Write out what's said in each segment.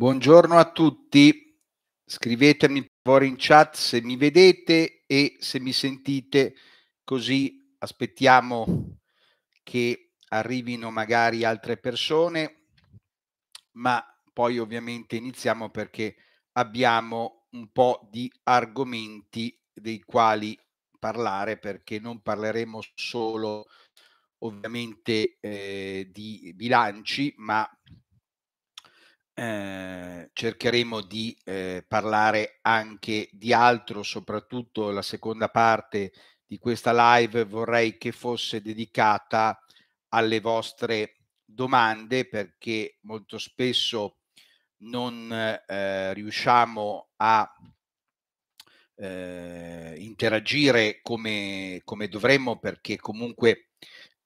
Buongiorno a tutti, scrivetemi fuori in chat se mi vedete e se mi sentite, così aspettiamo che arrivino magari altre persone, ma poi ovviamente iniziamo perché abbiamo un po' di argomenti dei quali parlare perché non parleremo solo ovviamente eh, di bilanci, ma eh, cercheremo di eh, parlare anche di altro, soprattutto la seconda parte di questa live vorrei che fosse dedicata alle vostre domande perché molto spesso non eh, riusciamo a eh, interagire come, come dovremmo perché comunque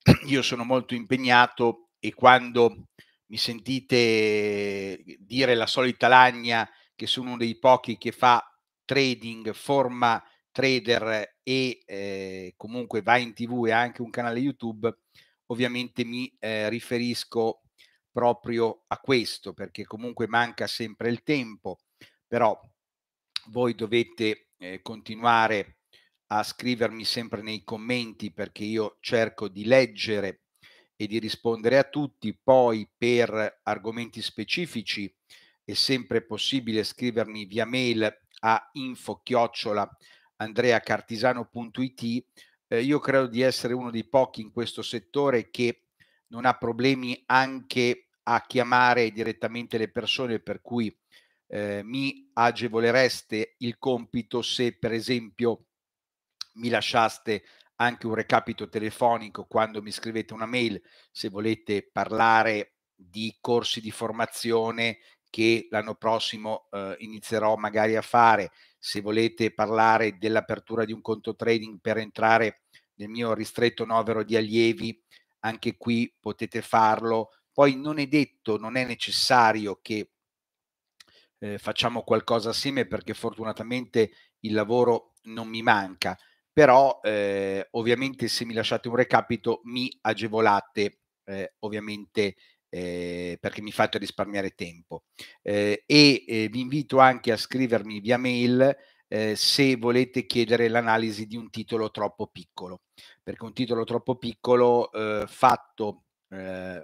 io sono molto impegnato e quando mi sentite dire la solita lagna che sono uno dei pochi che fa trading, forma trader e eh, comunque va in tv e ha anche un canale YouTube, ovviamente mi eh, riferisco proprio a questo perché comunque manca sempre il tempo, però voi dovete eh, continuare a scrivermi sempre nei commenti perché io cerco di leggere e di rispondere a tutti. Poi per argomenti specifici è sempre possibile scrivermi via mail a info chiocciola andreacartisano.it. Eh, io credo di essere uno dei pochi in questo settore che non ha problemi anche a chiamare direttamente le persone, per cui eh, mi agevolereste il compito se per esempio mi lasciaste anche un recapito telefonico quando mi scrivete una mail se volete parlare di corsi di formazione che l'anno prossimo eh, inizierò magari a fare, se volete parlare dell'apertura di un conto trading per entrare nel mio ristretto novero di allievi, anche qui potete farlo. Poi non è detto, non è necessario che eh, facciamo qualcosa assieme perché fortunatamente il lavoro non mi manca però eh, ovviamente se mi lasciate un recapito mi agevolate eh, ovviamente eh, perché mi fate risparmiare tempo. Eh, e eh, vi invito anche a scrivermi via mail eh, se volete chiedere l'analisi di un titolo troppo piccolo. Perché un titolo troppo piccolo fatto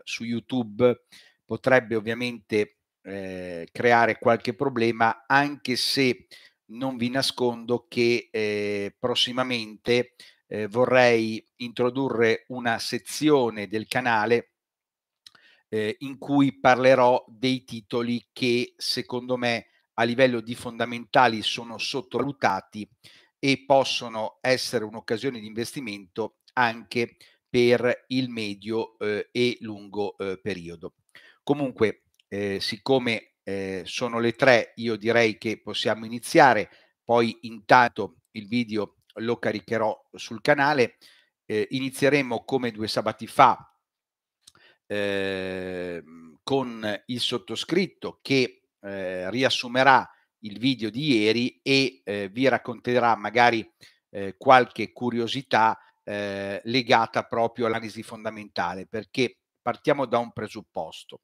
su YouTube potrebbe ovviamente creare qualche problema anche se non vi nascondo che eh, prossimamente eh, vorrei introdurre una sezione del canale eh, in cui parlerò dei titoli che secondo me a livello di fondamentali sono sottovalutati e possono essere un'occasione di investimento anche per il medio eh, e lungo eh, periodo. Comunque, eh, siccome eh, sono le tre, io direi che possiamo iniziare, poi intanto il video lo caricherò sul canale, eh, inizieremo come due sabati fa eh, con il sottoscritto che eh, riassumerà il video di ieri e eh, vi racconterà magari eh, qualche curiosità legata proprio all'analisi fondamentale, perché partiamo da un presupposto.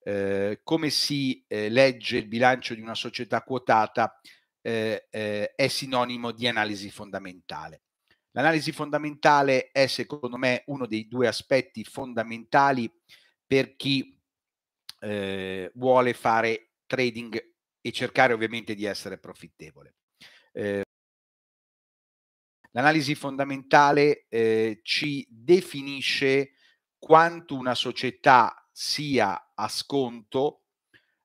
Eh, come si eh, legge il bilancio di una società quotata eh, eh, è sinonimo di analisi fondamentale. L'analisi fondamentale è secondo me uno dei due aspetti fondamentali per chi eh, vuole fare trading e cercare ovviamente di essere profittevole. Eh, l'analisi fondamentale ci definisce quanto una società sia a sconto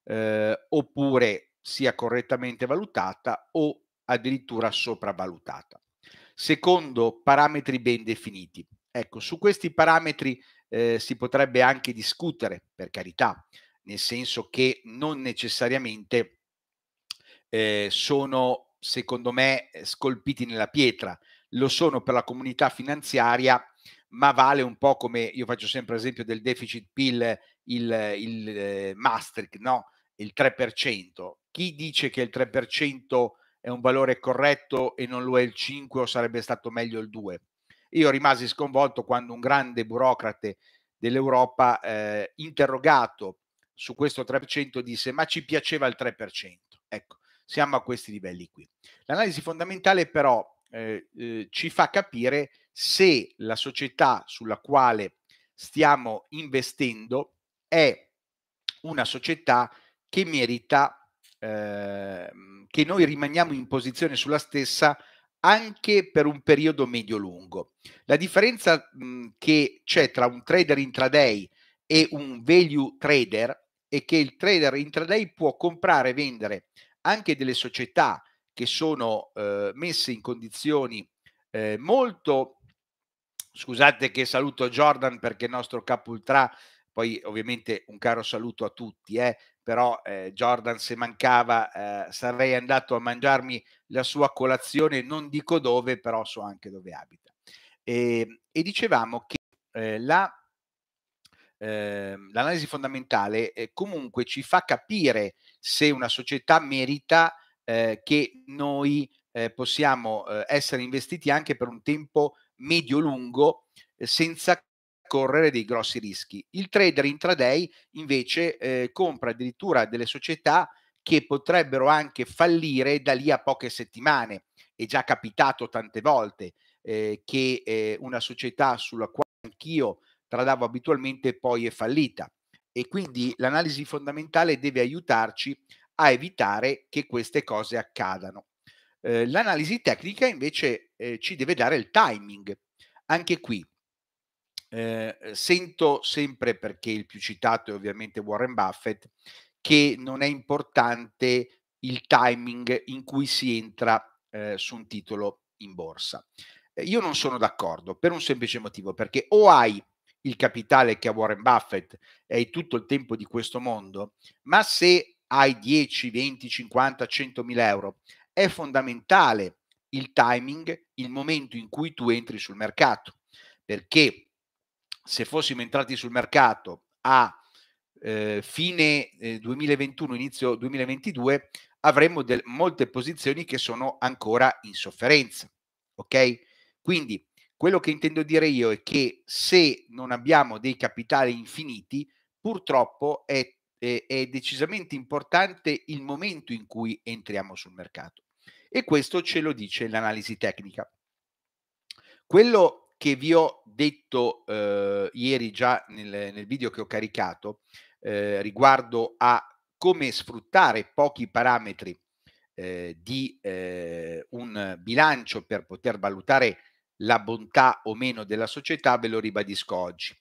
eh, oppure sia correttamente valutata o addirittura sopravvalutata. Secondo parametri ben definiti. Ecco, su questi parametri eh, si potrebbe anche discutere, per carità, nel senso che non necessariamente eh, sono, secondo me, scolpiti nella pietra, lo sono per la comunità finanziaria ma vale un po' come io faccio sempre esempio del deficit PIL, il, il eh, Maastricht, no? il 3%. Chi dice che il 3% è un valore corretto e non lo è il 5 o sarebbe stato meglio il 2? Io rimasi sconvolto quando un grande burocrate dell'Europa, eh, interrogato su questo 3% disse ma ci piaceva il 3%. Ecco, siamo a questi livelli qui. L'analisi fondamentale però eh, eh, ci fa capire se la società sulla quale stiamo investendo è una società che merita eh, che noi rimaniamo in posizione sulla stessa anche per un periodo medio-lungo. La differenza mh, che c'è tra un trader intraday e un value trader è che il trader intraday può comprare e vendere anche delle società che sono eh, messe in condizioni eh, molto scusate che saluto Jordan perché il nostro capo ultra poi ovviamente un caro saluto a tutti eh, però eh, Jordan se mancava eh, sarei andato a mangiarmi la sua colazione non dico dove però so anche dove abita. E, ehm, e dicevamo che eh, la eh, l'analisi fondamentale eh, comunque ci fa capire se una società merita eh, che noi eh, possiamo eh, essere investiti anche per un tempo medio-lungo eh, senza correre dei grossi rischi. Il trader intraday invece eh, compra addirittura delle società che potrebbero anche fallire da lì a poche settimane. È già capitato tante volte eh, che eh, una società sulla quale anch'io tradavo abitualmente poi è fallita e quindi l'analisi fondamentale deve aiutarci a evitare che queste cose accadano. Eh, l'analisi tecnica invece eh, ci deve dare il timing. Anche qui eh, sento sempre, perché il più citato è ovviamente Warren Buffett, che non è importante il timing in cui si entra eh, su un titolo in borsa. Eh, io non sono d'accordo per un semplice motivo, perché o hai il capitale che ha Warren Buffett e hai tutto il tempo di questo mondo, ma se hai 10, 20, 50, 100 mila euro, è fondamentale il timing, il momento in cui tu entri sul mercato, perché se fossimo entrati sul mercato a eh, fine eh, 2021, inizio 2022, avremmo del, molte posizioni che sono ancora in sofferenza. Ok? Quindi quello che intendo dire io è che se non abbiamo dei capitali infiniti, purtroppo è, è, è decisamente importante il momento in cui entriamo sul mercato. E questo ce lo dice l'analisi tecnica. Quello che vi ho detto eh, ieri già nel, nel, video che ho caricato eh, riguardo a come sfruttare pochi parametri eh, di eh, un bilancio per poter valutare la bontà o meno della società, ve lo ribadisco oggi.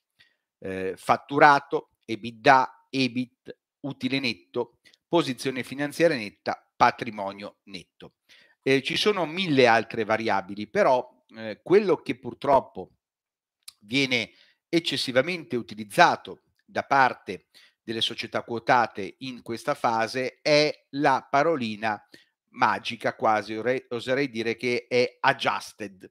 Eh, fatturato, EBITDA, EBIT, utile netto, posizione finanziaria netta, patrimonio netto. Eh, ci sono mille altre variabili, però eh, quello che purtroppo viene eccessivamente utilizzato da parte delle società quotate in questa fase è la parolina magica quasi, oserei dire che è adjusted.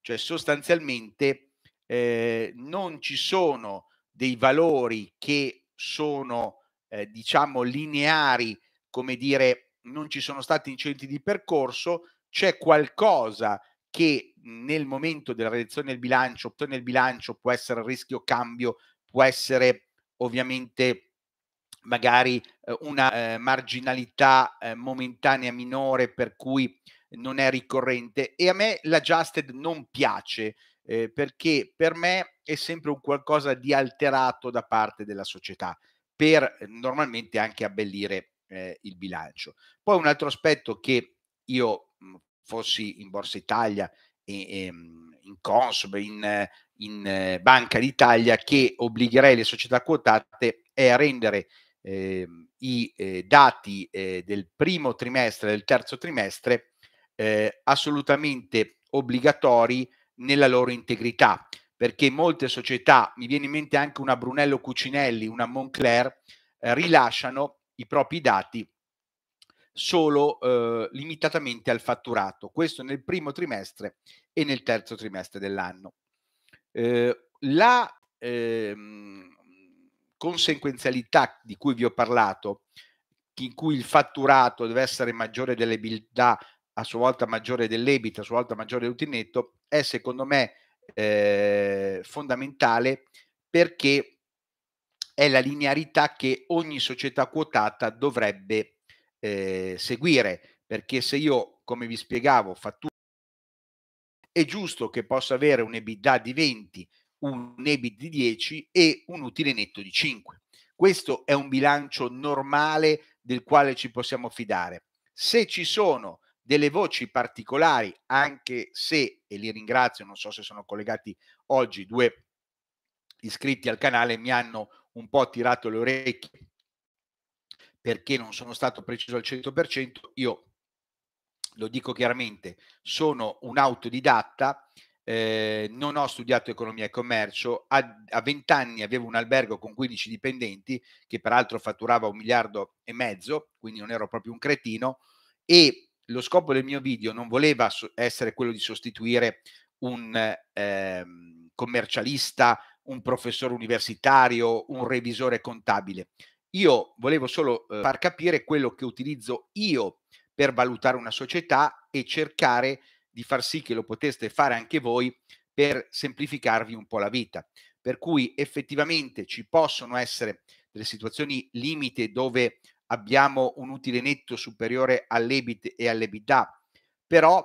Cioè sostanzialmente eh, non ci sono dei valori che sono eh, diciamo lineari, come dire, non ci sono stati incidenti di percorso, c'è qualcosa che nel momento della redazione del bilancio, nel bilancio può essere rischio cambio, può essere ovviamente magari eh, una eh, marginalità eh, momentanea minore per cui non è ricorrente. E a me l'adjusted non piace eh, perché per me è sempre un qualcosa di alterato da parte della società per eh, normalmente anche abbellire eh, il bilancio. Poi un altro aspetto che io mh, fossi in Borsa Italia e, e in Consob, in, in Banca d'Italia, che obbligherei le società quotate è a rendere eh, i dati eh, del primo trimestre, del terzo trimestre, eh, assolutamente obbligatori nella loro integrità, perché molte società, mi viene in mente anche una Brunello Cucinelli, una Moncler, rilasciano i propri dati solo eh, limitatamente al fatturato, questo nel primo trimestre e nel terzo trimestre dell'anno. Eh, la ehm, conseguenzialità di cui vi ho parlato, in cui il fatturato deve essere maggiore delle abilità a sua volta maggiore dell'EBIT, a sua volta maggiore dell'utile netto, è secondo me eh, fondamentale perché è la linearità che ogni società quotata dovrebbe eh, seguire, perché se io, come vi spiegavo, fatturo è giusto che possa avere un EBITDA di 20, un EBIT di 10 e un utile netto di 5. Questo è un bilancio normale del quale ci possiamo fidare. Se ci sono delle voci particolari, anche se, e li ringrazio, non so se sono collegati oggi, due iscritti al canale mi hanno un po' tirato le orecchie perché non sono stato preciso al 100%, io lo dico chiaramente, sono un autodidatta, eh, non ho studiato economia e commercio, a, a 20 anni avevo un albergo con 15 dipendenti che peraltro fatturava un miliardo e mezzo, quindi non ero proprio un cretino e lo scopo del mio video non voleva essere quello di sostituire un eh, commercialista, un professore universitario, un revisore contabile. Io volevo solo eh, far capire quello che utilizzo io per valutare una società e cercare di far sì che lo poteste fare anche voi per semplificarvi un po' la vita. Per cui effettivamente ci possono essere delle situazioni limite dove abbiamo un utile netto superiore all'EBIT e all'EBITDA, però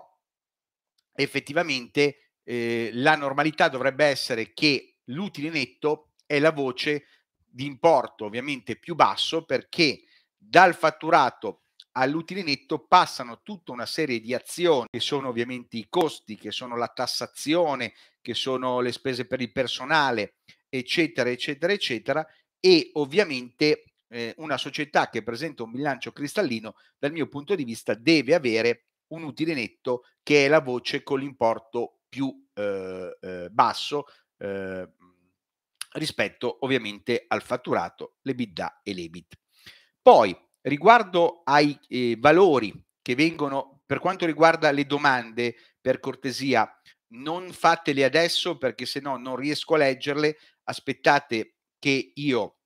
effettivamente eh, la normalità dovrebbe essere che l'utile netto è la voce di importo ovviamente più basso perché dal fatturato all'utile netto passano tutta una serie di azioni che sono ovviamente i costi, che sono la tassazione, che sono le spese per il personale, eccetera, eccetera, eccetera, e ovviamente eh, una società che presenta un bilancio cristallino, dal mio punto di vista, deve avere un utile netto che è la voce con l'importo più eh, eh, basso eh, rispetto ovviamente al fatturato, l'EBITDA e l'EBIT. Poi, riguardo ai eh, valori che vengono, per quanto riguarda le domande, per cortesia, non fatele adesso perché se no non riesco a leggerle, aspettate che io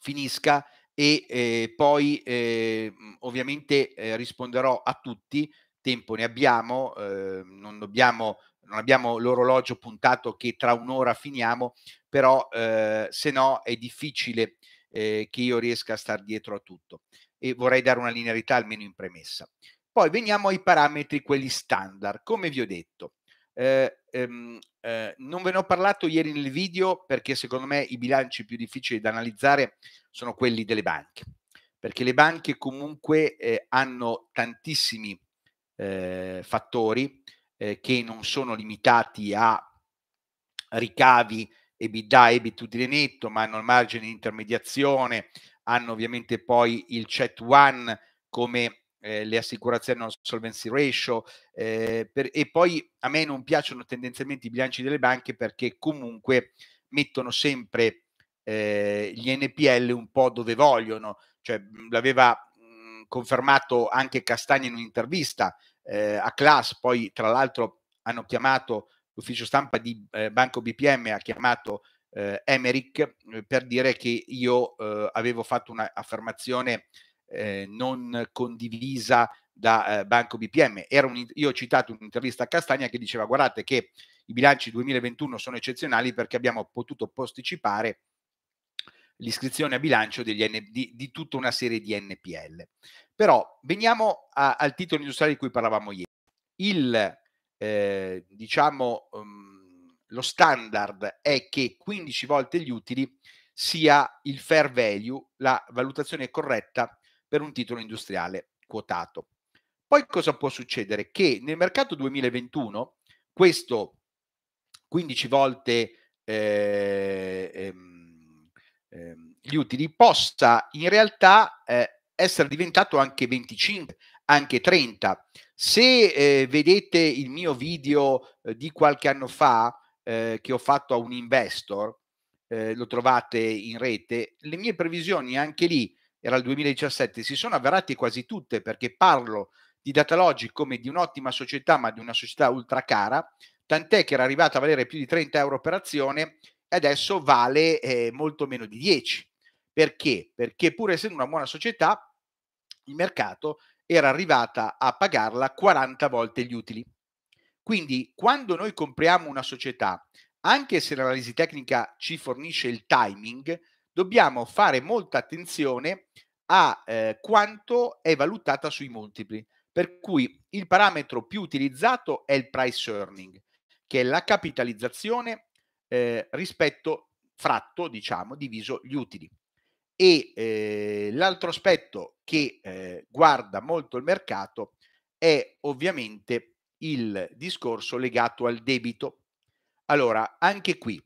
finisca e eh, poi eh, ovviamente eh, risponderò a tutti, tempo ne abbiamo, ehm, non, dobbiamo, non abbiamo l'orologio puntato che tra un'ora finiamo, però eh, se no è difficile eh, che io riesca a star dietro a tutto e vorrei dare una linearità almeno in premessa. Poi veniamo ai parametri, quelli standard, come vi ho detto. Eh, ehm, eh, non ve ne ho parlato ieri nel video perché secondo me i bilanci più difficili da analizzare sono quelli delle banche, perché le banche comunque eh, hanno tantissimi eh, fattori eh, che non sono limitati a ricavi EBITDA, EBIT utile netto, ma hanno il margine di intermediazione, hanno ovviamente poi il CET 1 come eh, le assicurazioni non solvency ratio eh, per, e poi a me non piacciono tendenzialmente i bilanci delle banche perché comunque mettono sempre eh, gli NPL un po' dove vogliono, cioè l'aveva mh, confermato anche Castagna in un'intervista eh, a Class, poi tra l'altro hanno chiamato l'ufficio stampa di eh, Banco BPM, ha chiamato eh, Emerick per dire che io eh, avevo fatto un'affermazione eh, non condivisa da eh, Banco BPM. Un, io ho citato un'intervista a Castagna che diceva guardate che i bilanci 2021 sono eccezionali perché abbiamo potuto posticipare l'iscrizione a bilancio N, di, di, tutta una serie di NPL. Però veniamo a, al titolo industriale di cui parlavamo ieri. Il, eh, diciamo, um, lo standard è che 15 volte gli utili sia il fair value, la valutazione corretta per un titolo industriale quotato. Poi cosa può succedere? Che nel mercato 2021 questo 15 volte eh, ehm, ehm, gli utili possa in realtà eh, essere diventato anche 25, anche 30. Se eh, vedete il mio video eh, di qualche anno fa eh, che ho fatto a un investor, eh, lo trovate in rete, le mie previsioni anche lì era il 2017, si sono avverate quasi tutte perché parlo di Datalogic come di un'ottima società, ma di una società ultra cara, tant'è che era arrivata a valere più di 30 euro per azione adesso vale eh, molto meno di 10. Perché? Perché pur essendo una buona società, il mercato era arrivata a pagarla 40 volte gli utili. Quindi quando noi compriamo una società, anche se l'analisi tecnica ci fornisce il timing, dobbiamo fare molta attenzione a eh, quanto è valutata sui multipli. Per cui il parametro più utilizzato è il price earning, che è la capitalizzazione eh, rispetto fratto, diciamo, diviso gli utili. E eh, l'altro aspetto che eh, guarda molto il mercato è ovviamente il discorso legato al debito. Allora, anche qui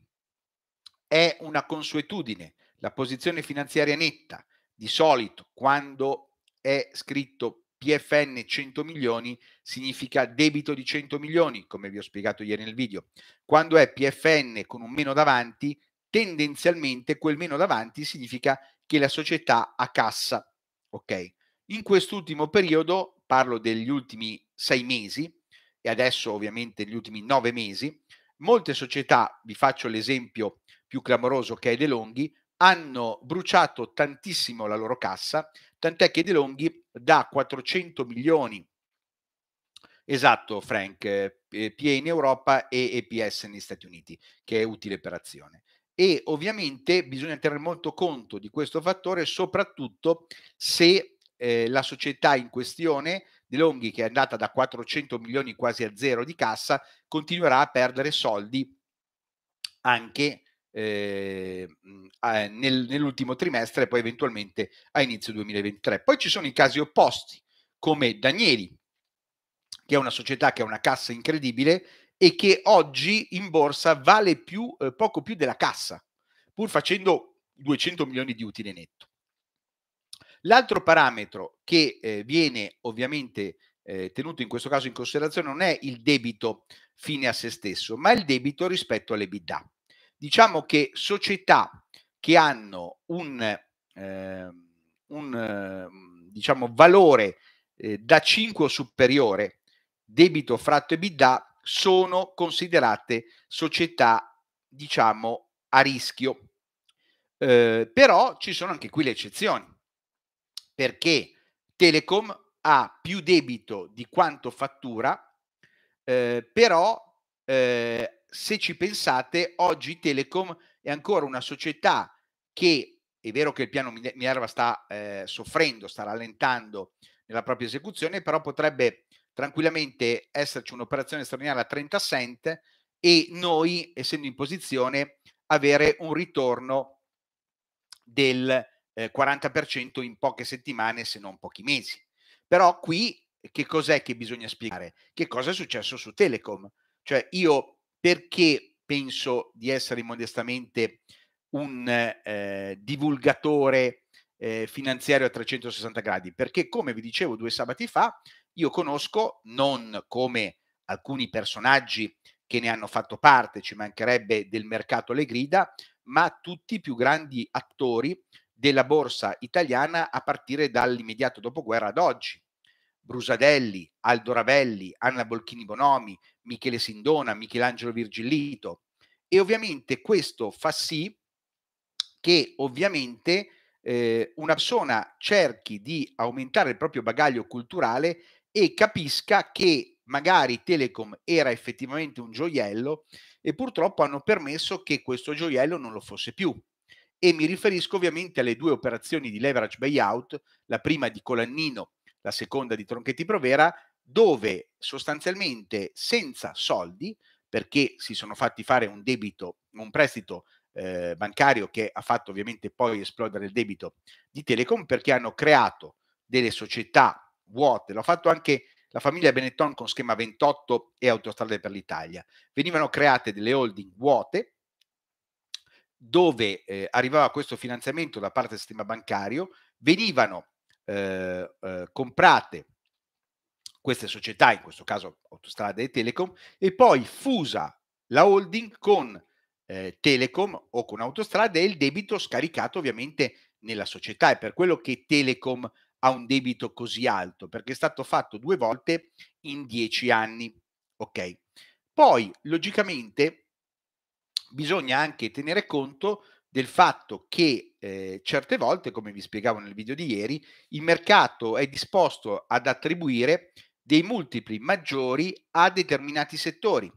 è una consuetudine. La posizione finanziaria netta, di solito, quando è scritto PFN 100 milioni, significa debito di 100 milioni, come vi ho spiegato ieri nel video. Quando è PFN con un meno davanti, tendenzialmente quel meno davanti significa che la società ha cassa. Ok? In quest'ultimo periodo, parlo degli ultimi sei mesi, e adesso ovviamente gli ultimi nove mesi, molte società, vi faccio l'esempio più clamoroso che è De Longhi, hanno bruciato tantissimo la loro cassa, tant'è che De Longhi da 400 milioni, esatto Frank, eh, PA in Europa e EPS negli Stati Uniti, che è utile per azione. E ovviamente bisogna tenere molto conto di questo fattore, soprattutto se eh, la società in questione De Longhi, che è andata da 400 milioni quasi a zero di cassa, continuerà a perdere soldi anche eh, nel, nell'ultimo trimestre e poi eventualmente a inizio 2023. Poi ci sono i casi opposti, come Danieli, che è una società che ha una cassa incredibile e che oggi in borsa vale più, eh, poco più della cassa, pur facendo 200 milioni di utile netto. L'altro parametro che eh, viene ovviamente eh, tenuto in questo caso in considerazione non è il debito fine a se stesso, ma il debito rispetto all'EBITDA. Diciamo che società che hanno un, eh, un ehm, diciamo, valore eh, da 5 o superiore, debito fratto EBITDA, sono considerate società, diciamo, a rischio. Eh, però ci sono anche qui le eccezioni, perché Telecom ha più debito di quanto fattura, eh, però eh, se ci pensate, oggi Telecom è ancora una società che è vero che il piano Minerva sta eh, soffrendo, sta rallentando nella propria esecuzione, però potrebbe tranquillamente esserci un'operazione straordinaria a 30 cent e noi, essendo in posizione, avere un ritorno del eh, 40% in poche settimane, se non pochi mesi. Però qui che cos'è che bisogna spiegare? Che cosa è successo su Telecom? Cioè io perché penso di essere modestamente un eh, divulgatore eh, finanziario a 360 gradi? Perché, come vi dicevo due sabati fa, io conosco, non come alcuni personaggi che ne hanno fatto parte, ci mancherebbe del mercato alle grida, ma tutti i più grandi attori della borsa italiana a partire dall'immediato dopoguerra ad oggi. Brusadelli, Aldo Ravelli, Anna Bolchini Bonomi, Michele Sindona, Michelangelo Virgillito. E ovviamente questo fa sì che ovviamente eh, una persona cerchi di aumentare il proprio bagaglio culturale e capisca che magari Telecom era effettivamente un gioiello e purtroppo hanno permesso che questo gioiello non lo fosse più. E mi riferisco ovviamente alle due operazioni di leverage buyout, la prima di Colannino la seconda di Tronchetti Provera, dove sostanzialmente senza soldi, perché si sono fatti fare un debito, un prestito eh, bancario che ha fatto ovviamente poi esplodere il debito di Telecom, perché hanno creato delle società vuote, l'ha fatto anche la famiglia Benetton con schema 28 e Autostrade per l'Italia. Venivano create delle holding vuote dove eh, arrivava questo finanziamento da parte del sistema bancario, venivano eh, eh, comprate queste società, in questo caso Autostrade e Telecom, e poi fusa la holding con eh, Telecom o con Autostrade e il debito scaricato ovviamente nella società. È per quello che Telecom ha un debito così alto, perché è stato fatto due volte in dieci anni. Ok. Poi, logicamente, bisogna anche tenere conto del fatto che eh, certe volte, come vi spiegavo nel video di ieri, il mercato è disposto ad attribuire dei multipli maggiori a determinati settori,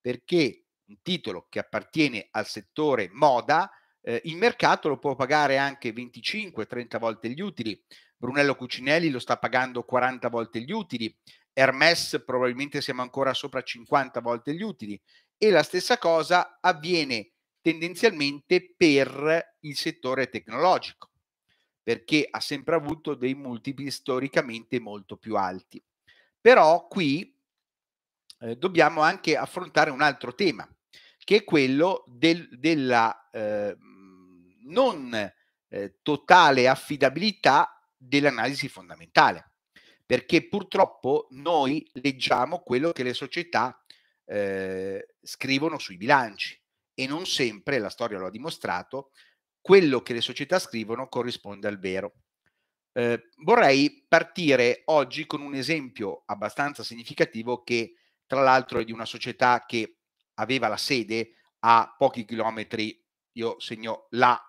perché un titolo che appartiene al settore moda eh, il mercato lo può pagare anche 25-30 volte gli utili. Brunello Cucinelli lo sta pagando 40 volte gli utili. Hermes probabilmente siamo ancora sopra 50 volte gli utili. E la stessa cosa avviene tendenzialmente per il settore tecnologico, perché ha sempre avuto dei multipli storicamente molto più alti. Però qui eh, dobbiamo anche affrontare un altro tema, che è quello del, della eh, non eh, totale affidabilità dell'analisi fondamentale, perché purtroppo noi leggiamo quello che le società eh, scrivono sui bilanci e non sempre, la storia lo ha dimostrato, quello che le società scrivono corrisponde al vero. Eh, vorrei partire oggi con un esempio abbastanza significativo che tra l'altro è di una società che aveva la sede a pochi chilometri, io segno la,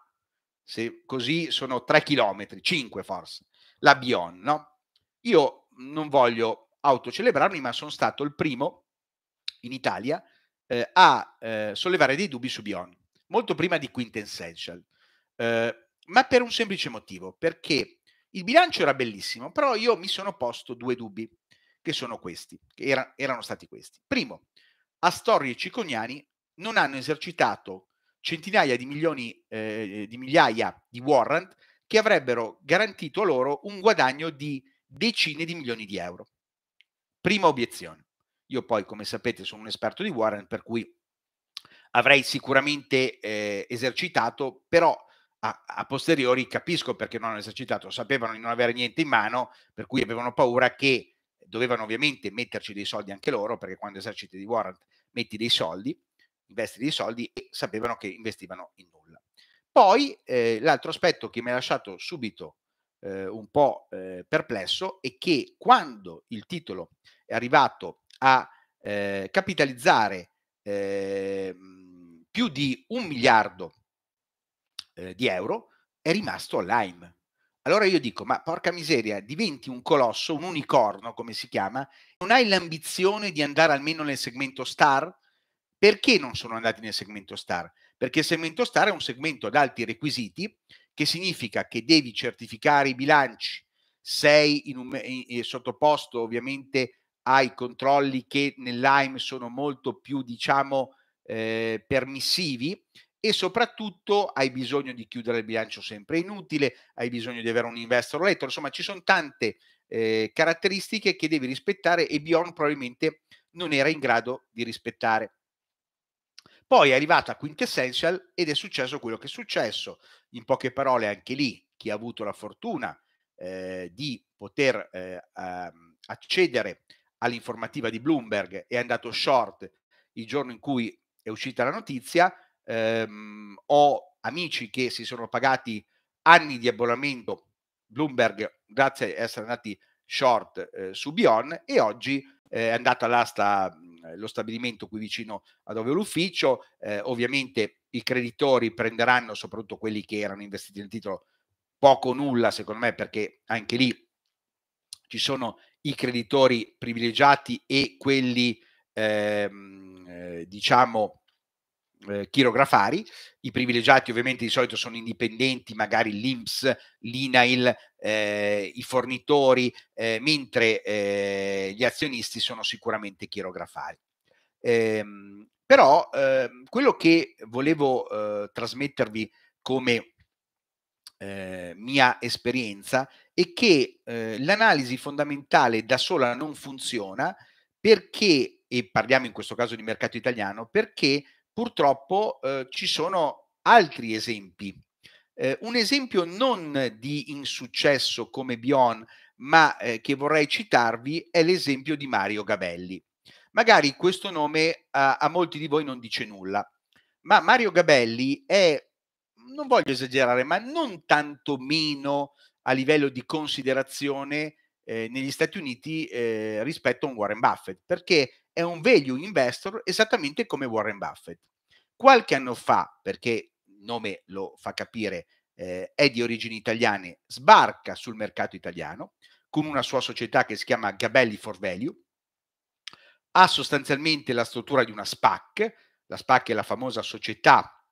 se così sono tre chilometri, cinque forse, la Bion, no? Io non voglio autocelebrarmi, ma sono stato il primo in Italia eh, a eh, sollevare dei dubbi su Bion, molto prima di Quintessential, eh, ma per un semplice motivo, perché il bilancio era bellissimo, però io mi sono posto due dubbi, che sono questi, che era, erano stati questi. Primo, Astori e Cicognani non hanno esercitato centinaia di milioni eh, di migliaia di warrant che avrebbero garantito loro un guadagno di decine di milioni di euro. Prima obiezione. Io poi, come sapete, sono un esperto di warrant, per cui avrei sicuramente eh, esercitato, però a, a, posteriori capisco perché non hanno esercitato, sapevano di non avere niente in mano, per cui avevano paura che dovevano ovviamente metterci dei soldi anche loro, perché quando eserciti di warrant metti dei soldi, investi dei soldi e sapevano che investivano in nulla. Poi eh, l'altro aspetto che mi ha lasciato subito eh, un po' eh, perplesso è che quando il titolo è arrivato a eh, capitalizzare ehm, più di un miliardo eh, di euro, è rimasto Lime. Allora io dico, ma porca miseria, diventi un colosso, un unicorno, come si chiama, non hai l'ambizione di andare almeno nel segmento star? Perché non sono andati nel segmento star? Perché il segmento star è un segmento ad alti requisiti, che significa che devi certificare i bilanci, sei un, in, sottoposto ovviamente ai controlli che nell'AIM sono molto più, diciamo, eh, permissivi e soprattutto hai bisogno di chiudere il bilancio sempre inutile, hai bisogno di avere un investor letter, insomma ci sono tante eh, caratteristiche che devi rispettare e Bjorn probabilmente non era in grado di rispettare. Poi è arrivata Quintessential ed è successo quello che è successo. In poche parole anche lì chi ha avuto la fortuna eh, di poter eh, accedere all'informativa di Bloomberg è andato short il giorno in cui è uscita la notizia, ehm, ho amici che si sono pagati anni di abbonamento Bloomberg grazie a essere andati short eh, su Bion e oggi eh, è andato all'asta lo stabilimento qui vicino a dove l'ufficio, eh, ovviamente i creditori prenderanno soprattutto quelli che erano investiti nel titolo poco o nulla secondo me perché anche lì ci sono i creditori privilegiati e quelli ehm, eh, diciamo eh, chirografari, i privilegiati ovviamente di solito sono indipendenti, magari l'INPS, l'INAIL, eh, i fornitori, eh, mentre eh, gli azionisti sono sicuramente chirografari. Ehm, però ehm, quello che volevo eh, trasmettervi come eh, mia esperienza è che l'analisi fondamentale da sola non funziona perché, e parliamo in questo caso di mercato italiano, perché purtroppo eh, ci sono altri esempi. Eh, un esempio non di insuccesso come Bion, ma eh, che vorrei citarvi è l'esempio di Mario Gabelli. Magari questo nome a, a molti di voi non dice nulla, ma Mario Gabelli è, non voglio esagerare, ma non tanto meno a livello di considerazione eh, negli Stati Uniti eh, rispetto a un Warren Buffett, perché è un value investor esattamente come Warren Buffett. Qualche anno fa, perché il nome lo fa capire, eh, è di origini italiane, sbarca sul mercato italiano con una sua società che si chiama Gabelli for Value, ha sostanzialmente la struttura di una SPAC, la SPAC è la famosa società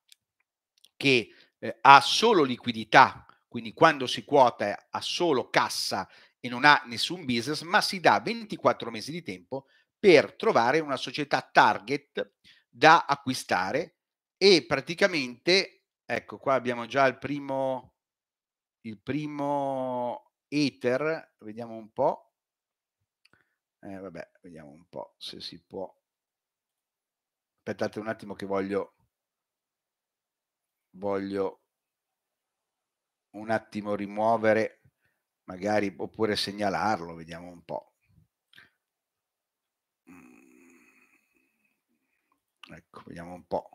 che eh, ha solo liquidità, quindi quando si quota ha solo cassa e non ha nessun business, ma si dà 24 mesi di tempo per trovare una società target da acquistare e praticamente, ecco qua abbiamo già il primo, il primo Ether, vediamo un po', eh, vabbè, vediamo un po' se si può, aspettate un attimo che voglio, voglio un attimo rimuovere, magari oppure segnalarlo, vediamo un po'. Ecco, vediamo un po'.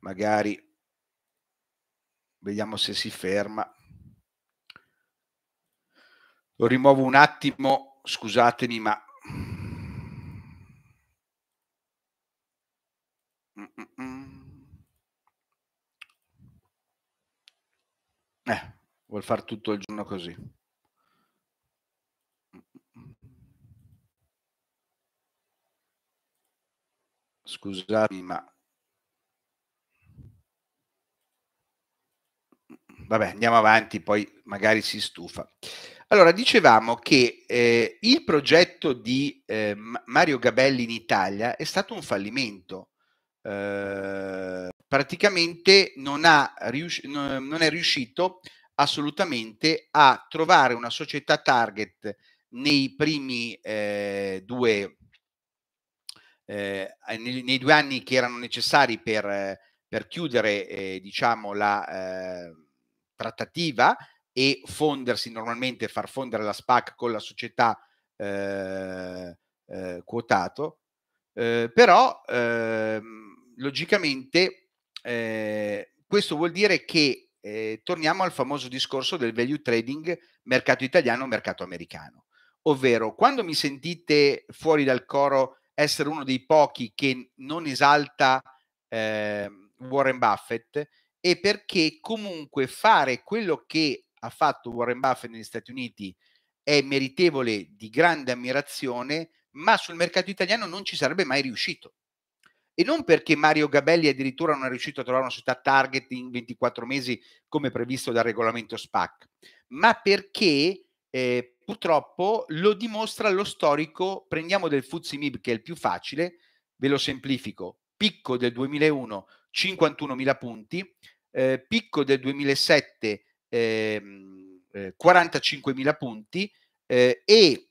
Magari vediamo se si ferma. Lo rimuovo un attimo, scusatemi, ma Eh, vuol fare tutto il giorno così. Scusami, ma vabbè, andiamo avanti, poi magari si stufa. Allora, dicevamo che eh, il progetto di eh, Mario Gabelli in Italia è stato un fallimento. Eh, praticamente non, rius- non è riuscito assolutamente a trovare una società target nei primi eh, due eh, nei, nei, due anni che erano necessari per, per chiudere eh, diciamo la eh, trattativa e fondersi normalmente far fondere la SPAC con la società eh, eh, quotato eh, però ehm, logicamente questo vuol dire che torniamo al famoso discorso del value trading mercato italiano mercato americano. Ovvero quando mi sentite fuori dal coro essere uno dei pochi che non esalta eh, Warren Buffett e perché comunque fare quello che ha fatto Warren Buffett negli Stati Uniti è meritevole di grande ammirazione, ma sul mercato italiano non ci sarebbe mai riuscito. E non perché Mario Gabelli addirittura non è riuscito a trovare una società target in 24 mesi come previsto dal regolamento SPAC, ma perché eh, purtroppo lo dimostra lo storico, prendiamo del Fuzimib che è il più facile, ve lo semplifico, picco del 2001 51.000 punti, eh, picco del 2007 eh, 45.000 punti eh, e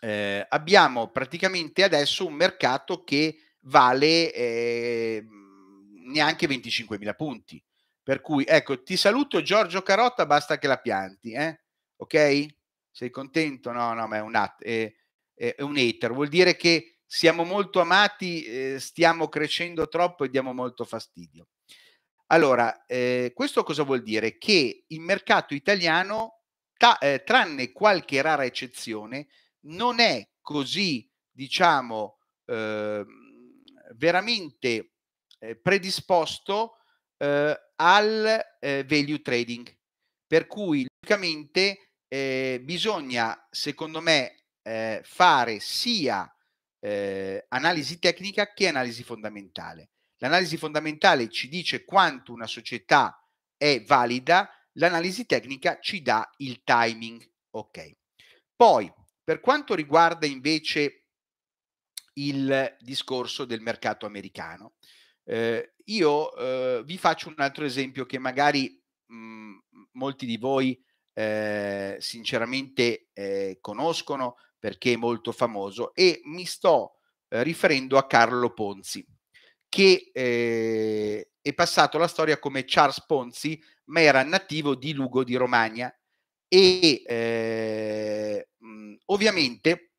eh, abbiamo praticamente adesso un mercato che vale ehm, neanche 25.000 punti. Per cui ecco, ti saluto Giorgio Carotta, basta che la pianti, eh? Ok? Sei contento? No, no, ma è un, at- è, è un hater. Vuol dire che siamo molto amati, eh, stiamo crescendo troppo e diamo molto fastidio. Allora, eh, questo cosa vuol dire? Che il mercato italiano, ta- eh, tranne qualche rara eccezione, non è così, diciamo, ehm, veramente eh, predisposto eh, al eh, value trading. Per cui, logicamente, eh, bisogna, secondo me, eh, fare sia eh, analisi tecnica che analisi fondamentale. L'analisi fondamentale ci dice quanto una società è valida, l'analisi tecnica ci dà il timing. Ok. Poi, per quanto riguarda invece il discorso del mercato americano, eh, io eh, vi faccio un altro esempio che magari mh, mm, molti di voi eh, sinceramente eh, conoscono perché è molto famoso e mi sto eh, riferendo a Carlo Ponzi che eh, è passato la storia come Charles Ponzi ma era nativo di Lugo di Romagna e eh, mh, ovviamente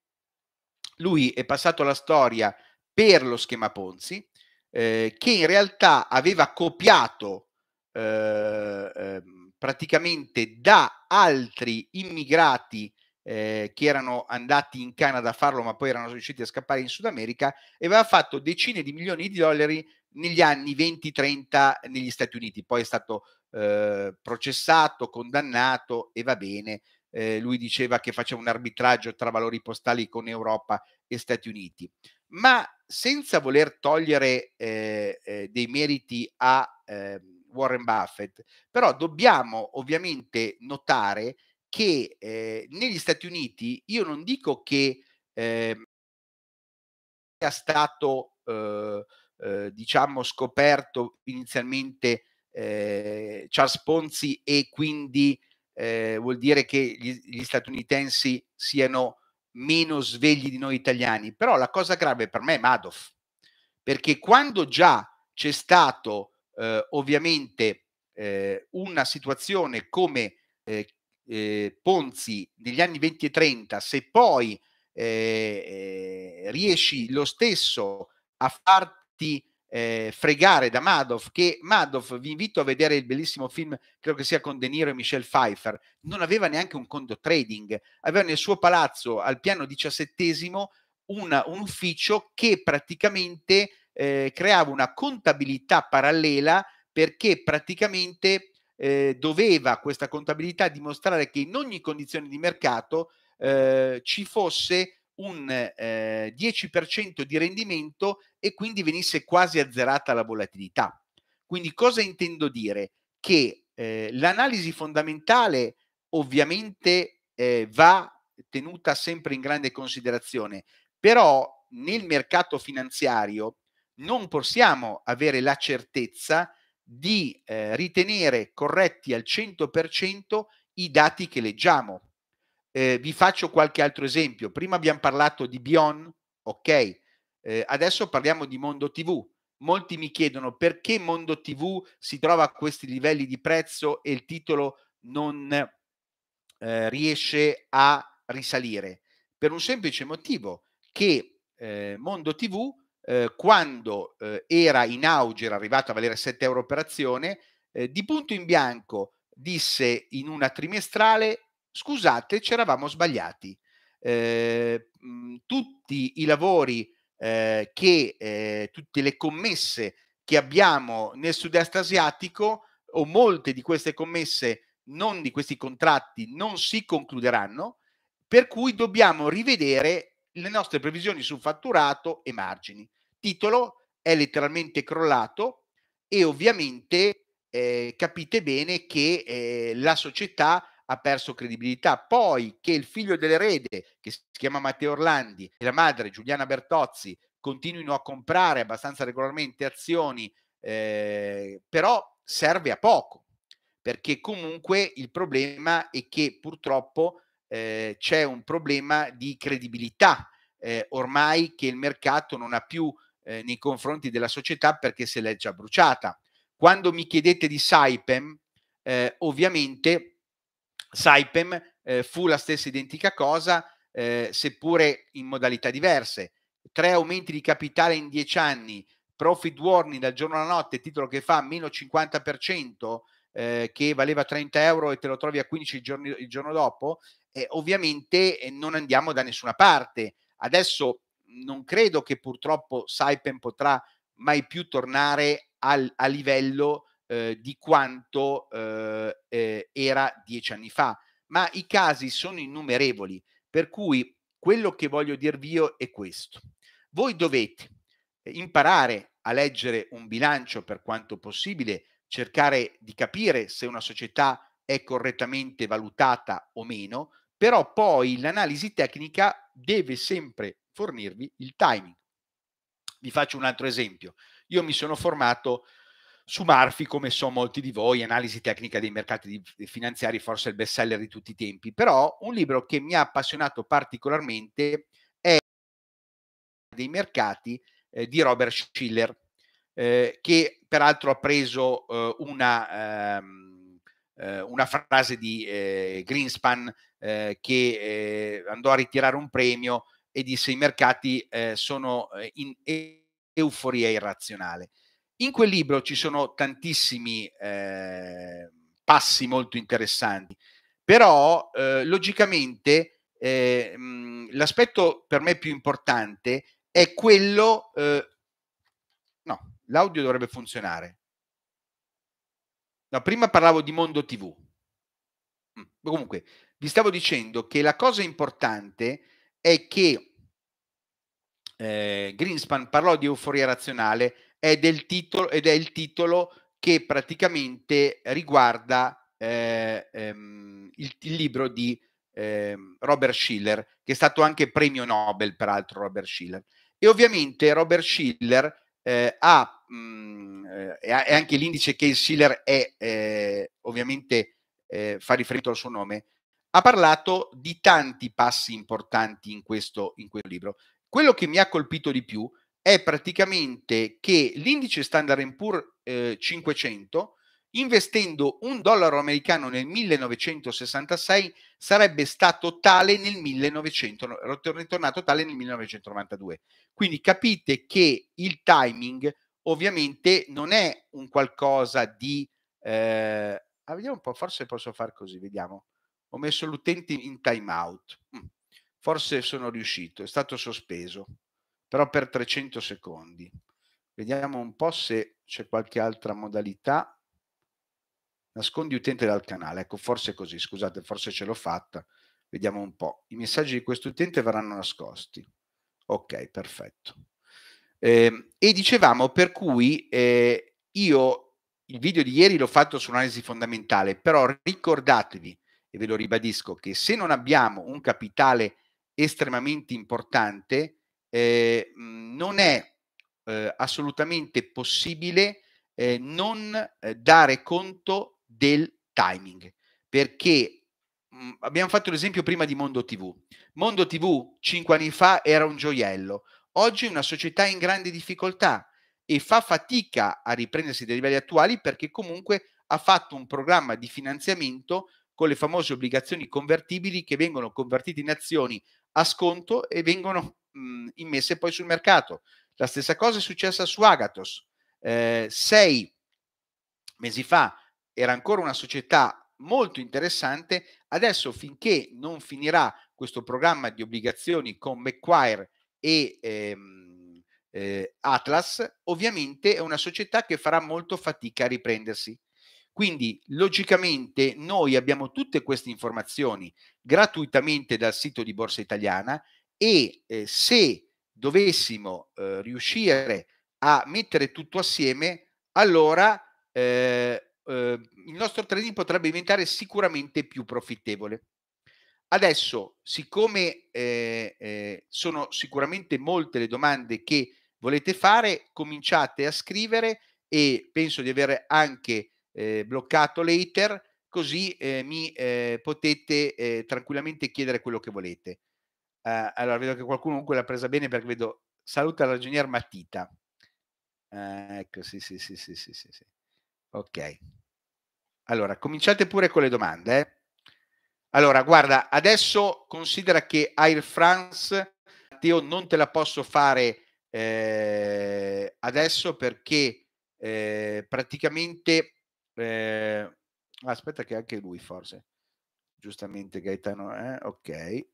lui è passato la storia per lo schema Ponzi che in realtà aveva copiato eh, ehm, praticamente da altri immigrati eh, che erano andati in Canada a farlo ma poi erano riusciti a scappare in Sud America e aveva fatto decine di milioni di dollari negli anni 20-30 negli Stati Uniti. Poi è stato eh, processato, condannato e va bene. Eh, lui diceva che faceva un arbitraggio tra valori postali con Europa e Stati Uniti. Ma senza voler togliere eh, eh, dei meriti a ehm, Warren Buffett, però dobbiamo ovviamente notare che eh, negli Stati Uniti io non dico che eh, sia stato eh, eh, diciamo scoperto inizialmente eh, Charles Ponzi e quindi eh, vuol dire che gli, gli statunitensi siano meno svegli di noi italiani, però la cosa grave per me è Madoff, perché quando già c'è stato eh, ovviamente eh, una situazione come eh, eh Ponzi negli anni 20 e 30, se poi eh, eh, riesci lo stesso a farti eh, fregare da Madoff, che Madoff, vi invito a vedere il bellissimo film, credo che sia con De Niro e Michelle Pfeiffer, non aveva neanche un conto trading, aveva nel suo palazzo al piano diciassettesimo una, un ufficio che praticamente eh, creava una contabilità parallela perché praticamente eh, doveva questa contabilità dimostrare che in ogni condizione di mercato eh, ci fosse un eh, 10% di rendimento e quindi venisse quasi azzerata la volatilità. Quindi cosa intendo dire? Che eh, l'analisi fondamentale ovviamente eh, va tenuta sempre in grande considerazione, però nel mercato finanziario non possiamo avere la certezza di eh, ritenere corretti al 100% i dati che leggiamo. Eh, vi faccio qualche altro esempio. Prima abbiamo parlato di Bion, ok? Eh, adesso parliamo di Mondo TV. Molti mi chiedono perché Mondo TV si trova a questi livelli di prezzo e il titolo non eh, riesce a risalire. Per un semplice motivo che eh, Mondo TV eh, quando eh, era in auge, era arrivato a valere 7 euro per azione, eh, di punto in bianco disse in una trimestrale scusate, ci eravamo sbagliati. Eh, mh, tutti i lavori eh, che, tutte le commesse che abbiamo nel sud-est asiatico o molte di queste commesse, non di questi contratti, non si concluderanno, per cui dobbiamo rivedere le nostre previsioni su fatturato e margini. Titolo è letteralmente crollato e ovviamente eh, capite bene che eh, la società ha perso credibilità. Poi che il figlio dell'erede, che si chiama Matteo Orlandi, e la madre Giuliana Bertozzi continuino a comprare abbastanza regolarmente azioni, eh, però serve a poco, perché comunque il problema è che purtroppo eh, c'è un problema di credibilità eh, ormai che il mercato non ha più eh, nei confronti della società perché se l'è già bruciata. Quando mi chiedete di Saipem, eh, ovviamente Saipem eh, fu la stessa identica cosa, eh, seppure in modalità diverse. Tre aumenti di capitale in dieci anni, profit warning dal giorno alla notte, titolo che fa meno 50%, eh, che valeva 30 euro e te lo trovi a 15 il giorno, il giorno dopo, ovviamente eh, non andiamo da nessuna parte. Adesso non credo che purtroppo Saipem potrà mai più tornare al, a livello eh, di quanto eh, eh, era dieci anni fa, ma i casi sono innumerevoli, per cui quello che voglio dirvi io è questo. Voi dovete imparare a leggere un bilancio per quanto possibile, cercare di capire se una società è correttamente valutata o meno, però poi l'analisi tecnica deve sempre fornirvi il timing. Vi faccio un altro esempio. Io mi sono formato su Marfi, come so molti di voi, analisi tecnica dei mercati finanziari, forse il best seller di tutti i tempi, però un libro che mi ha appassionato particolarmente è dei mercati eh, di Robert Schiller, eh, che peraltro ha preso eh, una, ehm, eh, una, frase di eh, Greenspan eh, che andò a ritirare un premio e disse i mercati sono in euforia irrazionale. In quel libro ci sono tantissimi eh, passi molto interessanti, però eh, logicamente eh, mh, l'aspetto per me più importante è quello... Eh, no, l'audio dovrebbe funzionare. No, prima parlavo di mondo TV. Comunque, vi stavo dicendo che la cosa importante è che eh, Greenspan parlò di euforia razionale ed è, il titolo, è il titolo che praticamente riguarda eh, ehm, il, il, libro di eh, Robert Schiller, che è stato anche premio Nobel, peraltro Robert Schiller. E ovviamente Robert Schiller eh, ha, mh, mm, eh, e anche l'indice che Schiller è, eh, ovviamente eh, fa riferimento al suo nome, ha parlato di tanti passi importanti in questo, in questo libro. Quello che mi ha colpito di più è praticamente che l'indice Standard Poor's eh, 500 investendo un dollaro americano nel 1966 sarebbe stato tale nel 1900, ritornato tale nel 1992. Quindi capite che il timing ovviamente non è un qualcosa di... Eh, ah, vediamo un po', forse posso fare così, vediamo. Ho messo l'utente in timeout. Mm. Forse sono riuscito, è stato sospeso, però per 300 secondi. Vediamo un po' se c'è qualche altra modalità. Nascondi utente dal canale. Ecco, forse così, scusate, forse ce l'ho fatta. Vediamo un po'. I messaggi di questo utente verranno nascosti. Ok, perfetto. Eh, e dicevamo per cui eh, io il video di ieri l'ho fatto su un'analisi fondamentale, però ricordatevi, e ve lo ribadisco, che se non abbiamo un capitale estremamente importante, eh, non è eh, assolutamente possibile eh, non eh, dare conto del timing, perché mh, mhmm, abbiamo fatto l'esempio prima di Mondo TV. Mondo TV cinque anni fa era un gioiello, oggi è una società in grande difficoltà e fa fatica a riprendersi dai livelli attuali perché comunque ha fatto un programma di finanziamento con le famose obbligazioni convertibili che vengono convertite in azioni a sconto e vengono mh, mhmm, immesse poi sul mercato. La stessa cosa è successa su Agatos. Eh, sei mesi fa era ancora una società molto interessante, adesso finché non finirà questo programma di obbligazioni con Macquarie e ehm, eh, Atlas, ovviamente è una società che farà molto fatica a riprendersi. Quindi logicamente noi abbiamo tutte queste informazioni gratuitamente dal sito di Borsa Italiana e eh, se dovessimo eh, riuscire a mettere tutto assieme, allora eh, eh, il nostro trading potrebbe diventare sicuramente più profittevole. Adesso, siccome eh, eh, sono sicuramente molte le domande che volete fare, cominciate a scrivere e penso di aver anche eh, bloccato later, così eh, mi eh, potete eh, tranquillamente chiedere quello che volete. allora, vedo che qualcuno comunque l'ha presa bene perché vedo saluta il ragionier Matita. ecco, sì, sì, sì, sì, sì, sì. Ok. Allora, cominciate pure con le domande. Eh. Allora, guarda, adesso considera che Air France, io non te la posso fare eh, adesso perché eh, praticamente... Eh, aspetta che anche lui forse, giustamente Gaetano, eh? ok,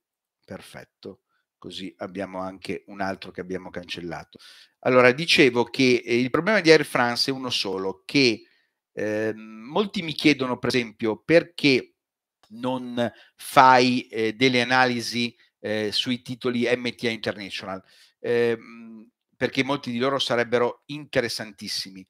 perfetto. Così abbiamo anche un altro che abbiamo cancellato. Allora, dicevo che eh, il problema di Air France è uno solo, che eh, molti mi chiedono, per esempio, perché non fai eh, delle analisi eh, sui titoli MTA International, eh, perché molti di loro sarebbero interessantissimi,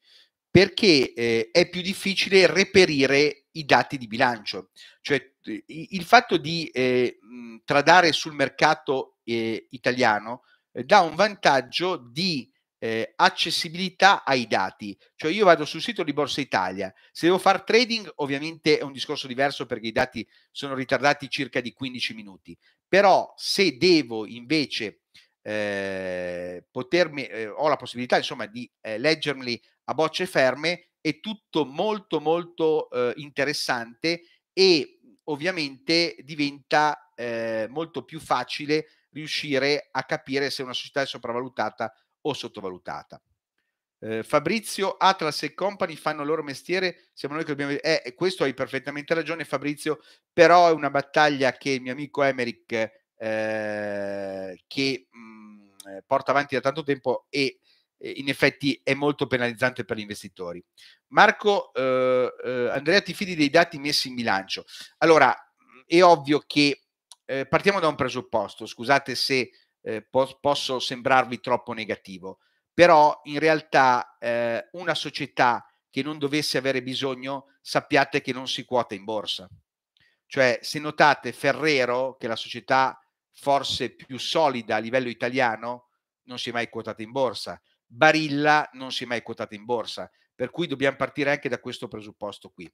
perché eh, è più difficile reperire i dati di bilancio, cioè il fatto di eh, tradare sul mercato eh, italiano dà un vantaggio di eh, accessibilità ai dati. Cioè io vado sul sito di Borsa Italia, se devo fare trading ovviamente è un discorso diverso perché i dati sono ritardati circa di 15 minuti, però se devo invece eh, potermi, eh, ho la possibilità insomma di eh, leggerli a bocce ferme, è tutto molto molto eh, interessante e ovviamente diventa eh, molto più facile riuscire a capire se una società è sopravvalutata o sottovalutata. Eh, Fabrizio, Atlas e Company fanno il loro mestiere, siamo noi che dobbiamo... Eh, questo hai perfettamente ragione Fabrizio, però è una battaglia che il mio amico Emerick eh, che mh, mm, eh, porta avanti da tanto tempo e in effetti è molto penalizzante per gli investitori. Marco, eh, eh, Andrea, ti fidi dei dati messi in bilancio? Allora, è ovvio che eh, partiamo da un presupposto, scusate se eh, po- posso sembrarvi troppo negativo, però in realtà eh, una società che non dovesse avere bisogno, sappiate che non si quota in borsa. Cioè, se notate Ferrero, che è la società forse più solida a livello italiano, non si è mai quotata in borsa. Barilla non si è mai quotata in borsa, per cui dobbiamo partire anche da questo presupposto qui.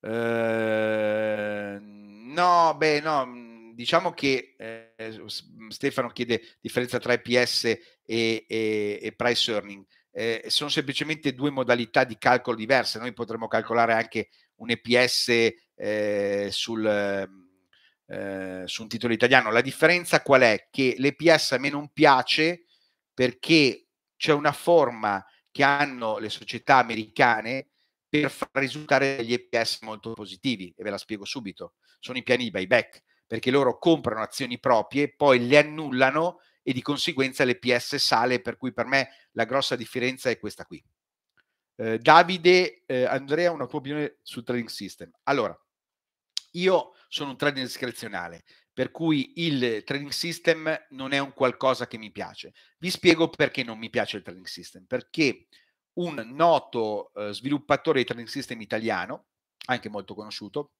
Eh, no, beh, no, mm, diciamo che eh, Stefano chiede differenza tra EPS e, e, e price earning. Eh, sono semplicemente due modalità di calcolo diverse. Noi potremmo calcolare anche un EPS eh, sul, eh, su un titolo italiano. La differenza qual è? Che l'EPS a me non piace perché c'è una forma che hanno le società americane per far risultare degli EPS molto positivi e ve la spiego subito. Sono i piani di buyback perché loro comprano azioni proprie, poi le annullano e di conseguenza l'EPS sale, per cui per me la grossa differenza è questa qui. Eh, Davide, eh, Andrea, una tua opinione sul trading system. Allora, io sono un trader discrezionale, per cui il trading system non è un qualcosa che mi piace. Vi spiego perché non mi piace il trading system, perché un noto eh, sviluppatore di trading system italiano, anche molto conosciuto,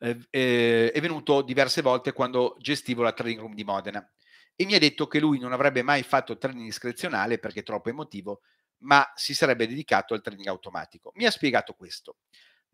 eh, eh, è venuto diverse volte quando gestivo la trading room di Modena e mi ha detto che lui non avrebbe mai fatto trading discrezionale perché è troppo emotivo, ma si sarebbe dedicato al trading automatico. Mi ha spiegato questo.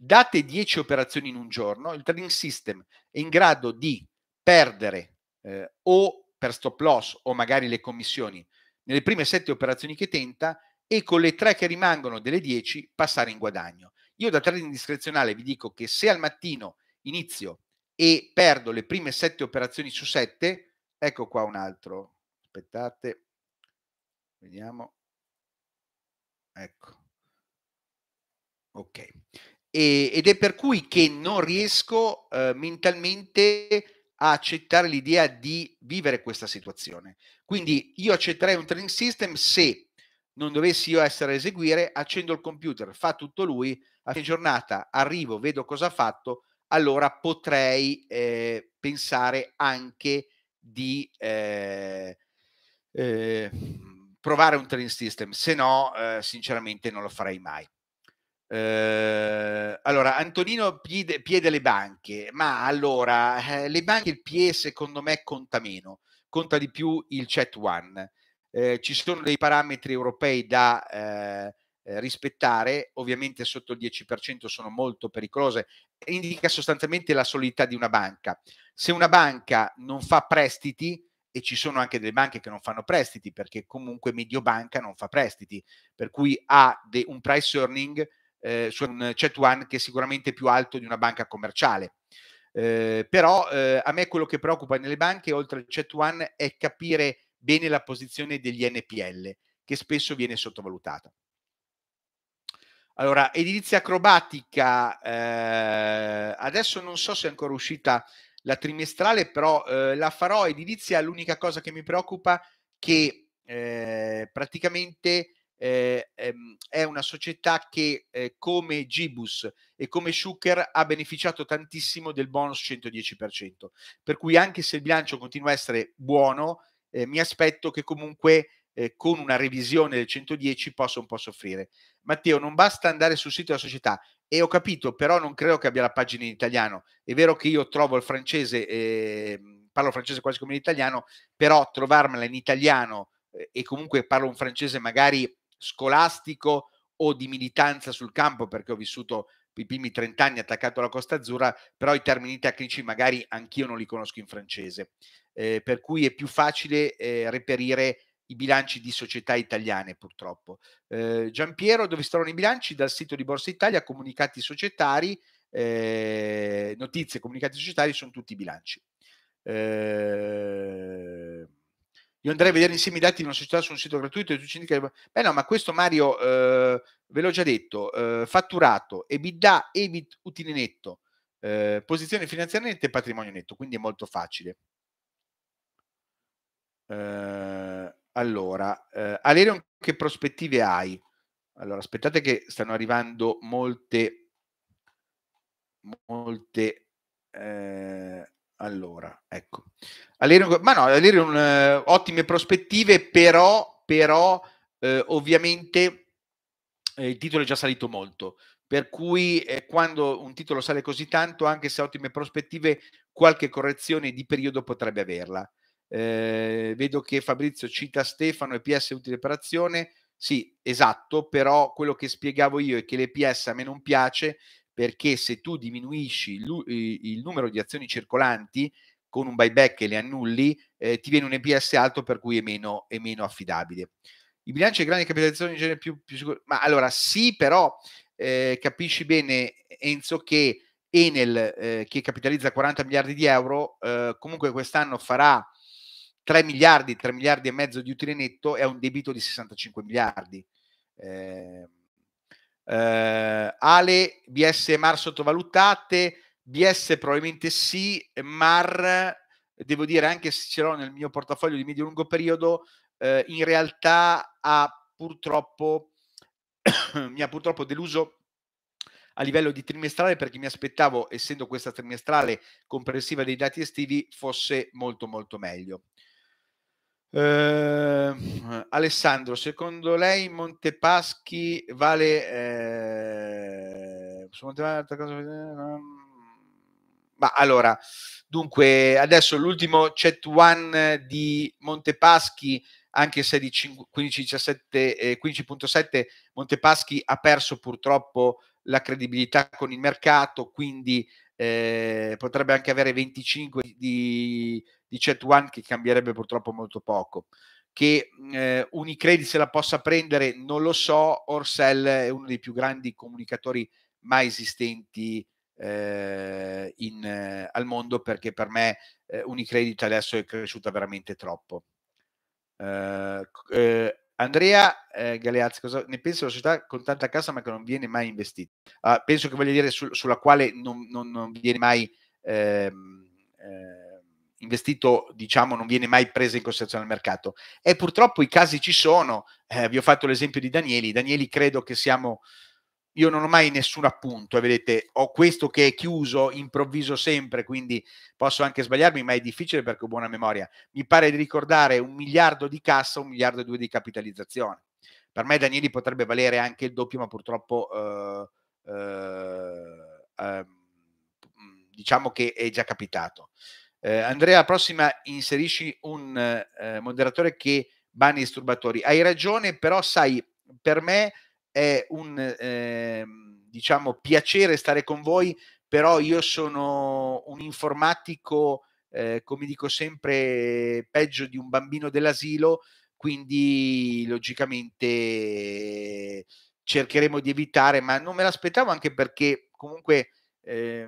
Date 10 operazioni in un giorno, il trading system è in grado di perdere eh, o per stop loss o magari le commissioni nelle prime 7 operazioni che tenta e con le 3 che rimangono delle 10 passare in guadagno. Io da trading discrezionale vi dico che se al mattino inizio e perdo le prime 7 operazioni su 7, ecco qua un altro, aspettate, vediamo, ecco, ok, e, ed è per cui che non riesco eh, mentalmente a accettare l'idea di vivere questa situazione. Quindi io accetterei un training system se non dovessi io essere a eseguire, accendo il computer, fa tutto lui, a fine giornata arrivo, vedo cosa ha fatto, allora potrei eh, pensare anche di eh, eh, provare un training system, se no eh, sinceramente non lo farei mai. Eh, allora, Antonino piede, piede, le banche, ma allora eh, le banche il PIE secondo me conta meno, conta di più il CET One. Eh, ci sono dei parametri europei da eh, eh, rispettare, ovviamente sotto il 10% sono molto pericolose, indica sostanzialmente la solidità di una banca. Se una banca non fa prestiti, e ci sono anche delle banche che non fanno prestiti, perché comunque Mediobanca non fa prestiti, per cui ha de- un price earning eh, su un CET1 che è sicuramente più alto di una banca commerciale. Eh, però eh, a me quello che preoccupa nelle banche, oltre al CET1, è capire bene la posizione degli NPL, che spesso viene sottovalutata. Allora, edilizia acrobatica, eh, adesso non so se è ancora uscita la trimestrale, però eh, la farò. Edilizia, l'unica cosa che mi preoccupa è che eh, praticamente eh, ehm, è una società che eh, come Gibus e come Schucker ha beneficiato tantissimo del bonus 110%, per cui anche se il bilancio continua a essere buono, eh, mi aspetto che comunque eh, con una revisione del 110 possa un po' soffrire. Matteo, non basta andare sul sito della società e ho capito, però non credo che abbia la pagina in italiano. È vero che io trovo il francese, eh, parlo francese quasi come l'italiano, però trovarmela in italiano eh, e comunque parlo un francese magari scolastico o di militanza sul campo, perché ho vissuto i primi 30 anni attaccato alla Costa Azzurra, però i termini tecnici magari anch'io non li conosco in francese, eh, per cui è più facile eh, reperire i bilanci di società italiane purtroppo. Eh, Giampiero, dove si i bilanci? Dal sito di Borsa Italia, comunicati societari, eh, notizie, comunicati societari, sono tutti i bilanci. Eh, io andrei a vedere insieme i dati di una società su un sito gratuito e tu ci indichi... Beh no, ma questo Mario, eh, ve l'ho già detto, eh, fatturato, EBITDA, EBIT, utile netto, eh, posizione finanziaria netta e patrimonio netto, quindi è molto facile. Eh, allora, eh, Alerion, che prospettive hai? Allora, aspettate che stanno arrivando molte, molte eh, allora, ecco. Alerion, ma no, Alerion uh, ottime prospettive, però, però eh, ovviamente eh, il titolo è già salito molto, per cui eh, quando un titolo sale così tanto, anche se ha ottime prospettive, qualche correzione di periodo potrebbe averla. Eh, vedo che Fabrizio cita Stefano e PS utile per azione. Sì, esatto, però quello che spiegavo io è che l'EPS a me non piace perché se tu diminuisci il numero di azioni circolanti con un buyback e le annulli, eh, ti viene un EPS alto per cui è meno, è meno affidabile. I bilanci di grandi capitalizzazioni in genere più, più sicuri. Ma allora sì, però eh, capisci bene Enzo che Enel eh, che capitalizza 40 miliardi di euro, eh, comunque quest'anno farà 3 miliardi, 3 miliardi e mezzo di utile netto e ha un debito di 65 miliardi. Eh, eh, Ale, BS e Mar sottovalutate, BS probabilmente sì, Mar devo dire anche se ce l'ho nel mio portafoglio di medio-lungo periodo, eh, in realtà ha purtroppo mi ha purtroppo deluso a livello di trimestrale perché mi aspettavo, essendo questa trimestrale comprensiva dei dati estivi, fosse molto molto meglio. Eh, Alessandro, secondo lei Montepaschi vale eh, ma allora dunque adesso l'ultimo chat one di Montepaschi anche se di 15.17 eh, 15.7 Montepaschi ha perso purtroppo la credibilità con il mercato, quindi eh, potrebbe anche avere 25 di, di Chat One che cambierebbe purtroppo molto poco. Che eh, Unicredit se la possa prendere non lo so, Orcel è uno dei più grandi comunicatori mai esistenti eh, in, eh, al mondo perché per me eh, Unicredit adesso è cresciuta veramente troppo. Uh, uh, Andrea eh, Galeazzi, cosa ne pensa della società con tanta cassa ma che non viene mai investita? Uh, penso che voglia dire su, sulla quale non, non, non viene mai ehm, eh, investito, diciamo, non viene mai presa in considerazione al mercato. E purtroppo i casi ci sono. Eh, vi ho fatto l'esempio di Danieli. Danieli credo che siamo io non ho mai nessun appunto, e vedete, ho questo che è chiuso, improvviso sempre, quindi posso anche sbagliarmi, ma è difficile perché ho buona memoria. Mi pare di ricordare un miliardo di cassa, un miliardo e due di capitalizzazione. Per me Danieli potrebbe valere anche il doppio, ma purtroppo eh, eh, eh, diciamo che è già capitato. Eh, Andrea, prossima inserisci un eh, moderatore che bani i disturbatori. Hai ragione, però sai, per me è un eh, diciamo piacere stare con voi, però io sono un informatico, eh, come dico sempre, peggio di un bambino dell'asilo, quindi logicamente cercheremo di evitare, ma non me l'aspettavo anche perché comunque eh,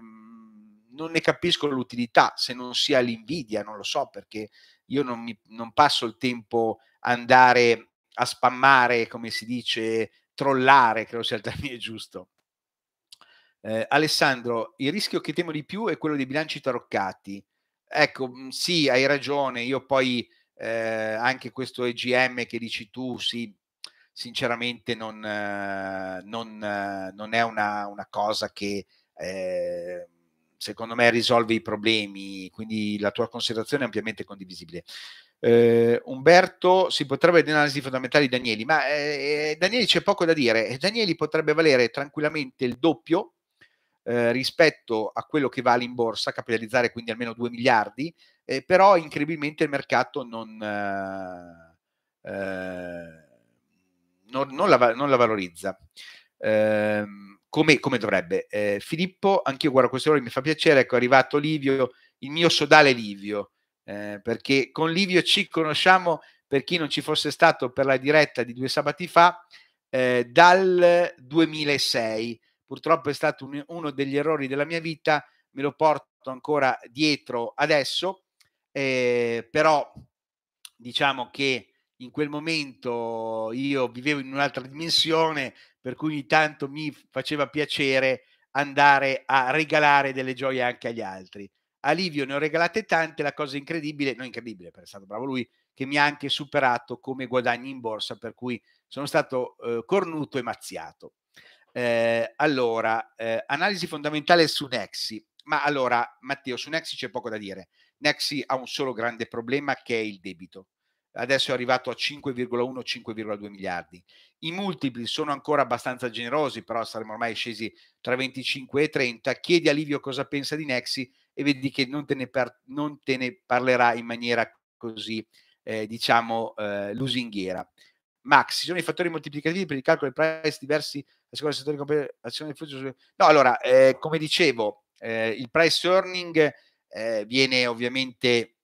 non ne capisco l'utilità, se non sia l'invidia, non lo so, perché io non, mi, non passo il tempo andare a spammare, come si dice, trollare, credo sia il termine giusto. Eh, Alessandro, il rischio che temo di più è quello dei bilanci taroccati. Ecco, mm, sì, hai ragione, io poi eh, anche questo EGM che dici tu, sì, sinceramente non, eh, non, non è una, una, cosa che eh, secondo me risolve i problemi, quindi la tua considerazione è ampiamente condivisibile. Eh, Umberto si potrebbe vedere analisi fondamentali di Danieli, ma eh, Danieli c'è poco da dire. Danieli potrebbe valere tranquillamente il doppio eh, rispetto a quello che vale in borsa, capitalizzare quindi almeno 2 miliardi, eh, però incredibilmente il mercato non, eh, eh, non, non, la, non la, valorizza. Ehm, come, come, dovrebbe. Filippo, anch'io guardo questo ore, mi fa piacere, ecco è arrivato Livio, il mio sodale Livio, eh, perché con Livio ci conosciamo, per chi non ci fosse stato per la diretta di due sabati fa, eh, dal 2006. Purtroppo è stato un, uno degli errori della mia vita, me lo porto ancora dietro adesso, eh, però diciamo che in quel momento io vivevo in un'altra dimensione, per cui ogni tanto mi faceva piacere andare a regalare delle gioie anche agli altri a Livio ne ho regalate tante, la cosa incredibile, non incredibile, perché è stato bravo lui, che mi ha anche superato come guadagni in borsa, per cui sono stato eh, cornuto e mazziato. Eh, allora, eh, analisi fondamentale su Nexi. Ma allora, Matteo, su Nexi c'è poco da dire. Nexi ha un solo grande problema che è il debito. Adesso è arrivato a 5,1-5,2 miliardi. I multipli sono ancora abbastanza generosi, però saremo ormai scesi tra 25 e 30. Chiedi a Livio cosa pensa di Nexi e vedi che non te ne, par- non te ne parlerà in maniera così, eh, diciamo, eh, lusinghiera. Max, ci sono i fattori moltiplicativi per il calcolo dei price diversi a seconda del settore di azioni di No, allora, eh, come dicevo, eh, il price earning eh, viene ovviamente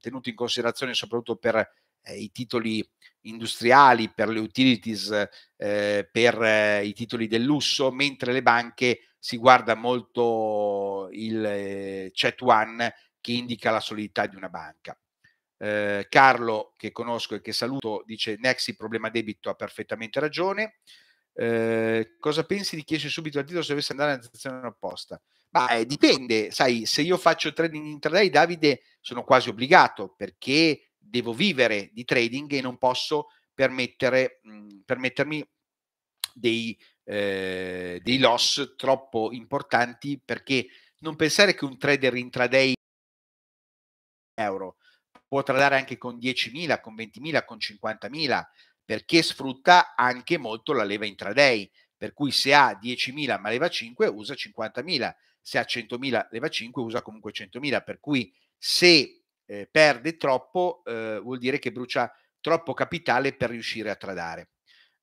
tenuto in considerazione soprattutto per eh, i titoli industriali, per le utilities, eh, per eh, i titoli del lusso, mentre le banche si guarda molto il eh, CET1 che indica la solidità di una banca. Eh, Carlo, che conosco e che saluto, dice Nexi problema debito ha perfettamente ragione. Eh, cosa pensi di chiedere subito al titolo se dovesse andare nella direzione opposta? Ma eh, dipende, sai, se io faccio trading intraday, Davide, sono quasi obbligato perché devo vivere di trading e non posso mh, mm, permettermi dei, eh, dei loss troppo importanti perché non pensare che un trader intraday euro può tradare anche con 10.000, con 20.000, con 50.000 perché sfrutta anche molto la leva intraday per cui se ha 10.000 ma leva 5 usa 50.000 se ha 100.000 leva 5 usa comunque 100.000 per cui se eh, perde troppo eh, vuol dire che brucia troppo capitale per riuscire a tradare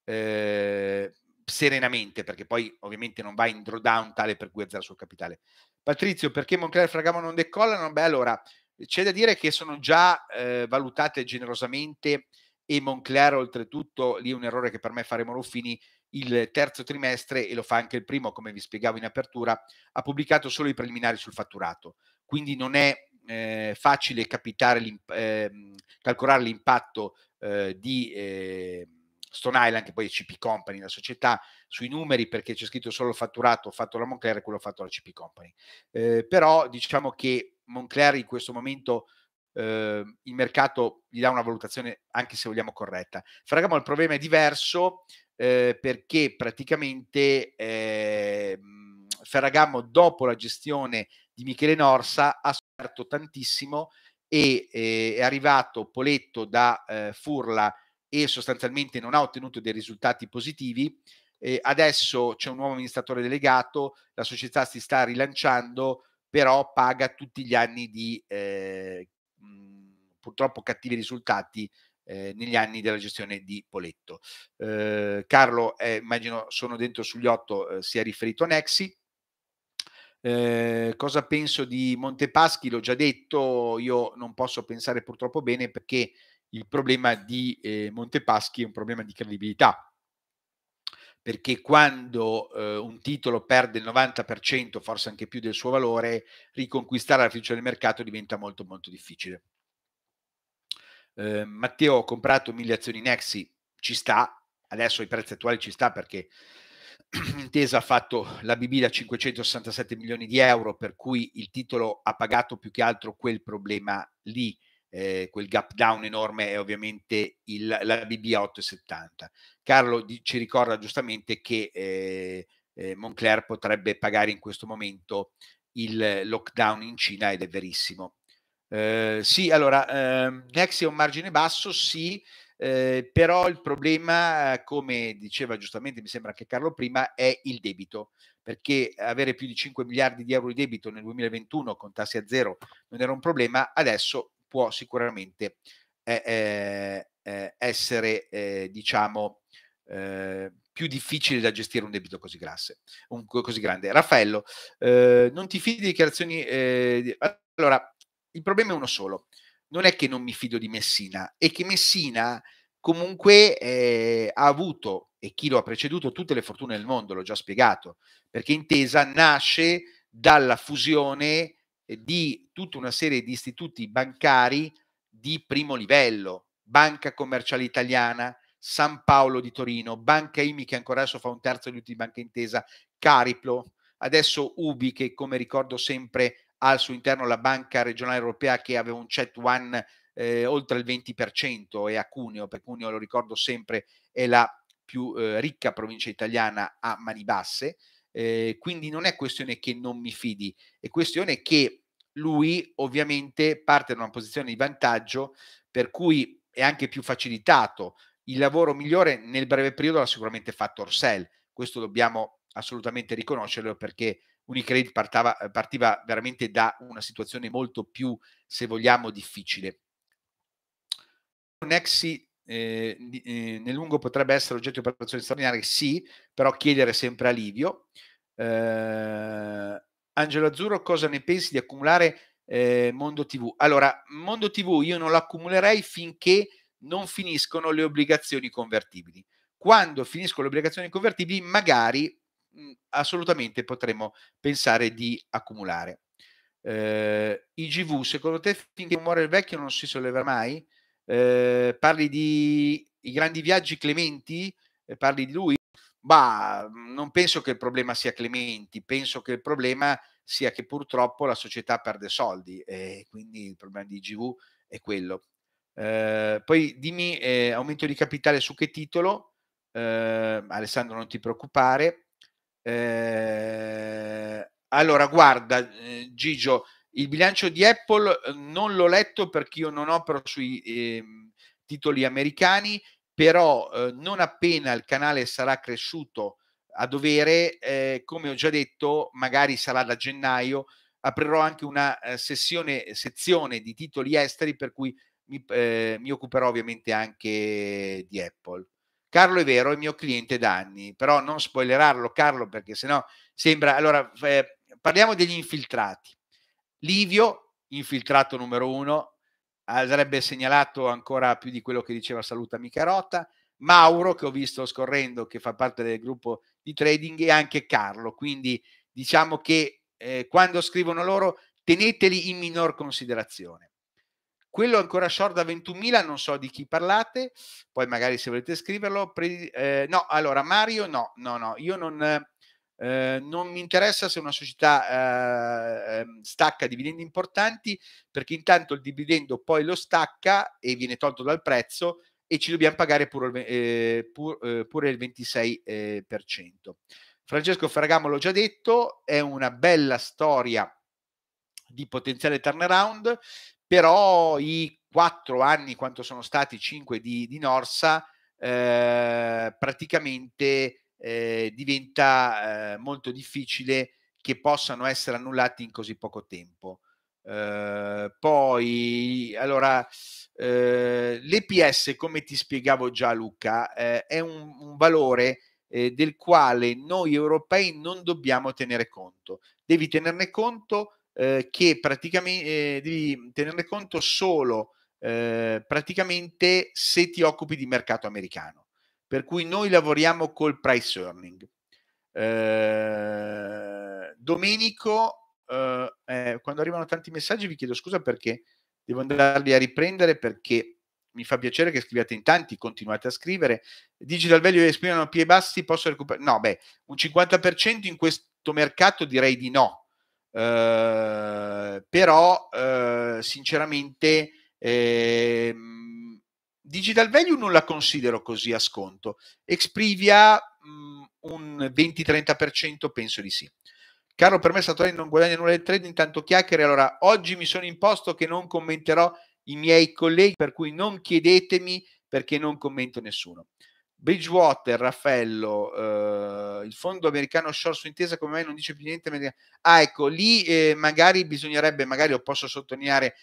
eh, serenamente perché poi ovviamente non va in drawdown tale per cui azzera sul capitale Patrizio perché Moncler e Fragamo non decollano? beh allora c'è da dire che sono già eh, valutate generosamente e Moncler oltretutto lì è un errore che per me faremo Ruffini il terzo trimestre e lo fa anche il primo, come vi spiegavo in apertura, ha pubblicato solo i preliminari sul fatturato. Quindi non è eh, facile eh, calcolare l'impatto eh, di eh, Stone Island, che poi è CP Company, la società, sui numeri perché c'è scritto solo fatturato fatto da Moncler e quello fatto dalla CP Company. Eh, però diciamo che Moncler in questo momento eh, il mercato gli dà una valutazione anche se vogliamo corretta. Ferragamo il problema è diverso eh, perché praticamente eh, Ferragamo dopo la gestione di Michele Norsa ha sofferto tantissimo e eh, è arrivato Poletto da eh, Furla e sostanzialmente non ha ottenuto dei risultati positivi. Eh, adesso c'è un nuovo amministratore delegato, la società si sta rilanciando, però paga tutti gli anni di eh, mh, purtroppo cattivi risultati eh, negli anni della gestione di Poletto. Eh, Carlo, eh, immagino sono dentro sugli otto, eh, si è riferito a Nexi. Eh, cosa penso di Montepaschi? L'ho già detto, io non posso pensare purtroppo bene perché il problema di eh, Montepaschi è un problema di credibilità. Perché quando eh, un titolo perde il 90%, forse anche più del suo valore, riconquistare la fiducia del mercato diventa molto molto difficile. Eh, Matteo, ho comprato mille azioni Nexi, ci sta, adesso ai prezzi attuali ci sta perché Intesa ha fatto la BB da 567 milioni di euro, per cui il titolo ha pagato più che altro quel problema lì. Eh, quel gap down enorme è ovviamente il, la BB a 8,70. Carlo di, ci ricorda giustamente che eh, eh, Moncler potrebbe pagare in questo momento il lockdown in Cina ed è verissimo. Eh, sì, allora, ehm, Nexi è un margine basso, sì, eh, però il problema, come diceva giustamente, mi sembra che Carlo prima, è il debito, perché avere più di 5 miliardi di euro di debito nel 2021 con tassi a zero non era un problema, adesso può sicuramente eh, eh, essere, eh, diciamo, eh, più difficile da gestire un debito così, grasse, un, così grande. Raffaello, eh, non ti fidi di dichiarazioni... allora, il problema è uno solo. Non è che non mi fido di Messina, è che Messina comunque eh, ha avuto, e chi lo ha preceduto, tutte le fortune del mondo, l'ho già spiegato, perché Intesa nasce dalla fusione di tutta una serie di istituti bancari di primo livello, Banca Commerciale Italiana, San Paolo di Torino, Banca IMI che ancora adesso fa un terzo degli utili Banca Intesa, Cariplo, adesso Ubi che come ricordo sempre ha al suo interno la Banca Regionale Europea che aveva un CET 1 eh, oltre il 20% e a Cuneo, per Cuneo lo ricordo sempre è la più eh, ricca provincia italiana a mani basse, eh, quindi non è questione che non mi fidi, è questione che lui ovviamente parte da una posizione di vantaggio per cui è anche più facilitato. Il lavoro migliore nel breve periodo l'ha sicuramente fatto Orsel, questo dobbiamo assolutamente riconoscerlo perché Unicredit partava, partiva veramente da una situazione molto più, se vogliamo, difficile. Nexi eh, eh, nel lungo potrebbe essere oggetto di operazioni straordinarie? Sì, però chiedere sempre alivio. Eh, Angelo Azzurro, cosa ne pensi di accumulare eh, Mondo TV? Allora, Mondo TV io non lo accumulerei finché non finiscono le obbligazioni convertibili. Quando finiscono le obbligazioni convertibili, magari mh, assolutamente potremmo pensare di accumulare. Eh, IGV, secondo te finché muore il vecchio non si solleverà mai? Eh, parli di i grandi viaggi Clementi? Eh, parli di lui? Bah, non penso che il problema sia Clementi, penso che il problema sia che purtroppo la società perde soldi e quindi il problema di GV è quello. Eh, poi dimmi eh, aumento di capitale su che titolo? Eh, Alessandro, non ti preoccupare. Eh, allora, guarda, eh, Gigio, il bilancio di Apple eh, non l'ho letto perché io non opero sui eh, titoli americani, però eh, non appena il canale sarà cresciuto a dovere, eh, come ho già detto, magari sarà da gennaio, aprirò anche una eh, sessione, sezione di titoli esteri per cui mi, eh, mi, occuperò ovviamente anche di Apple. Carlo è vero, è mio cliente da anni, però non spoilerarlo Carlo perché sennò sembra... Allora, parliamo degli infiltrati. Livio, infiltrato numero uno, avrebbe segnalato ancora più di quello che diceva Saluta Micarota, Mauro che ho visto scorrendo che fa parte del gruppo di trading e anche Carlo, quindi diciamo che eh, quando scrivono loro teneteli in minor considerazione. Quello ancora short da 21.000, non so di chi parlate, poi magari se volete scriverlo. Pre- eh, no, allora Mario, no, no, no, io non, eh, non mi interessa se una società eh, ehm, stacca dividendi importanti perché intanto il dividendo poi lo stacca e viene tolto dal prezzo e ci dobbiamo pagare pure, eh, pur, eh, pure il 26%. Eh, Francesco Ferragamo l'ho già detto, è una bella storia di potenziale turnaround, però i quattro anni, quanto sono stati cinque di, di Norsa, eh, praticamente eh, diventa eh, molto difficile che possano essere annullati in così poco tempo. Eh, poi, allora, eh, l'EPS, come ti spiegavo già Luca, eh, è un, un valore eh, del quale noi europei non dobbiamo tenere conto. Devi tenerne conto che praticamente devi tenerne conto solo praticamente se ti occupi di mercato americano per cui noi lavoriamo col price earning. Eh, Domenico, eh, eh, quando arrivano tanti messaggi vi chiedo scusa perché devo andarli a riprendere perché mi fa piacere che scriviate in tanti, continuate a scrivere. Digital value esprimono piedi bassi, posso recuperare? No, beh, un 50% in questo mercato direi di no. Eh, però, eh, sinceramente, eh, Digital Value non la considero così a sconto. Exprivia mh, un 20-30% penso di sì. Caro, per me Satori non guadagna nulla del trading, intanto chiacchiere. Allora, oggi mi sono imposto che non commenterò i miei colleghi, per cui non chiedetemi perché non commento nessuno. Bridgewater, Raffaello, eh, il fondo americano short su intesa come mai non dice più niente? Ah, ecco, lì eh, magari bisognerebbe, magari lo posso sottolineare,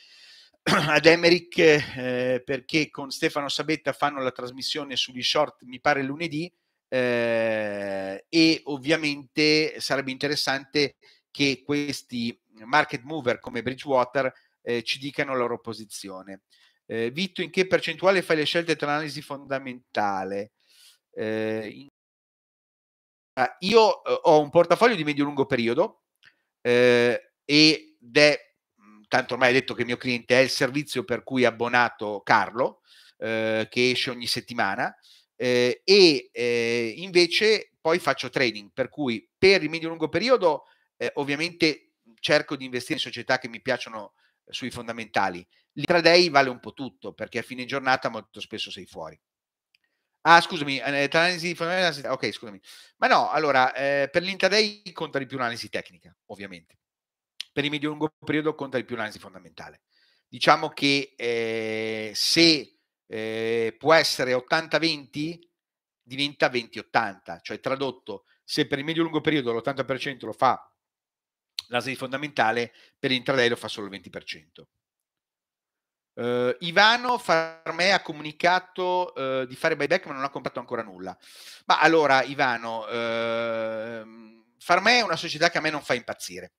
ad Emerick eh, perché con Stefano Sabetta fanno la trasmissione sugli short, mi pare lunedì, eh, e ovviamente sarebbe interessante che questi market mover come Bridgewater eh, ci dicano la loro posizione. Eh, Vitto, in che percentuale fai le scelte tra analisi fondamentale? Eh, in... Ah, io eh, ho un portafoglio di medio-lungo periodo ed è tanto ormai hai detto che il mio cliente è il servizio per cui è abbonato Carlo, eh, che esce ogni settimana, eh, e eh, invece poi faccio trading, per cui per il medio-lungo periodo eh, ovviamente cerco di investire in società che mi piacciono sui fondamentali. L'intraday vale un po' tutto, perché a fine giornata molto spesso sei fuori. Ah, scusami, eh, analisi fondamentale, ok, scusami. Ma no, allora, eh, per l'intraday conta di più l'analisi tecnica, ovviamente per il medio-lungo periodo conta di più l'analisi fondamentale. Diciamo che eh, se eh, può essere 80-20, diventa 20-80, cioè tradotto, se per il medio-lungo periodo l'80% lo fa l'ASI fondamentale, per l'intraday lo fa solo il 20%. Uh, Ivano Farmè ha comunicato uh, di fare buyback ma non ha comprato ancora nulla. Ma allora Ivano, uh, Farmè è una società che a me non fa impazzire.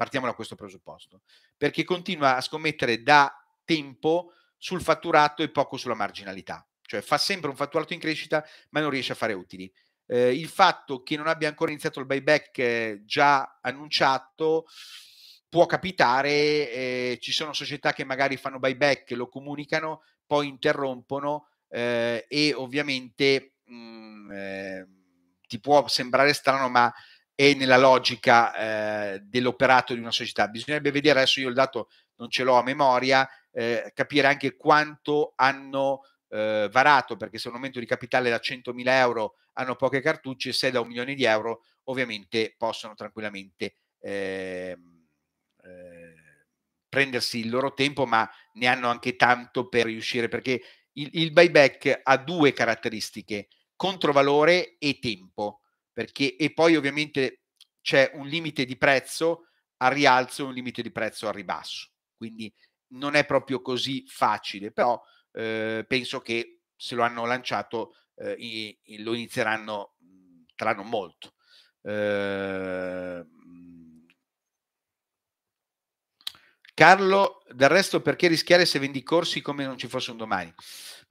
Partiamo da questo presupposto, perché continua a scommettere da tempo sul fatturato e poco sulla marginalità. Cioè fa sempre un fatturato in crescita ma non riesce a fare utili. Eh, il fatto che non abbia ancora iniziato il buyback eh, già annunciato può capitare, eh, ci sono società che magari fanno buyback, lo comunicano, poi interrompono eh, e ovviamente mh, mm, eh, ti può sembrare strano, ma è nella logica eh, dell'operato di una società. Bisognerebbe vedere, adesso io il dato non ce l'ho a memoria, eh, capire anche quanto hanno eh, varato, perché se un aumento di capitale da 100.000 euro hanno poche cartucce, se da un milione di euro ovviamente possono tranquillamente... Eh, eh, prendersi il loro tempo, ma ne hanno anche tanto per riuscire, perché il, il buyback ha due caratteristiche, controvalore e tempo, perché, e poi ovviamente c'è un limite di prezzo al rialzo e un limite di prezzo al ribasso, quindi non è proprio così facile, però eh, penso che se lo hanno lanciato eh, lo inizieranno tra non molto. Eh, Carlo, del resto perché rischiare se vendi corsi come non ci fosse un domani?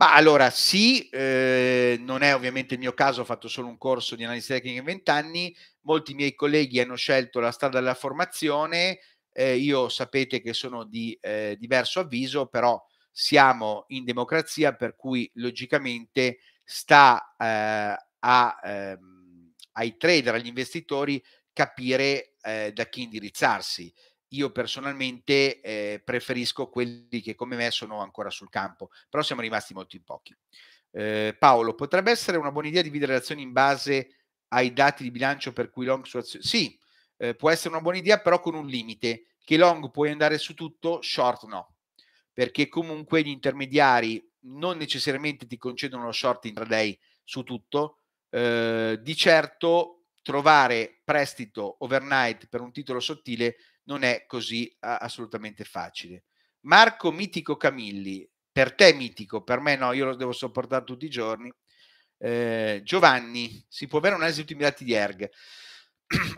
Ma allora sì, eh, non è ovviamente il mio caso, ho fatto solo un corso di analisi tecnica in vent'anni, molti miei colleghi hanno scelto la strada della formazione, eh, io sapete che sono di eh, diverso avviso, però siamo in democrazia per cui logicamente sta eh, a, ehm, ai trader, agli investitori capire eh, da chi indirizzarsi io personalmente eh, preferisco quelli che come me sono ancora sul campo, però siamo rimasti molto in pochi. Eh, Paolo, potrebbe essere una buona idea dividere le azioni in base ai dati di bilancio per cui long su azioni? Sì, eh, può essere una buona idea, però con un limite, che long puoi andare su tutto, short no, perché comunque gli intermediari non necessariamente ti concedono lo short intraday su tutto, eh, di certo trovare prestito overnight per un titolo sottile non è così assolutamente facile. Marco Mitico Camilli, per te mitico, per me no, io lo devo sopportare tutti i giorni. Eh, Giovanni, si può avere un'analisi di dati di ERG?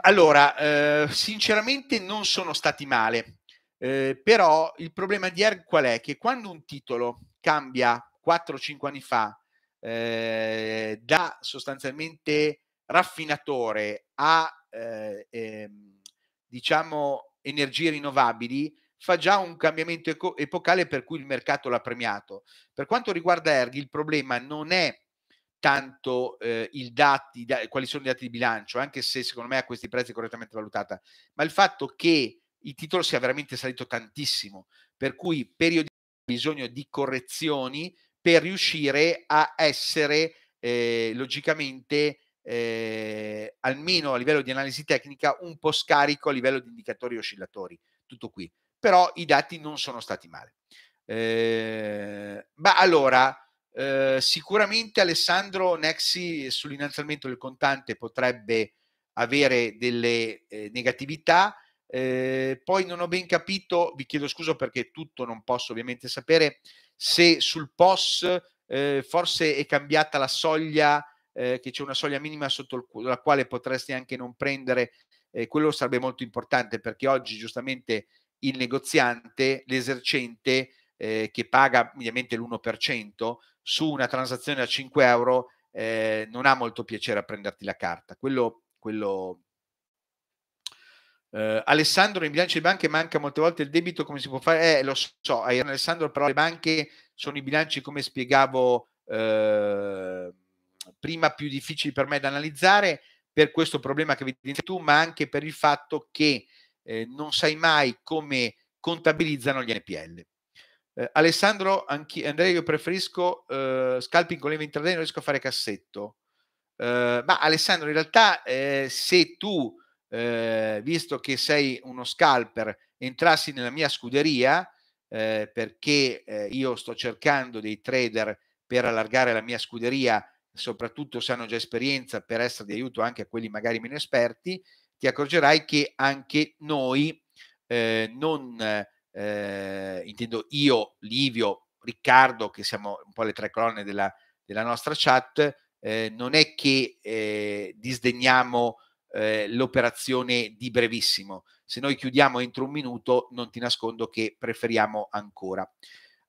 allora, eh, sinceramente non sono stati male, eh, però il problema di ERG qual è? Che quando un titolo cambia 4-5 anni fa eh, da sostanzialmente raffinatore a eh, ehm, diciamo energie rinnovabili fa già un cambiamento eco- epocale per cui il mercato l'ha premiato. Per quanto riguarda Erghi, il problema non è tanto eh, il dati, da, quali sono i dati di bilancio, anche se secondo me a questi prezzi è correttamente valutata, ma il fatto che il titolo sia veramente salito tantissimo, per cui periodi bisogno di correzioni per riuscire a essere eh, logicamente eh, almeno a livello di analisi tecnica, un po' scarico a livello di indicatori oscillatori. Tutto qui. Però i dati non sono stati male. Eh, ma allora, eh, sicuramente Alessandro Nexi sull'innalzamento del contante potrebbe avere delle eh, negatività. Eh, poi non ho ben capito, vi chiedo scusa perché tutto non posso ovviamente sapere, se sul POS eh, forse è cambiata la soglia eh, che c'è una soglia minima sotto la quale potresti anche non prendere, eh, quello sarebbe molto importante perché oggi giustamente il negoziante, l'esercente eh, che paga ovviamente l'1% su una transazione a 5 euro eh, non ha molto piacere a prenderti la carta. Quello, quello Uh, Alessandro, nei bilanci di banche manca molte volte il debito, come si può fare? Eh, lo so, Alessandro, però le banche sono i bilanci, come spiegavo uh, prima più difficili per me da analizzare per questo problema che vedi tu, ma anche per il fatto che eh, non sai mai come contabilizzano gli NPL. Eh, Alessandro, Andrea, io preferisco eh, scalping con l'eva intraday, non riesco a fare cassetto. Eh, ma Alessandro, in realtà, eh, se tu, eh, visto che sei uno scalper, entrassi nella mia scuderia, perché io sto cercando dei trader per allargare la mia scuderia, soprattutto se hanno già esperienza, per essere di aiuto anche a quelli magari meno esperti, ti accorgerai che anche noi eh, non, eh, intendo io, Livio, Riccardo, che siamo un po' le tre colonne della, della nostra chat, eh, non è che eh, disdegniamo eh, l'operazione di brevissimo. Se noi chiudiamo entro un minuto, non ti nascondo che preferiamo ancora.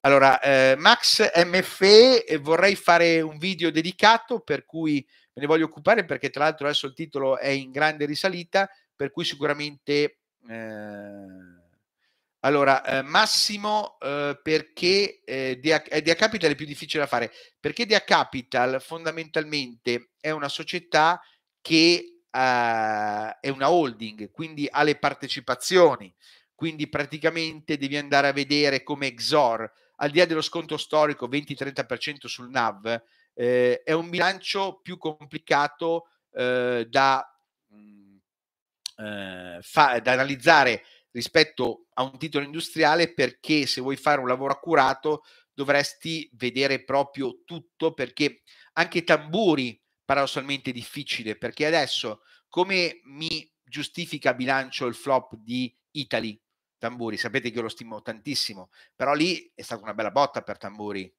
Allora, eh, Max MFE, eh, vorrei fare un video dedicato per cui me ne voglio occupare perché tra l'altro adesso il titolo è in grande risalita, per cui sicuramente... Eh, allora, eh, Massimo, eh, perché eh, DH, Capital è più difficile da fare? Perché DH Capital fondamentalmente è una società che è una holding, quindi ha le partecipazioni, quindi praticamente devi andare a vedere come Exor, al di là dello sconto storico 20-30% sul NAV, eh, è un bilancio più complicato eh, da, mh, mm, eh, fa, da analizzare rispetto a un titolo industriale perché se vuoi fare un lavoro accurato dovresti vedere proprio tutto perché anche tamburi paradossalmente difficile perché adesso come mi giustifica bilancio il flop di Italy Tamburi sapete che io lo stimo tantissimo però lì è stata una bella botta per Tamburi.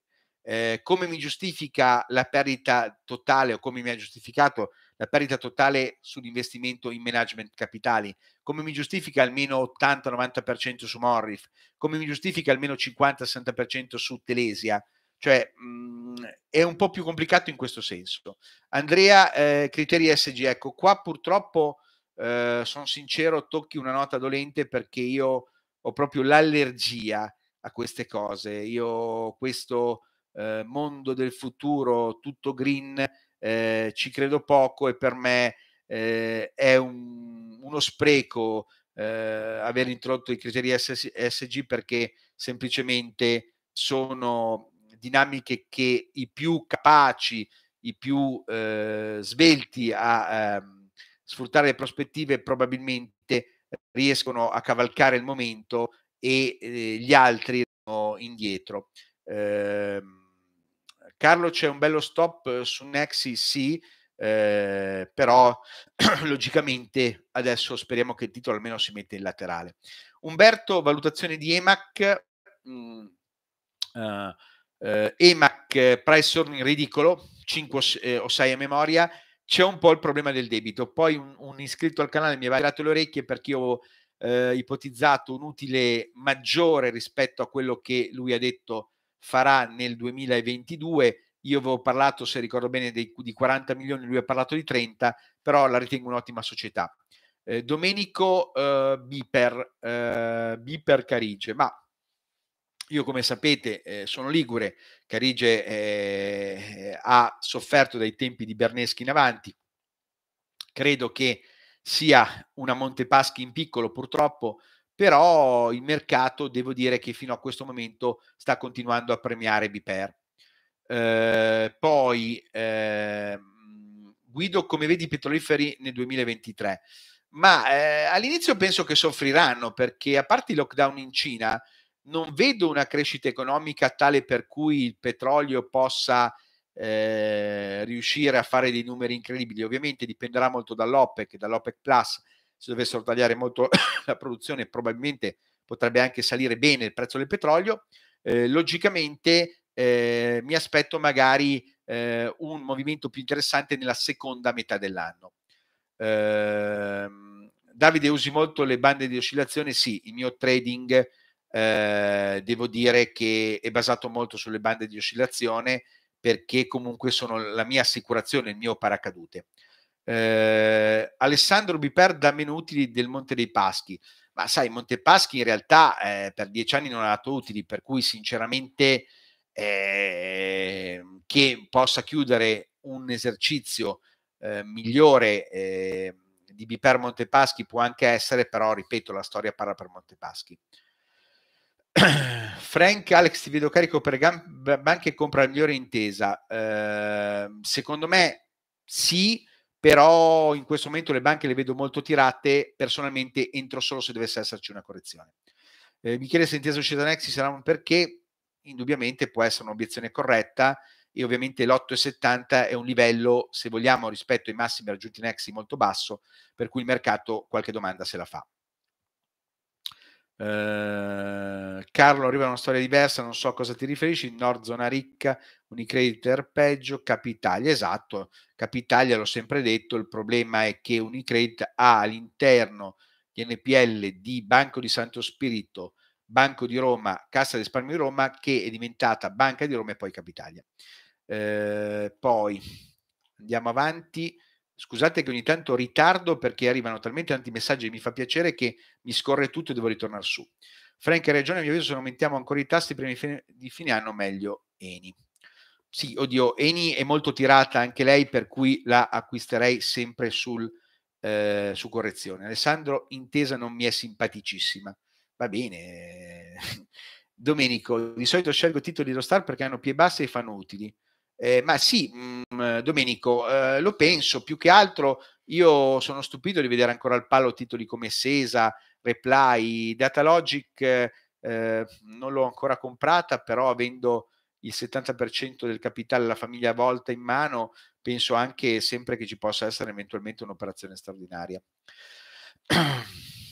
Eh, come mi giustifica la perdita totale o come mi ha giustificato la perdita totale sull'investimento in management capitali, come mi giustifica almeno 80-90% su Morrif, come mi giustifica almeno 50-60% su Telesia, cioè mh, mhmm, è un po' più complicato in questo senso. Andrea, eh, criteri SG, ecco, qua purtroppo eh, sono sincero, tocchi una nota dolente perché io ho proprio l'allergia a queste cose. Io questo eh, mondo del futuro tutto green eh, ci credo poco e per me eh, è un, uno spreco eh, aver introdotto i criteri SG perché semplicemente sono dinamiche che i più capaci, i più eh, svelti a ehm, sfruttare le prospettive probabilmente riescono a cavalcare il momento e eh, gli altri sono indietro. Eh, Carlo c'è un bello stop eh, su Nexi, sì, eh, però logicamente adesso speriamo che il titolo almeno si metta in laterale. Umberto, valutazione di EMAC, mm, uh, EMAC price earning ridicolo, 5 o 6 a memoria, c'è un po' il problema del debito. Poi un, un iscritto al canale mi aveva tirato le orecchie perché io ho eh, ipotizzato un utile maggiore rispetto a quello che lui ha detto farà nel 2022. Io avevo parlato, se ricordo bene, dei, di 40 milioni, lui ha parlato di 30, però la ritengo un'ottima società. Eh, Domenico eh, Biper, eh, Biper Carige, ma io come sapete eh, sono ligure, Carige eh, ha sofferto dai tempi di Berneschi in avanti, credo che sia una Montepaschi in piccolo purtroppo, però il mercato devo dire che fino a questo momento sta continuando a premiare Biper. Eh, poi eh, Guido, come vedi i petroliferi nel 2023? Ma eh, all'inizio penso che soffriranno perché a parte il lockdown in Cina non vedo una crescita economica tale per cui il petrolio possa eh, riuscire a fare dei numeri incredibili. Ovviamente dipenderà molto dall'OPEC, dall'OPEC Plus se dovessero tagliare molto la produzione probabilmente potrebbe anche salire bene il prezzo del petrolio. Eh, logicamente eh, mi aspetto magari eh, un movimento più interessante nella seconda metà dell'anno. Ehm, Davide, usi molto le bande di oscillazione? Sì, il mio trading eh, devo dire che è basato molto sulle bande di oscillazione perché comunque sono la mia assicurazione, il mio paracadute. Eh, Alessandro Biper da meno utili del Monte dei Paschi. Ma sai, Monte Paschi in realtà eh, per dieci anni non ha dato utili, per cui sinceramente eh, che possa chiudere un esercizio eh, migliore eh, di Biper Montepaschi può anche essere, però ripeto, la storia parla per Montepaschi. Frank Alex ti vedo carico per banche e compra la migliore intesa. Eh, secondo me sì, però in questo momento le banche le vedo molto tirate, personalmente entro solo se dovesse esserci una correzione. Eh, mi chiede se intesa uscita Nexi sarà un perché, indubbiamente può essere un'obiezione corretta e ovviamente l'8,70 è un livello, se vogliamo, rispetto ai massimi raggiunti in Exi molto basso, per cui il mercato qualche domanda se la fa. Uh, Carlo arriva da una storia diversa, non so a cosa ti riferisci, Nord zona ricca, Unicredit peggio, Capitalia, esatto, Capitalia l'ho sempre detto, il problema è che Unicredit ha all'interno di NPL di Banco di Santo Spirito, Banco di Roma, Cassa di risparmio di Roma, che è diventata Banca di Roma e poi Capitalia. Uh, poi andiamo avanti. Scusate che ogni tanto ritardo perché arrivano talmente tanti messaggi e mi fa piacere che mi scorre tutto e devo ritornare su. Frank e Regione, a mio avviso, se non aumentiamo ancora i tassi prima di fine anno, meglio Eni. Sì, oddio, Eni è molto tirata anche lei, per cui la acquisterei sempre sul, eh, su correzione. Alessandro, intesa non mi è simpaticissima. Va bene. Domenico, di solito scelgo titoli dello Star perché hanno piedi bassi e fanno utili. Eh, ma sì, mh, mm, Domenico, eh, lo penso, più che altro io sono stupito di vedere ancora al palo titoli come Sesa, Reply, Datalogic, eh, non l'ho ancora comprata, però avendo il 70% del capitale della famiglia Volta in mano, penso anche sempre che ci possa essere eventualmente un'operazione straordinaria.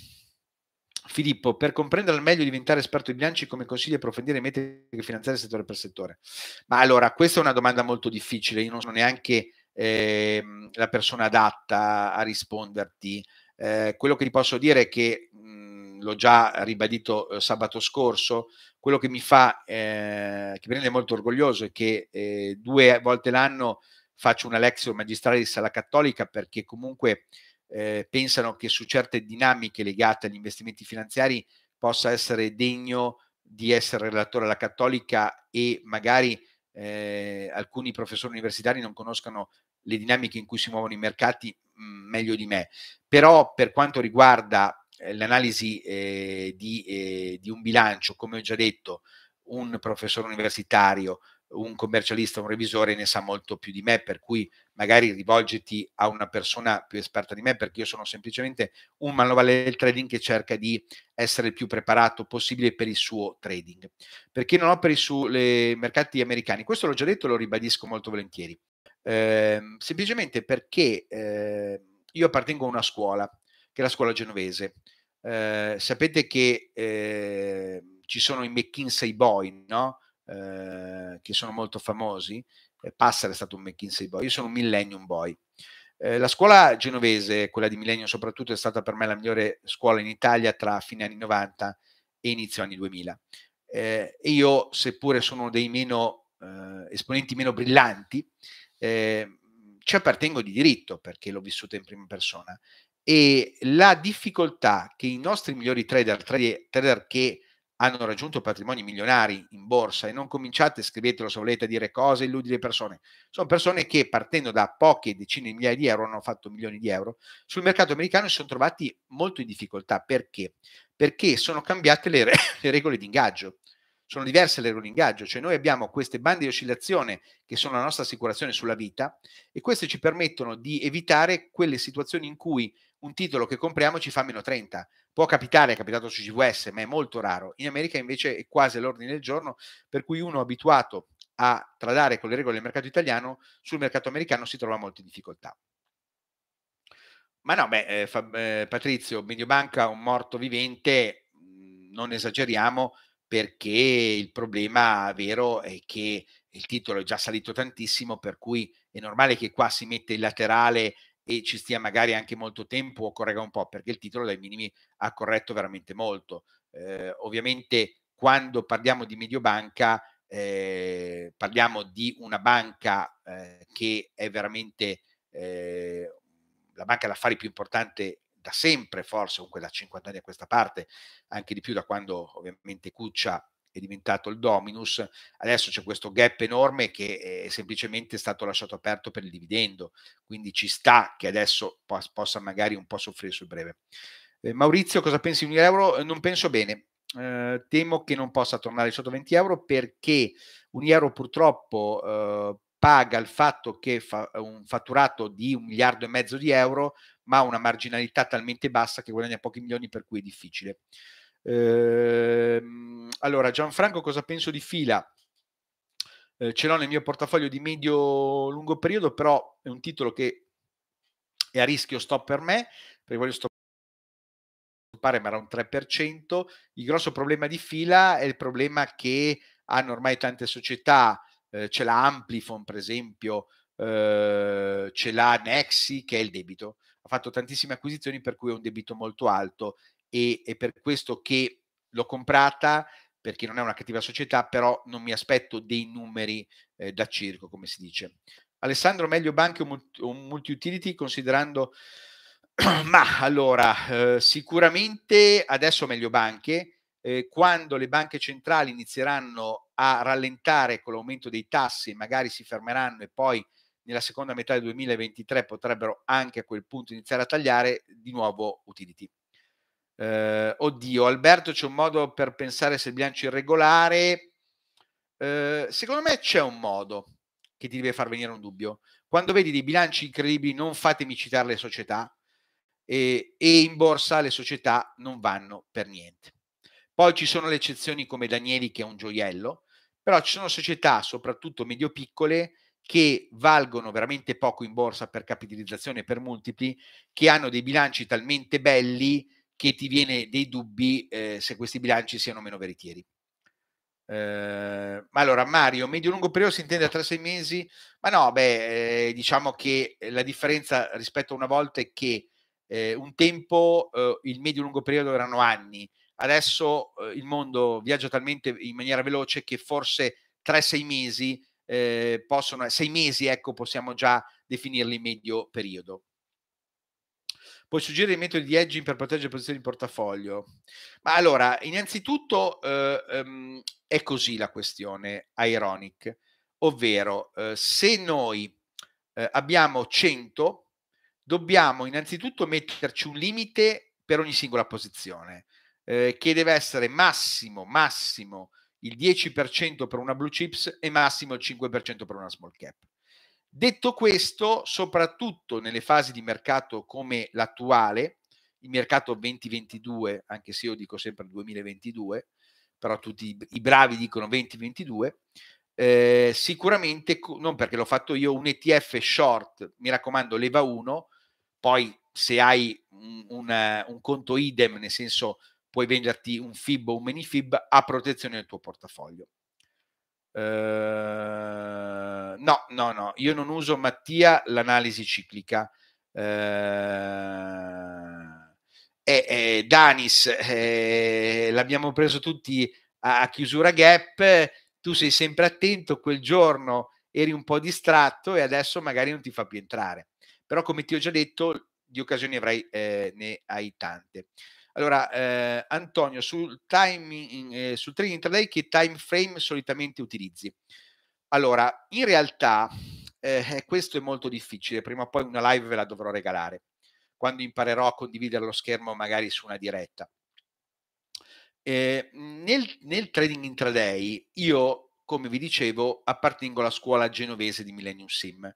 Filippo, per comprendere al meglio e diventare esperto di bilanci, come consigli approfondire i metodi finanziari settore per settore? Ma allora, questa è una domanda molto difficile, io non sono neanche eh, la persona adatta a risponderti. Eh, quello che ti posso dire è che, mh, l'ho già ribadito eh, sabato scorso, quello che mi fa, eh, che mi rende molto orgoglioso è che eh, due volte l'anno faccio una lezione magistrale di sala cattolica perché comunque eh, pensano che su certe dinamiche legate agli investimenti finanziari possa essere degno di essere relatore alla cattolica e magari eh, alcuni professori universitari non conoscano le dinamiche in cui si muovono i mercati mh, mm, meglio di me. Però per quanto riguarda eh, l'analisi eh, di, eh, di un bilancio, come ho già detto, un professore universitario un commercialista, un revisore ne sa molto più di me, per cui magari rivolgiti a una persona più esperta di me, perché io sono semplicemente un manovale del trading che cerca di essere il più preparato possibile per il suo trading. Perché non operi sui mercati americani? Questo l'ho già detto e lo ribadisco molto volentieri. Eh, semplicemente perché eh, io appartengo a una scuola, che è la scuola genovese. Eh, sapete che eh, ci sono i McKinsey Boy, no? Eh, che sono molto famosi. Eh, Passera è stato un McKinsey Boy, io sono un Millennium Boy. Eh, la scuola genovese, quella di Millennium soprattutto, è stata per me la migliore scuola in Italia tra fine anni 90 e inizio anni 2000. Eh, io, seppure sono dei meno eh, esponenti meno brillanti, ci appartengo di diritto perché l'ho vissuto in prima persona. E la difficoltà che i nostri migliori trader, trader che hanno raggiunto patrimoni milionari in borsa e non cominciate, scrivetelo se volete dire cose, illudi persone. Sono persone che partendo da poche decine di migliaia di euro hanno fatto milioni di euro. Sul mercato americano si sono trovati molto in difficoltà. Perché? Perché sono cambiate le, re- le regole di ingaggio. Sono diverse le regole di ingaggio, cioè noi abbiamo queste bande di oscillazione che sono la nostra assicurazione sulla vita e queste ci permettono di evitare quelle situazioni in cui un titolo che compriamo ci fa meno 30. Può capitare, è capitato su GVS, ma è molto raro. In America invece è quasi all'ordine del giorno, per cui uno abituato a tradare con le regole del mercato italiano, sul mercato americano si trova molte difficoltà. Ma no, beh, eh, fa, eh, Patrizio, Mediobanca un morto vivente, mh, mm, non esageriamo, perché il problema vero è che il titolo è già salito tantissimo, per cui è normale che qua si mette il laterale e ci stia magari anche molto tempo o corregga un po', perché il titolo dai minimi ha corretto veramente molto. Eh, ovviamente quando parliamo di Mediobanca eh, parliamo di una banca eh, che è veramente eh, la banca d'affari più importante da sempre, forse comunque da 50 anni a questa parte, anche di più da quando ovviamente Cuccia è diventato il dominus, adesso c'è questo gap enorme che è semplicemente stato lasciato aperto per il dividendo, quindi ci sta che adesso possa magari un po' soffrire sul breve. Eh, Maurizio, cosa pensi di un euro? Non penso bene, eh, temo che non possa tornare sotto 20 euro perché un euro purtroppo eh, paga il fatto che fa un fatturato di un miliardo e mezzo di euro, ma una marginalità talmente bassa che guadagna pochi milioni, per cui è difficile. Ehm, allora, Gianfranco, cosa penso di fila? eh, ce l'ho nel mio portafoglio di medio-lungo periodo, però è un titolo che è a rischio stop per me, perché voglio stoppare, ma era un 3%. Il grosso problema di fila è il problema che hanno ormai tante società, eh, c'è la Amplifon per esempio, eh, c'è la Nexi che è il debito. Ha fatto tantissime acquisizioni per cui è un debito molto alto e è per questo che l'ho comprata perché non è una cattiva società, però non mi aspetto dei numeri eh, da circo, come si dice. Alessandro, meglio banche o multi-utility considerando... Ma allora, eh, sicuramente adesso meglio banche, eh, quando le banche centrali inizieranno a rallentare con l'aumento dei tassi, magari si fermeranno e poi nella seconda metà del 2023 potrebbero anche a quel punto iniziare a tagliare di nuovo utility. Eh, oddio, Alberto, c'è un modo per pensare se il bilancio è irregolare? Eh, secondo me c'è un modo che ti deve far venire un dubbio. Quando vedi dei bilanci incredibili, non fatemi citare le società, e, e in borsa le società non vanno per niente. Poi ci sono le eccezioni come Danieli, che è un gioiello, però ci sono società, soprattutto medio-piccole, che valgono veramente poco in borsa per capitalizzazione e per multipli, che hanno dei bilanci talmente belli che ti viene dei dubbi eh, se questi bilanci siano meno veritieri. Eh, allora, Mario, medio-lungo periodo si intende a 3-6 mesi? Ma no, beh, eh, diciamo che la differenza rispetto a una volta è che eh, un tempo eh, il medio-lungo periodo erano anni, adesso eh, il mondo viaggia talmente in maniera veloce che forse 3-6 mesi eh, possono, 6 mesi, ecco, possiamo già definirli medio periodo. Puoi suggerire i metodi di hedging per proteggere le posizioni di portafoglio? Ma allora, innanzitutto eh, ehm, è così la questione Ironic, ovvero eh, se noi eh, abbiamo 100, dobbiamo innanzitutto metterci un limite per ogni singola posizione, eh, che deve essere massimo, massimo il 10% per una blue chips e massimo il 5% per una small cap. Detto questo, soprattutto nelle fasi di mercato come l'attuale, il mercato 2022, anche se io dico sempre 2022, però tutti i bravi dicono 2022, eh, sicuramente, non perché l'ho fatto io, un ETF short, mi raccomando, leva 1, poi se hai un, un, un conto idem, nel senso puoi venderti un FIB o un mini FIB a protezione del tuo portafoglio. Uh, no, no, no, io non uso Mattia l'analisi ciclica. Uh, eh, eh, Danis, eh, l'abbiamo preso tutti a, a, chiusura gap, tu sei sempre attento, quel giorno eri un po' distratto e adesso magari non ti fa più entrare. Però come ti ho già detto, di occasioni avrai, eh, ne hai tante. Allora, eh, Antonio, sul, timing, eh, sul trading intraday che time frame solitamente utilizzi? Allora, in realtà eh, eh, questo è molto difficile, prima o poi una live ve la dovrò regalare, quando imparerò a condividere lo schermo magari su una diretta. Eh, nel, nel trading intraday io, come vi dicevo, appartengo alla scuola genovese di Millennium Sim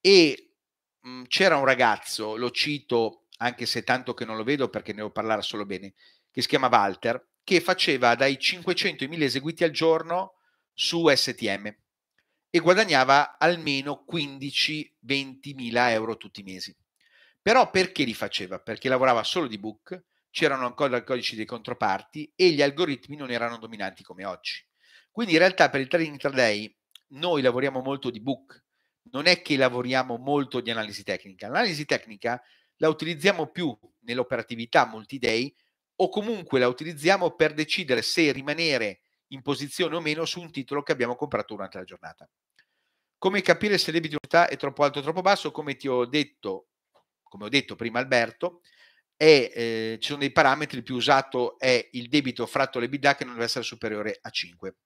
e mh, mm, c'era un ragazzo, lo cito anche se tanto che non lo vedo perché ne devo parlare solo bene, che si chiama Walter, che faceva dai 500 ai 1000 eseguiti al giorno su STM e guadagnava almeno 15-20 mila euro tutti i mesi. Però perché li faceva? Perché lavorava solo di book, c'erano ancora i codici dei controparti e gli algoritmi non erano dominanti come oggi. Quindi in realtà per il trading intraday noi lavoriamo molto di book, non è che lavoriamo molto di analisi tecnica. L'analisi tecnica la utilizziamo più nell'operatività multi-day o comunque la utilizziamo per decidere se rimanere in posizione o meno su un titolo che abbiamo comprato durante la giornata. Come capire se il debito è troppo alto o troppo basso? Come ti ho detto, come ho detto prima Alberto, è, eh, ci sono dei parametri, il più usato è il debito fratto l'EBITDA che non deve essere superiore a 5.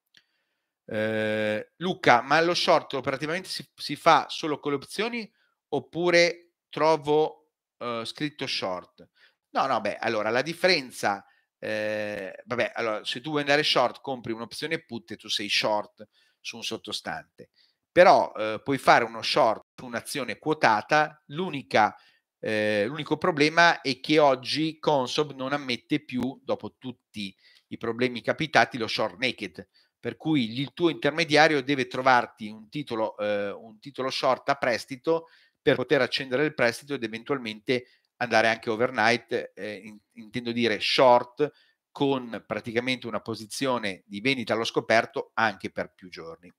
Eh, Luca, ma lo short operativamente si, si fa solo con le opzioni oppure trovo uh, scritto short. No, no, beh, allora la differenza, eh, vabbè, allora se tu vuoi andare short, compri un'opzione put e tu sei short su un sottostante. Però eh, puoi fare uno short su un'azione quotata, l'unica, eh, l'unico problema è che oggi Consob non ammette più, dopo tutti i problemi capitati, lo short naked, per cui il tuo intermediario deve trovarti un titolo, eh, un titolo short a prestito per poter accendere il prestito ed eventualmente andare anche overnight, eh, in, intendo dire short, con praticamente una posizione di vendita allo scoperto anche per più giorni.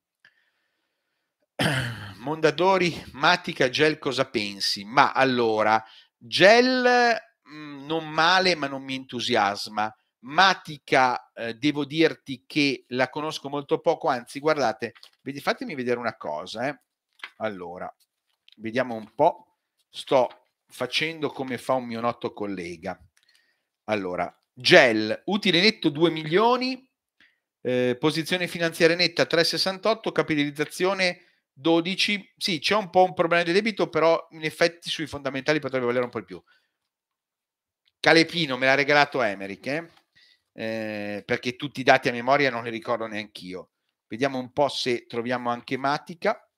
Mondadori, Matica, Gel, cosa pensi? Ma allora, Gel mm, non male, ma non mi entusiasma. Matica, eh, devo dirti che la conosco molto poco, anzi, guardate, fatemi vedere una cosa. Eh. Allora, vediamo un po'. Sto facendo come fa un mio noto collega. Allora, Gel, utile netto 2 milioni, eh, posizione finanziaria netta 3,68, capitalizzazione 12. Sì, c'è un po' un problema di debito, però in effetti sui fondamentali potrebbe valere un po' di più. Calepino me l'ha regalato Emerick, eh? Eh, perché tutti i dati a memoria non li ricordo neanche io. Vediamo un po' se troviamo anche Matica.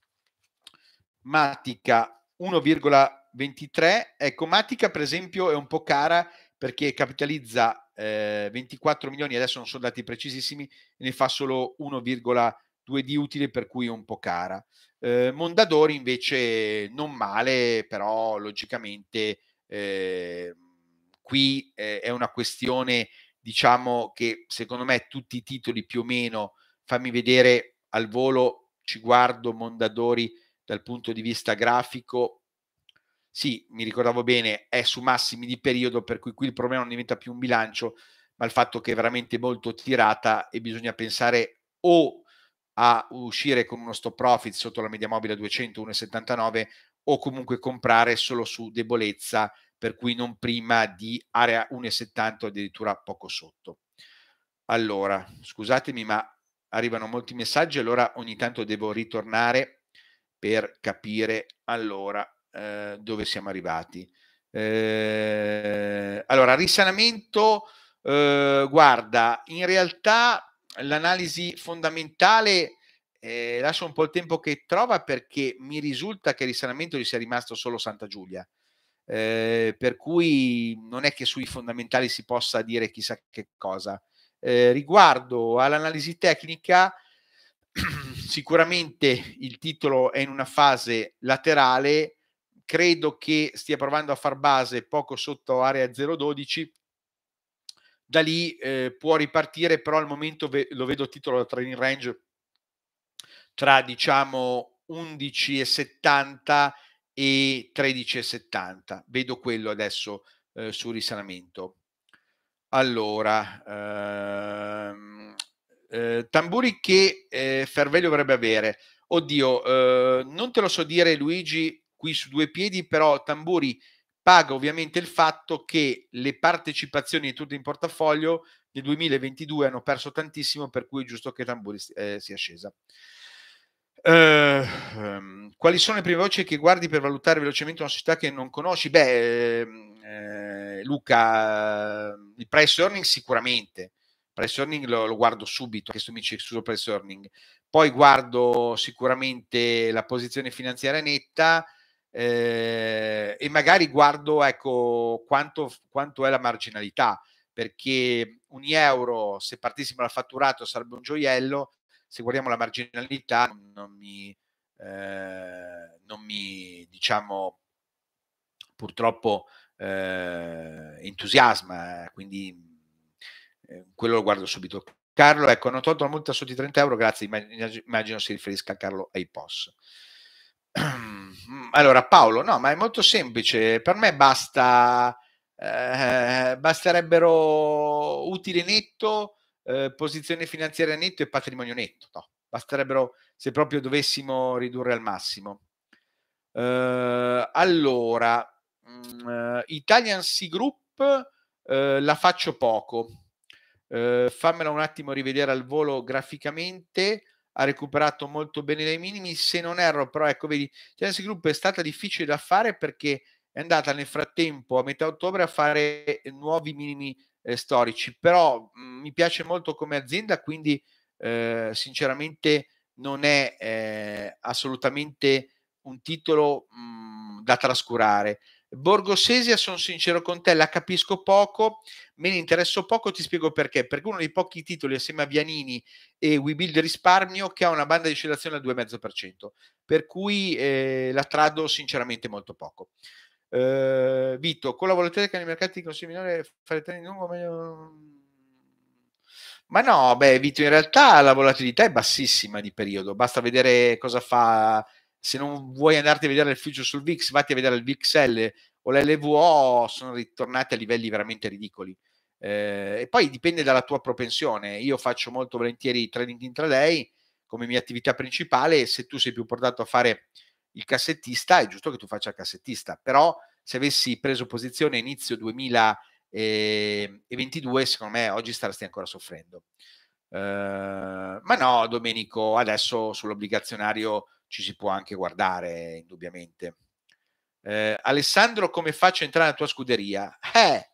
Matica 1,23. Ecco, Matica per esempio è un po' cara perché capitalizza eh, 24 milioni, adesso non sono dati precisissimi, ne fa solo 1,2 di utile, per cui è un po' cara. Eh, Mondadori invece non male, però logicamente eh, qui è una questione, diciamo che secondo me tutti i titoli più o meno, fammi vedere al volo, ci guardo Mondadori dal punto di vista grafico, sì, mi ricordavo bene, è su massimi di periodo, per cui qui il problema non diventa più un bilancio, ma il fatto che è veramente molto tirata e bisogna pensare o a uscire con uno stop profit sotto la media mobile a 200, 1,79 o comunque comprare solo su debolezza, per cui non prima di area 1,70 o addirittura poco sotto. Allora, scusatemi, ma arrivano molti messaggi, allora ogni tanto devo ritornare per capire allora eh, dove siamo arrivati. Eh, allora, risanamento, eh, guarda, in realtà l'analisi fondamentale eh, lascia un po' il tempo che trova perché mi risulta che risanamento gli sia rimasto solo Santa Giulia. Eh, per cui non è che sui fondamentali si possa dire chissà che cosa. Eh, riguardo all'analisi tecnica, sicuramente il titolo è in una fase laterale, credo che stia provando a far base poco sotto area 0,12 da lì eh, può ripartire, però al momento ve- lo vedo titolo da trading range tra diciamo 11,70 e 13,70. Vedo quello adesso eh, sul risanamento. Allora, ehm, eh, tamburi che eh, Fervelio dovrebbe avere. Oddio, eh, non te lo so dire Luigi qui su due piedi, però Tamburi paga ovviamente il fatto che le partecipazioni di tutte in portafoglio nel 2022 hanno perso tantissimo, per cui è giusto che Tamburi eh, sia scesa. Uh, quali sono le prime voci che guardi per valutare velocemente una società che non conosci? Beh, eh, Luca, il price earning sicuramente. Price earning lo, lo guardo subito, questo mi dice sul price earning. Poi guardo sicuramente la posizione finanziaria netta, eh, e magari guardo ecco, quanto, quanto è la marginalità, perché un euro se partissimo dal fatturato sarebbe un gioiello, se guardiamo la marginalità non mi, eh, non mi diciamo, purtroppo eh, entusiasma, quindi eh, quello lo guardo subito. Carlo, ecco, hanno tolto la multa sotto i 30 euro, grazie, immagino si riferisca a Carlo ai POS. Allora, Paolo, no, ma è molto semplice. Per me basta, eh, basterebbero utile netto, eh, posizione finanziaria netto e patrimonio netto. No, basterebbero se proprio dovessimo ridurre al massimo. Eh, allora, mm, Italian Sea Group eh, la faccio poco. Eh, fammela un attimo rivedere al volo graficamente ha recuperato molto bene dai minimi. Se non erro, però, ecco, vedi, Chelsea Group è stata difficile da fare perché è andata nel frattempo a metà ottobre a fare nuovi minimi eh, storici. Però mh, mm, mi piace molto come azienda, quindi eh, sinceramente non è eh, assolutamente un titolo mh, mm, da trascurare. Borgosesia, sono sincero con te, la capisco poco, me ne interesso poco, ti spiego perché. Perché uno dei pochi titoli assieme a Vianini e We Build Risparmio che ha una banda di oscillazione al 2,5%, per cui eh, la trado sinceramente molto poco. Uh, Vito, con la volatilità nei mercati di consiglio minore fare training lungo meglio... Ma no, beh, Vito, in realtà la volatilità è bassissima di periodo, basta vedere cosa fa se non vuoi andarti a vedere il future sul VIX, vatti a vedere il VXL o l'LVO, sono ritornati a livelli veramente ridicoli. Eh, e poi dipende dalla tua propensione. Io faccio molto volentieri trading intraday come mia attività principale. Se tu sei più portato a fare il cassettista, è giusto che tu faccia il cassettista. Però se avessi preso posizione inizio 2022, secondo me oggi staresti ancora soffrendo. Uh, ma no, Domenico, adesso sull'obbligazionario ci si può anche guardare indubbiamente. Eh, Alessandro, come faccio a entrare nella tua scuderia? Eh,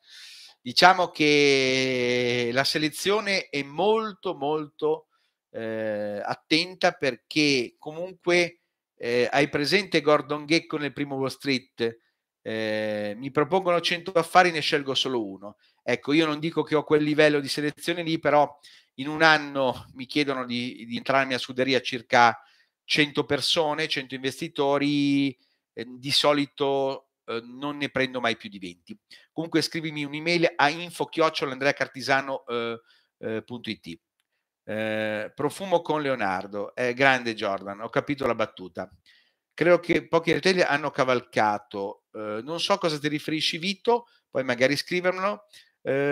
diciamo che la selezione è molto molto eh, attenta perché comunque eh, hai presente Gordon Gecko nel primo Wall Street eh, mi propongono 100 affari ne scelgo solo uno ecco io non dico che ho quel livello di selezione lì però in un anno mi chiedono di, di entrare nella scuderia circa 100 persone, 100 investitori, eh, di solito eh, non ne prendo mai più di 20. Comunque scrivimi un'email a info-andreacartisano.it. Eh, eh, eh, profumo con Leonardo, è grande Jordan, ho capito la battuta. Credo che pochi retail hanno cavalcato. Eh, non so cosa ti riferisci, Vito, poi magari scrivermelo.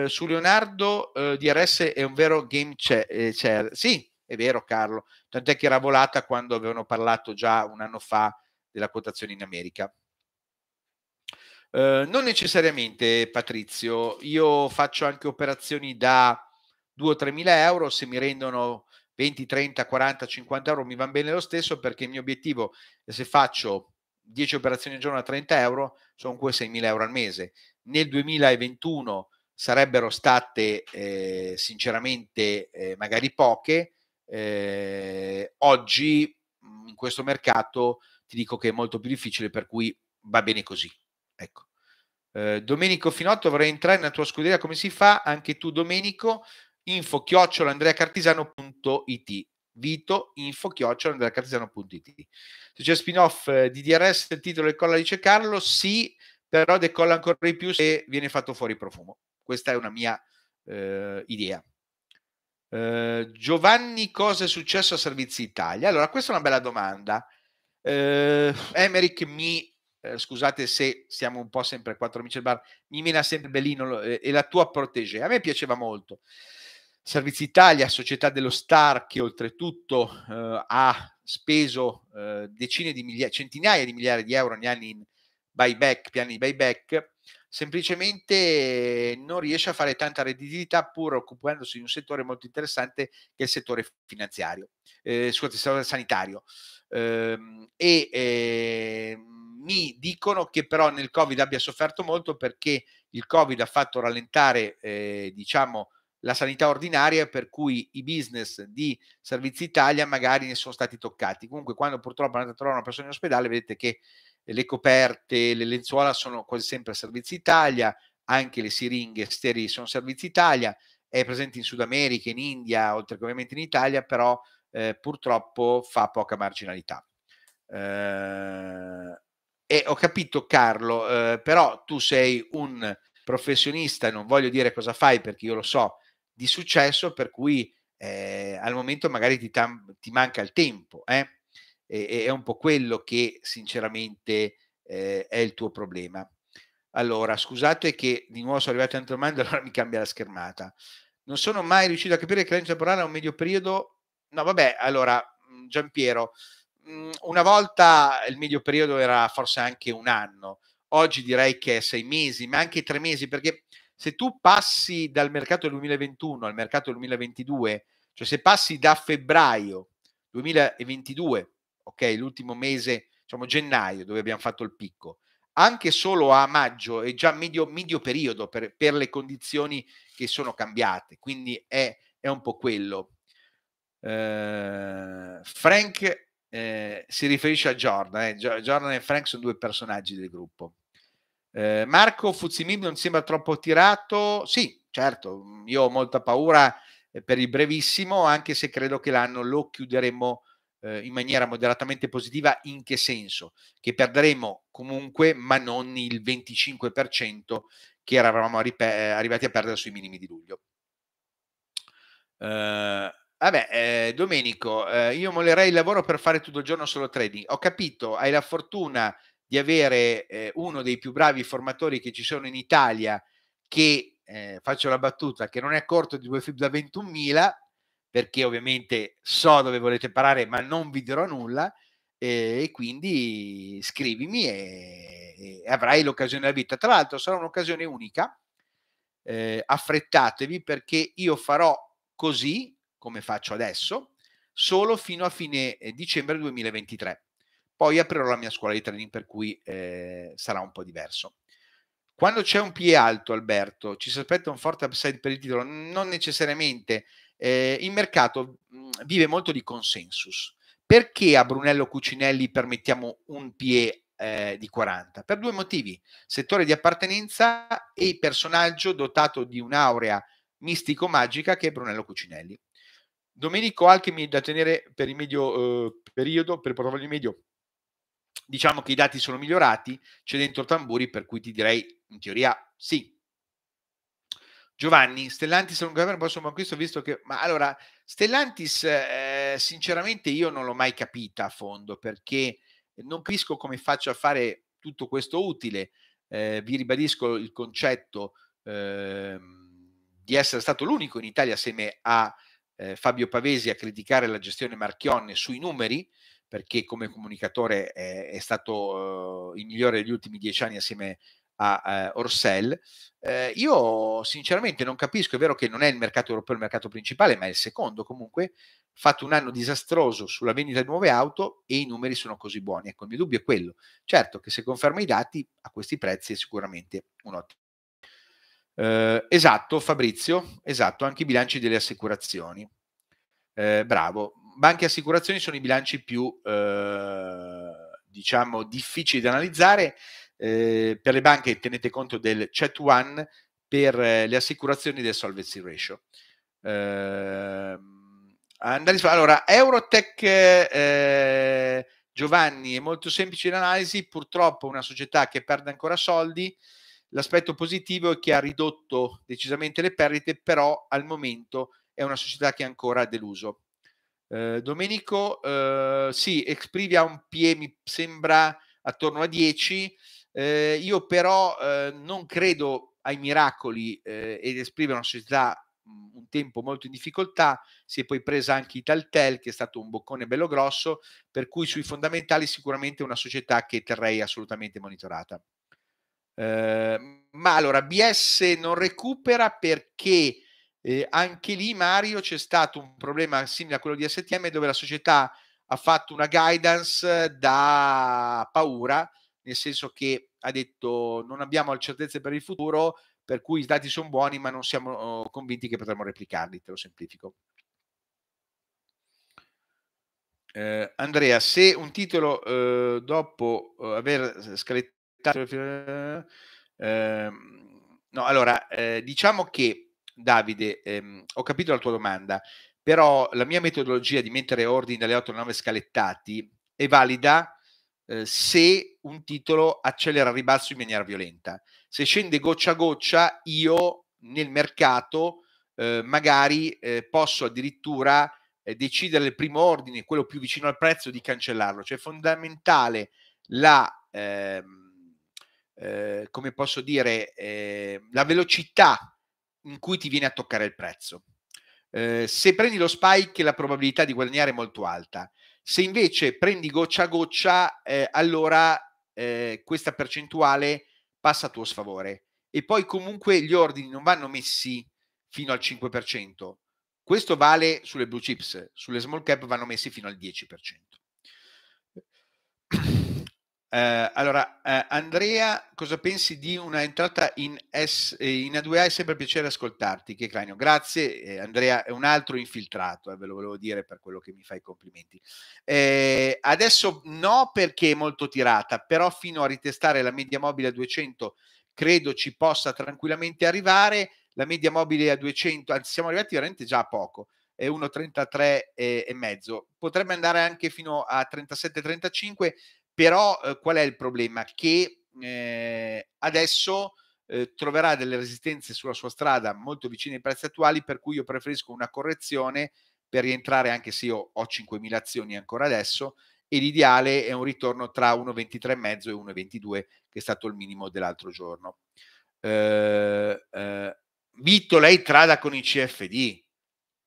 su Leonardo, DRS è un vero game chair. Sì, è vero Carlo, tant'è che era volata quando avevano parlato già un anno fa della quotazione in America. Uh, non necessariamente Patrizio, io faccio anche operazioni da 2 o 3 mila euro, se mi rendono 20, 30, 40, 50 euro mi va bene lo stesso perché il mio obiettivo è se faccio 10 operazioni al giorno a 30 euro sono comunque 6 mila euro al mese. Nel 2021 sarebbero state eh, sinceramente eh, magari poche, eh, oggi in questo mercato ti dico che è molto più difficile, per cui va bene così. Ecco. Eh, Domenico Finotto, vorrei entrare nella tua scuderia, come si fa? Anche tu, Domenico, info chiocciola andreacartisano.it Vito, info chiocciola andreacartisano.it Se c'è spin-off eh, di DRS, il titolo decolla, dice Carlo, sì, però decolla ancora di più se viene fatto fuori profumo. Questa è una mia eh, idea. Uh, Giovanni, cosa è successo a Servizi Italia? Allora, questa è una bella domanda. Uh, Emerick mi, uh, scusate se siamo un po' sempre quattro amici del bar, mi mena sempre bellino e, e la tua protege. A me piaceva molto. Servizi Italia, società dello Star che oltretutto ha speso decine di migliaia, centinaia di migliaia di euro negli anni in buyback, piani di buyback, semplicemente non riesce a fare tanta redditività pur occupandosi di un settore molto interessante che è il settore finanziario, eh, scusate, il settore sanitario. Eh, e eh, mi dicono che però nel Covid abbia sofferto molto perché il Covid ha fatto rallentare, eh, diciamo, la sanità ordinaria, per cui i business di Servizi Italia magari ne sono stati toccati. Comunque, quando purtroppo andate a trovare una persona in ospedale, vedete che le coperte, le lenzuola sono quasi sempre Servizi Italia, anche le siringhe sterili sono Servizi Italia, è presente in Sud America, in India, oltre che ovviamente in Italia, però eh, purtroppo fa poca marginalità. Eh, e ho capito Carlo, eh, però tu sei un professionista, non voglio dire cosa fai perché io lo so, di successo, per cui eh, al momento magari ti, tam- ti manca il tempo. Eh? E, è un po' quello che sinceramente eh, è il tuo problema. Allora, scusate che di nuovo sono arrivate tante domande, allora mi cambia la schermata. Non sono mai riuscito a capire che la temporale è un medio periodo. No, vabbè, allora, mhmm, Giampiero, mhmm, una volta il medio periodo era forse anche un anno, oggi direi che è sei mesi, ma anche tre mesi, perché se tu passi dal mercato del 2021 al mercato del 2022, cioè se passi da febbraio 2022 ok? L'ultimo mese, diciamo gennaio, dove abbiamo fatto il picco, anche solo a maggio è già medio, medio periodo per, per, le condizioni che sono cambiate, quindi è, è un po' quello. Uh, Frank eh, si riferisce a Jordan, eh. Jordan e Frank sono due personaggi del gruppo. Eh, Marco Fuzimib non sembra troppo tirato? Sì, certo, io ho molta paura eh, per il brevissimo, anche se credo che l'anno lo chiuderemo eh, in maniera moderatamente positiva. In che senso? Che perderemo comunque, ma non il 25% che eravamo arri- arrivati a perdere sui minimi di luglio. Uh, vabbè, eh, Domenico, eh, io mollerei il lavoro per fare tutto il giorno solo trading. Ho capito, hai la fortuna di avere eh, uno dei più bravi formatori che ci sono in Italia che, eh, faccio la battuta, che non è corto di due FIB da 21.000, perché ovviamente so dove volete parare, ma non vi dirò nulla, e quindi scrivimi e, e avrai l'occasione della vita. Tra l'altro sarà un'occasione unica, eh, affrettatevi perché io farò così, come faccio adesso, solo fino a fine eh, dicembre 2023. Poi aprirò la mia scuola di trading per cui eh, sarà un po' diverso. Quando c'è un PE alto, Alberto, ci si aspetta un forte upside per il titolo? Non necessariamente. Eh, il mercato vive molto di consensus. Perché a Brunello Cucinelli permettiamo un PE eh, di 40? Per due motivi. Settore di appartenenza e personaggio dotato di un'aurea mistico-magica che è Brunello Cucinelli. Domenico Alchemy da tenere per il medio eh, periodo, per il portafoglio medio diciamo che i dati sono migliorati, c'è dentro Tamburi, per cui ti direi in teoria sì. Giovanni, Stellantis è un governo prossimo acquisto visto che... Ma allora, Stellantis eh, sinceramente io non l'ho mai capita a fondo perché non capisco come faccio a fare tutto questo utile. Eh, vi ribadisco il concetto eh, di essere stato l'unico in Italia assieme a eh, Fabio Pavesi a criticare la gestione Marchionne sui numeri perché come comunicatore è, è stato uh, il migliore degli ultimi dieci anni assieme a uh, Orcel. Uh, io sinceramente non capisco, è vero che non è il mercato europeo il mercato principale, ma è il secondo comunque, fatto un anno disastroso sulla vendita di nuove auto e i numeri sono così buoni. Ecco, il mio dubbio è quello. Certo che se conferma i dati a questi prezzi è sicuramente un ottimo. Uh, esatto, Fabrizio, esatto, anche i bilanci delle assicurazioni. Bravo, banche e assicurazioni sono i bilanci più, diciamo, difficili da analizzare. Eh, per le banche tenete conto del CET 1, per le assicurazioni del solvency ratio. Eh, allora, Eurotech eh, Giovanni è molto semplice l'analisi, purtroppo una società che perde ancora soldi, l'aspetto positivo è che ha ridotto decisamente le perdite, però al momento è una società che ancora deluso. Eh, Domenico, eh, sì, Exprivia ha un PE mi sembra attorno a 10, eh, io però eh, non credo ai miracoli eh, ed è una società mm, un tempo molto in difficoltà, si è poi presa anche Italtel che è stato un boccone bello grosso, per cui sui fondamentali sicuramente è una società che terrei assolutamente monitorata. Eh, ma allora BS non recupera perché eh, anche lì, Mario, c'è stato un problema simile a quello di STM dove la società ha fatto una guidance da paura, nel senso che ha detto non abbiamo certezze per il futuro, per cui i dati sono buoni, ma non siamo oh, convinti che potremo replicarli, te lo semplifico. Eh, Andrea, se un titolo eh, dopo eh, aver scalettato... Eh, no, allora, eh, diciamo che Davide, ehm, ho capito la tua domanda, però la mia metodologia di mettere ordini dalle 8 alle 9 scalettati è valida eh, se un titolo accelera il ribasso in maniera violenta. Se scende goccia a goccia, io nel mercato eh, magari eh, posso addirittura eh, decidere il primo ordine, quello più vicino al prezzo, di cancellarlo. Cioè è fondamentale la, ehm, eh, come posso dire, la velocità in cui ti viene a toccare il prezzo. Eh, se prendi lo spike la probabilità di guadagnare è molto alta. Se invece prendi goccia a goccia, eh, allora eh, questa percentuale passa a tuo sfavore. E poi comunque gli ordini non vanno messi fino al 5%. Questo vale sulle blue chips, sulle small cap vanno messi fino al 10%. Eh, allora, eh, Andrea, cosa pensi di una entrata in, S, in A2A? È sempre piacere ascoltarti, che cranio. Grazie, eh, Andrea è un altro infiltrato, eh, ve lo volevo dire per quello che mi fai i complimenti. Eh, adesso no perché è molto tirata, però fino a ritestare la media mobile a 200 credo ci possa tranquillamente arrivare. La media mobile a 200, anzi siamo arrivati veramente già a poco, è 1,33 e, e mezzo. Potrebbe andare anche fino a 37-35 però eh, qual è il problema? Che eh, adesso eh, troverà delle resistenze sulla sua strada molto vicine ai prezzi attuali, per cui io preferisco una correzione per rientrare, anche se io ho 5.000 azioni ancora adesso, e l'ideale è un ritorno tra 1,23,5 e 1,22, che è stato il minimo dell'altro giorno. Eh, eh, Vito, lei trada con i CFD.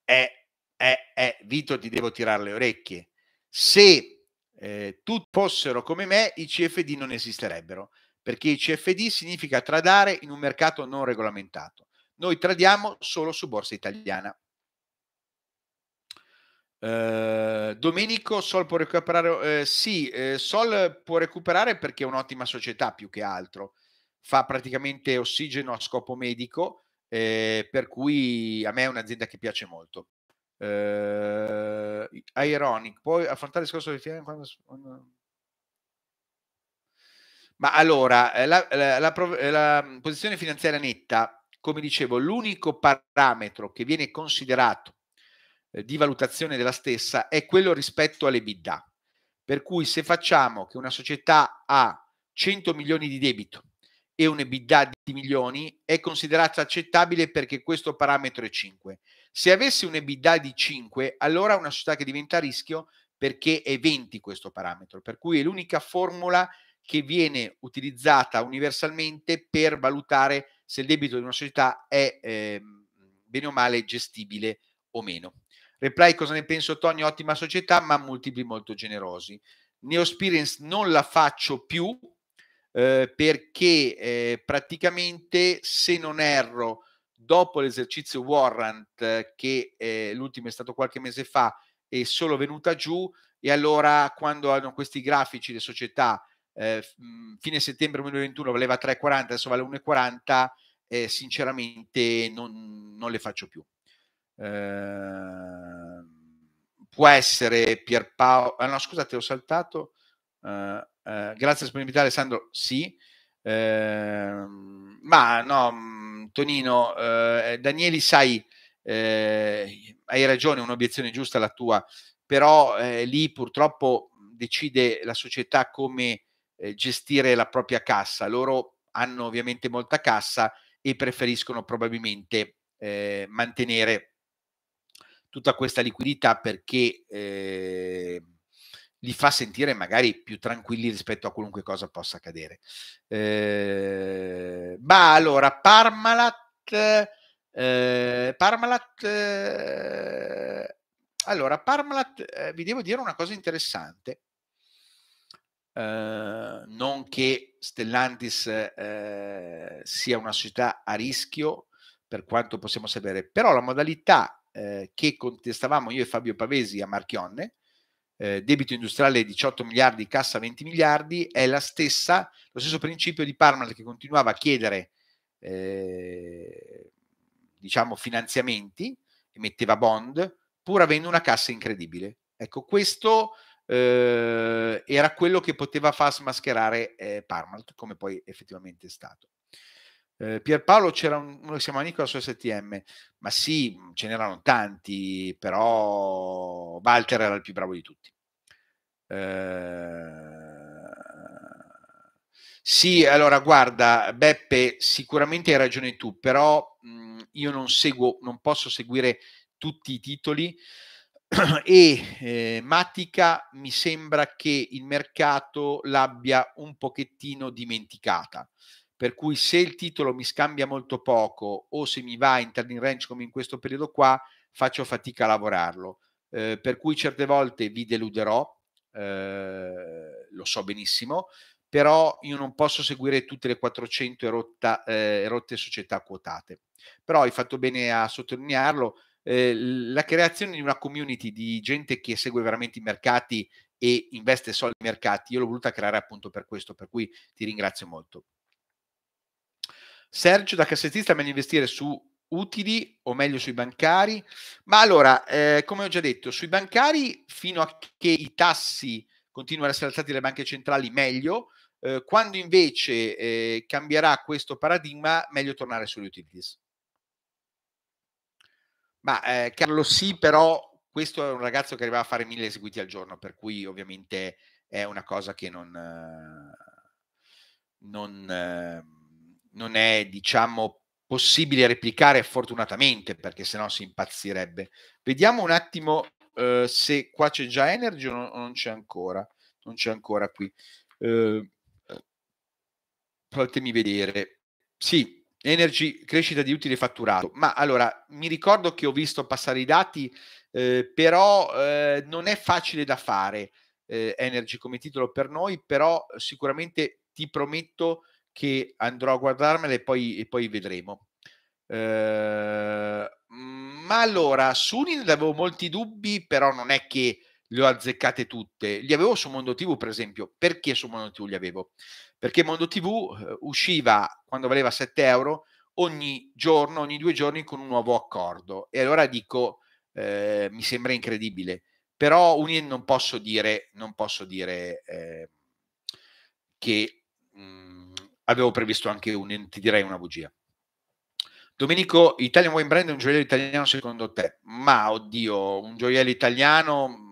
Eh, eh, eh, Vito, ti devo tirare le orecchie. Se eh, tutti fossero come me, i CFD non esisterebbero, perché i CFD significa tradare in un mercato non regolamentato. Noi tradiamo solo su borsa italiana. Uh, Domenico, Sol può recuperare? Uh, sì, uh, Sol può recuperare perché è un'ottima società più che altro. Fa praticamente ossigeno a scopo medico, per cui a me è un'azienda che piace molto eh, ironic, puoi affrontare il discorso del finale quando... Ma allora, eh, la, la, la, eh, la, posizione finanziaria netta, come dicevo, l'unico parametro che viene considerato eh, di valutazione della stessa è quello rispetto alle bidda. Per cui se facciamo che una società ha 100 milioni di debito e un EBITDA di milioni è considerata accettabile perché questo parametro è 5. Se avessi un EBITDA di 5, allora è una società che diventa a rischio perché è 20 questo parametro, per cui è l'unica formula che viene utilizzata universalmente per valutare se il debito di una società è eh, bene o male gestibile o meno. Reply cosa ne penso Tony? Ottima società ma multipli molto generosi. Neosperience non la faccio più eh, perché eh, praticamente se non erro dopo l'esercizio warrant che eh, l'ultimo è stato qualche mese fa è solo venuta giù e allora quando hanno questi grafici le società eh, fine settembre 2021 valeva 3,40 adesso vale 1,40 eh, sinceramente non, non, le faccio più. Eh, può essere Pierpaolo ah no scusate ho saltato uh, eh, grazie disponibilità Alessandro, sì. Eh, ma no, mm, Tonino, eh, Danieli, sai, eh, hai ragione, un'obiezione giusta la tua, però eh, lì purtroppo decide la società come eh, gestire la propria cassa. Loro hanno ovviamente molta cassa e preferiscono probabilmente mantenere tutta questa liquidità perché li fa sentire magari più tranquilli rispetto a qualunque cosa possa accadere. Eh, ma allora, Parmalat, eh, Parmalat, eh, allora, Parmalat, eh, vi devo dire una cosa interessante. Uh, non che Stellantis uh, sia una società a rischio per quanto possiamo sapere, però la modalità che contestavamo io e Fabio Pavesi a Marchionne eh, debito industriale 18 miliardi, cassa 20 miliardi, è la stessa, lo stesso principio di Parmalat che continuava a chiedere eh, diciamo finanziamenti, emetteva bond, pur avendo una cassa incredibile. Ecco, questo eh, era quello che poteva far smascherare eh, Parmalat, come poi effettivamente è stato. Eh, Pierpaolo c'era un, uno che si chiama Nicola su STM, ma sì, ce n'erano tanti, però Walter era il più bravo di tutti. Eh, sì, allora guarda, Beppe, sicuramente hai ragione tu, però mh, io non seguo, non posso seguire tutti i titoli e eh, Matica mi sembra che il mercato l'abbia un pochettino dimenticata per cui se il titolo mi scambia molto poco o se mi va in turning range come in questo periodo qua, faccio fatica a lavorarlo. Eh, per cui certe volte vi deluderò, eh, lo so benissimo, però io non posso seguire tutte le 400 erotta, eh, erotte società quotate. Però hai fatto bene a sottolinearlo, eh, la creazione di una community di gente che segue veramente i mercati e investe soldi nei mercati, io l'ho voluta creare appunto per questo, per cui ti ringrazio molto. Sergio, da cassettista è meglio investire su utili o meglio sui bancari? Ma allora, eh, come ho già detto, sui bancari fino a che i tassi continuano ad essere alzati dalle banche centrali meglio, eh, quando invece eh, cambierà questo paradigma meglio tornare sugli utilities. Ma eh, Carlo sì, però questo è un ragazzo che arrivava a fare mille eseguiti al giorno, per cui ovviamente è una cosa che non, non, non è, diciamo, possibile replicare fortunatamente, perché sennò si impazzirebbe. Vediamo un attimo uh, se qua c'è già Energy o non, non c'è ancora. Non c'è ancora qui. Uh, fatemi vedere. Sì, Energy, crescita di utile fatturato. Ma allora, mi ricordo che ho visto passare i dati, eh, però eh, non è facile da fare eh, Energy come titolo per noi, però sicuramente ti prometto che andrò a guardarmela e poi, e poi vedremo. Eh, ma allora, su Unin avevo molti dubbi, però non è che le ho azzeccate tutte. Li avevo su Mondo TV, per esempio. Perché su Mondo TV li avevo? Perché Mondo TV eh, usciva quando valeva 7 euro ogni giorno, ogni due giorni con un nuovo accordo. E allora dico, eh, mi sembra incredibile. Però Unin non posso dire, non posso dire eh, che mh, mm, avevo previsto anche un, ti direi una bugia. Domenico, Italian Wine Brand è un gioiello italiano secondo te? Ma oddio, un gioiello italiano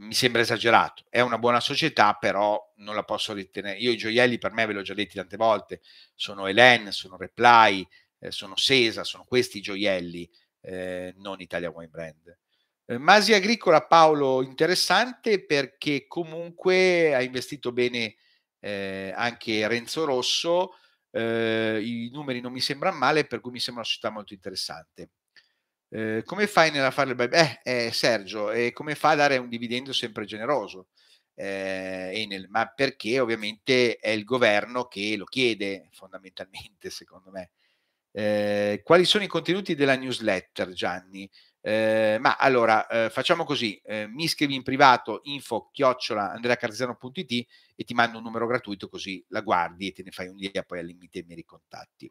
mi sembra esagerato. È una buona società, però non la posso ritenere. Io i gioielli per me ve l'ho già detti tante volte, sono Helen, sono Reply, eh, sono Sesa, sono questi i gioielli, eh, non Italia Wine Brand. Eh, Masi Agricola Paolo interessante perché comunque ha investito bene eh, anche Renzo Rosso, eh, i numeri non mi sembrano male, per cui mi sembra una società molto interessante. Eh, come fai nella fare il buyback? Eh, eh, Sergio, e come fa a dare un dividendo sempre generoso? Eh, nel, ma perché ovviamente è il governo che lo chiede fondamentalmente, secondo me. Eh, quali sono i contenuti della newsletter, Gianni? Eh, ma allora eh, facciamo così: eh, mi scrivi in privato info chiocciola andreacartesiano.it e ti mando un numero gratuito così la guardi e te ne fai un idea, poi al limite mi ricontatti.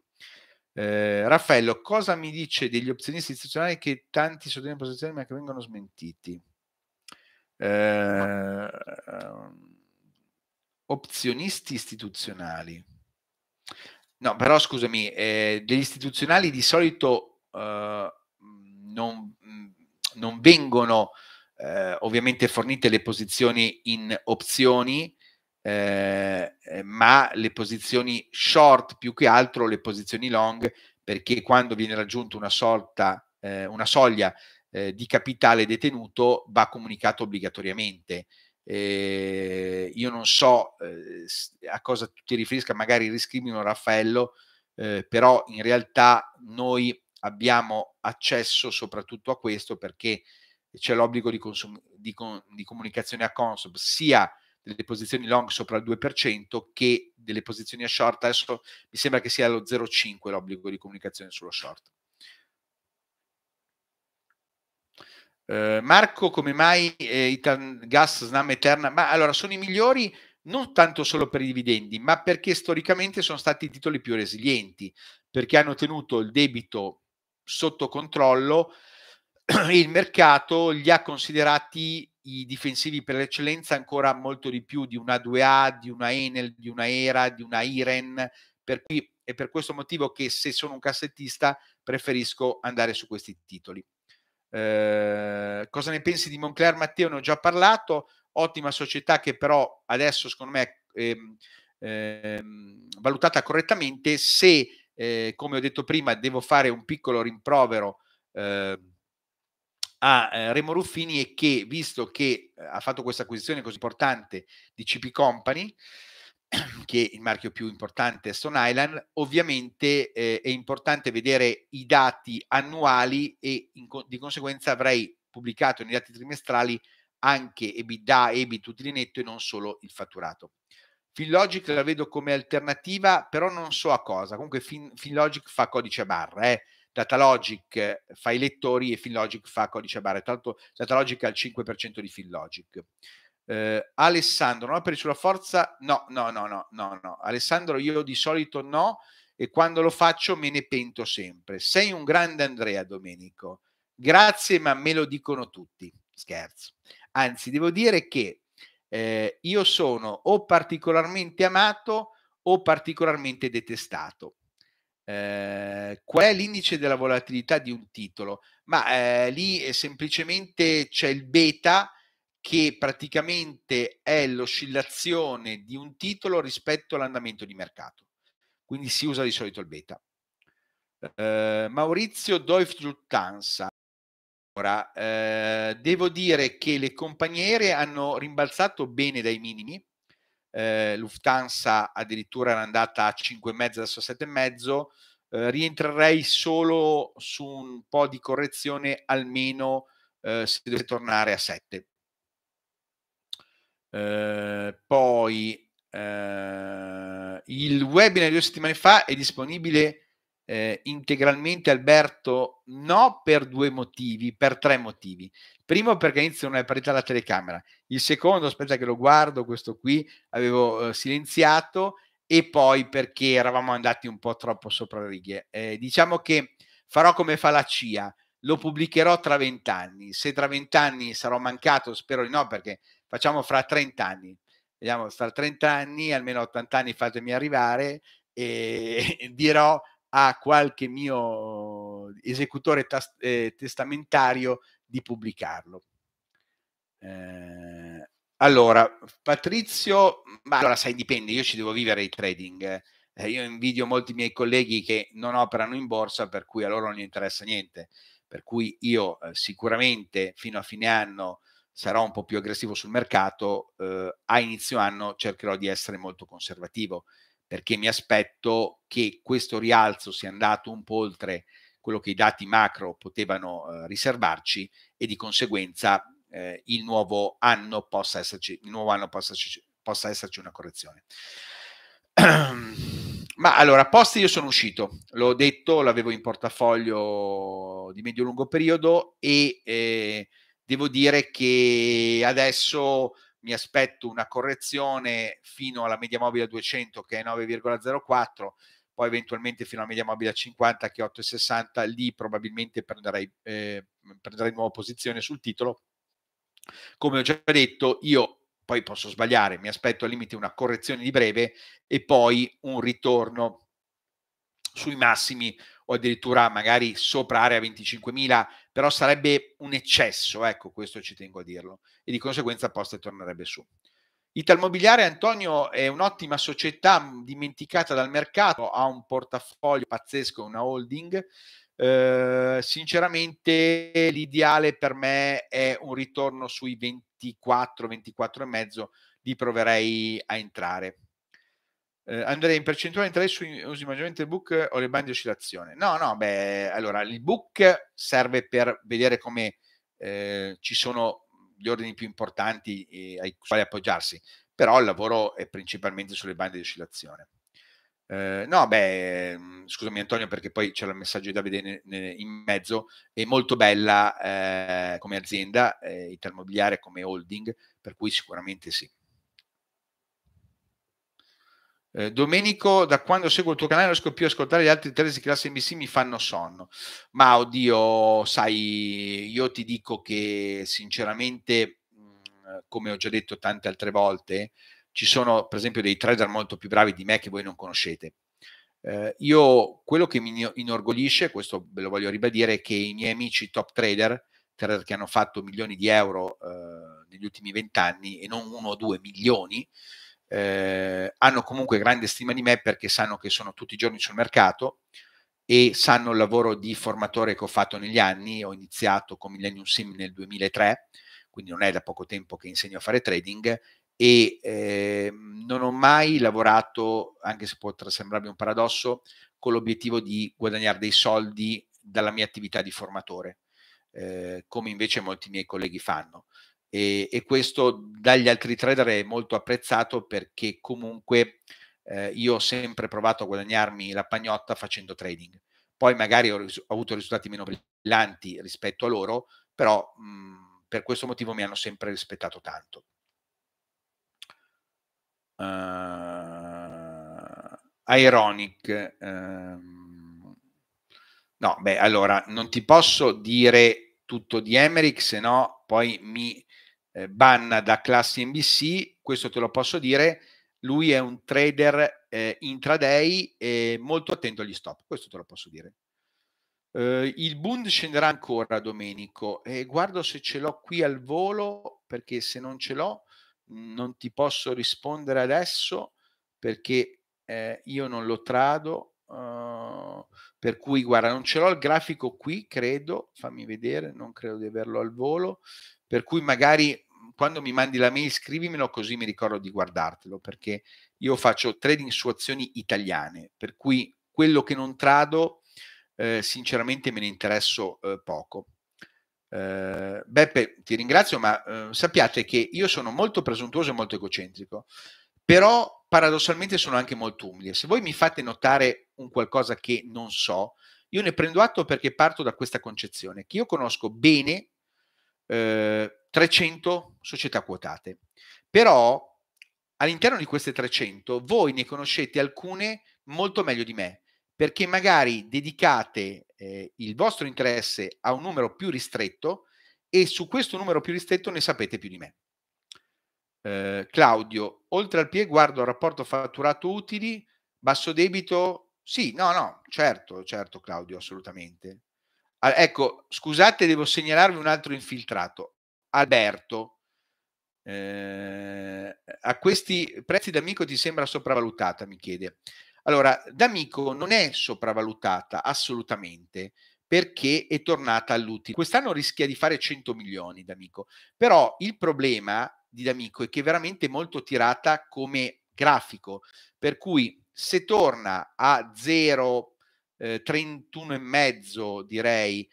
Eh, Raffaello, cosa mi dice degli opzionisti istituzionali che tanti sottolineano posizioni ma che vengono smentiti? Eh, opzionisti istituzionali. No, però scusami, eh, degli istituzionali di solito non, non, vengono eh, ovviamente fornite le posizioni in opzioni eh, eh, ma le posizioni short più che altro le posizioni long, perché quando viene raggiunta una, sorta, eh, una soglia eh, di capitale detenuto va comunicato obbligatoriamente. Eh, io non so eh, a cosa tu ti riferisca, magari riscrivino Raffaello, però in realtà noi abbiamo accesso soprattutto a questo perché c'è l'obbligo di, consum- di, con- di comunicazione a Consob sia delle posizioni long sopra il 2% che delle posizioni a short. Adesso mi sembra che sia lo 0,5 l'obbligo di comunicazione sullo short. Uh, Marco, come mai eh, Gas, Snam Eterna? Ma allora sono i migliori non tanto solo per i dividendi, ma perché storicamente sono stati i titoli più resilienti, perché hanno tenuto il debito sotto controllo il mercato li ha considerati i difensivi per l'eccellenza ancora molto di più di una 2A, di una Enel, di una Era, di una Iren, per cui è per questo motivo che se sono un cassettista preferisco andare su questi titoli. Eh, cosa ne pensi di Moncler Matteo? Ne ho già parlato, ottima società che però adesso secondo me è ehm, ehm, valutata correttamente se, eh, come ho detto prima, devo fare un piccolo rimprovero eh, a eh, Remo Ruffini e che, visto che eh, ha fatto questa acquisizione così importante di CP Company, che è il marchio più importante è Stone Island, ovviamente eh, è importante vedere i dati annuali e in, di conseguenza avrei pubblicato nei dati trimestrali anche EBITDA, EBIT utile netto e non solo il fatturato. FinLogic la vedo come alternativa, però non so a cosa. Comunque fin, FinLogic fa codice a barra, eh Datalogic fa i lettori e FinLogic fa codice a barre. Tra l'altro Datalogic ha il 5% di FinLogic. Eh, Alessandro, non apri sulla forza? No, no, no, no, no, no. Alessandro, io di solito no e quando lo faccio me ne pento sempre. Sei un grande Andrea Domenico. Grazie, ma me lo dicono tutti. Scherzo. Anzi, devo dire che eh, io sono o particolarmente amato o particolarmente detestato. Eh, qual è l'indice della volatilità di un titolo? Ma eh, lì è semplicemente c'è il beta che praticamente è l'oscillazione di un titolo rispetto all'andamento di mercato. Quindi si usa di solito il beta. Eh, Maurizio Doif Lufthansa. Ora, eh, devo dire che le compagnie aeree hanno rimbalzato bene dai minimi. Eh, Lufthansa addirittura era andata a 5,5 adesso a 7,5. Eh, rientrerei solo su un po' di correzione, almeno eh, se deve tornare a 7. Eh, poi eh, il webinar di due settimane fa è disponibile eh, integralmente Alberto? No, per due motivi, per tre motivi. Primo perché inizia una parità alla telecamera. Il secondo, aspetta che lo guardo, questo qui avevo eh, silenziato e poi perché eravamo andati un po' troppo sopra le righe. Eh, diciamo che farò come fa la CIA, lo pubblicherò tra vent'anni. Se tra vent'anni sarò mancato, spero di no, perché facciamo fra 30 anni. Vediamo, fra 30 anni, almeno 80 anni fatemi arrivare e dirò a qualche mio esecutore tas- eh, testamentario di pubblicarlo. Eh, allora, Patrizio, ma allora sai, dipende, io ci devo vivere il trading. Eh, io invidio molti miei colleghi che non operano in borsa, per cui a loro non gli interessa niente. Per cui io eh, sicuramente fino a fine anno sarò un po' più aggressivo sul mercato, eh, a inizio anno cercherò di essere molto conservativo perché mi aspetto che questo rialzo sia andato un po' oltre quello che i dati macro potevano eh, riservarci e di conseguenza eh, il nuovo anno possa esserci, nuovo anno possa, possa esserci una correzione. Ma allora, post io sono uscito, l'ho detto, l'avevo in portafoglio di medio-lungo periodo e eh, Devo dire che adesso mi aspetto una correzione fino alla media mobile a 200 che è 9,04 poi eventualmente fino alla media mobile a 50 che è 8,60 lì probabilmente prenderei, eh, prenderei nuova posizione sul titolo. Come ho già detto io poi posso sbagliare mi aspetto al limite una correzione di breve e poi un ritorno sui massimi o addirittura magari sopra area 25.000, però sarebbe un eccesso, ecco, questo ci tengo a dirlo, e di conseguenza Poste tornerebbe su. Italmobiliare Antonio è un'ottima società dimenticata dal mercato, ha un portafoglio pazzesco, una holding. Eh, sinceramente l'ideale per me è un ritorno sui 24, 24 e mezzo, li proverei a entrare. Eh, Andrea, in percentuale di interesse usi maggiormente il book o le bande di oscillazione? No, no, beh, allora il book serve per vedere come eh, ci sono gli ordini più importanti eh, ai quali appoggiarsi, però il lavoro è principalmente sulle bande di oscillazione. Eh, no, beh, mm, scusami Antonio perché poi c'è il messaggio da vedere in mezzo, è molto bella eh, come azienda, eh, Italmobiliare come holding, per cui sicuramente sì. Eh, Domenico, da quando seguo il tuo canale non riesco più a ascoltare gli altri telesi di classe NBC, mi fanno sonno. Ma oddio, sai, io ti dico che sinceramente, come ho già detto tante altre volte, ci sono per esempio dei trader molto più bravi di me che voi non conoscete. Eh, io quello che mi inorgoglisce, questo ve lo voglio ribadire, è che i miei amici top trader, trader che hanno fatto milioni di euro eh, negli ultimi vent'anni e non uno o due milioni, eh, hanno comunque grande stima di me perché sanno che sono tutti i giorni sul mercato e sanno il lavoro di formatore che ho fatto negli anni. Ho iniziato con Millennium Sim nel 2003, quindi non è da poco tempo che insegno a fare trading e eh, non ho mai lavorato, anche se può sembrarmi un paradosso, con l'obiettivo di guadagnare dei soldi dalla mia attività di formatore, eh, come invece molti miei colleghi fanno e, e, questo dagli altri trader è molto apprezzato perché comunque eh, io ho sempre provato a guadagnarmi la pagnotta facendo trading poi magari ho, ris- ho avuto risultati meno brillanti rispetto a loro, però mh, mhmm, per questo motivo mi hanno sempre rispettato tanto. Uh, ironic. Um, no, beh, allora non ti posso dire tutto di Emerick, se no poi mi eh, banna da classi NBC. Questo te lo posso dire. Lui è un trader eh, intraday e molto attento agli stop. Questo te lo posso dire. Uh, il Bund scenderà ancora Domenico e guardo se ce l'ho qui al volo perché se non ce l'ho non ti posso rispondere adesso perché eh, io non lo trado. Uh, per cui guarda, non ce l'ho il grafico qui, credo, fammi vedere, non credo di averlo al volo, per cui magari quando mi mandi la mail scrivimelo così mi ricordo di guardartelo, perché io faccio trading su azioni italiane, per cui quello che non trado eh, sinceramente me ne interesso eh, poco. Eh, Beppe, ti ringrazio, ma eh, sappiate che io sono molto presuntuoso e molto egocentrico, però paradossalmente sono anche molto umile. Se voi mi fate notare un qualcosa che non so, io ne prendo atto perché parto da questa concezione, che io conosco bene eh, 300 società quotate, però all'interno di queste 300 voi ne conoscete alcune molto meglio di me perché magari dedicate eh, il vostro interesse a un numero più ristretto e su questo numero più ristretto ne sapete più di me. Eh, Claudio, oltre al PIE guardo il rapporto fatturato utili, basso debito, sì, no, no, certo, certo Claudio, assolutamente. Ah, ecco, scusate, devo segnalarvi un altro infiltrato, Alberto. Eh, a questi prezzi d'amico ti sembra sopravvalutata, mi chiede. Allora, D'Amico non è sopravvalutata assolutamente perché è tornata all'utile. Quest'anno rischia di fare 100 milioni D'Amico, però il problema di D'Amico è che è veramente molto tirata come grafico, per cui se torna a 0, eh, 31 e mezzo direi,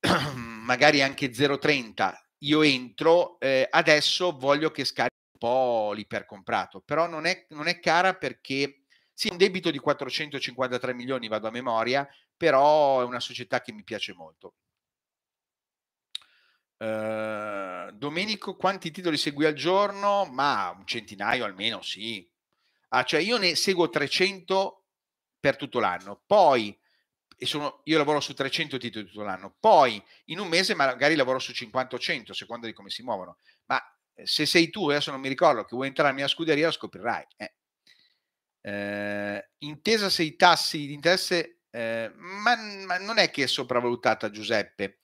magari anche 0,30, io entro, eh, adesso voglio che scarichi un po' l'ipercomprato, però non è, non è cara perché sì, un debito di 453 milioni, vado a memoria, però è una società che mi piace molto. Uh, Domenico, quanti titoli segui al giorno? Ma un centinaio almeno, sì. Ah, cioè io ne seguo 300 per tutto l'anno, poi sono, io lavoro su 300 titoli tutto l'anno, poi in un mese magari lavoro su 50 o 100, secondo di come si muovono. Ma eh, se sei tu, adesso non mi ricordo, che vuoi entrare nella mia scuderia, lo scoprirai. Eh. Eh, intesa se i tassi di interesse, eh, ma, ma, non è che è sopravvalutata Giuseppe,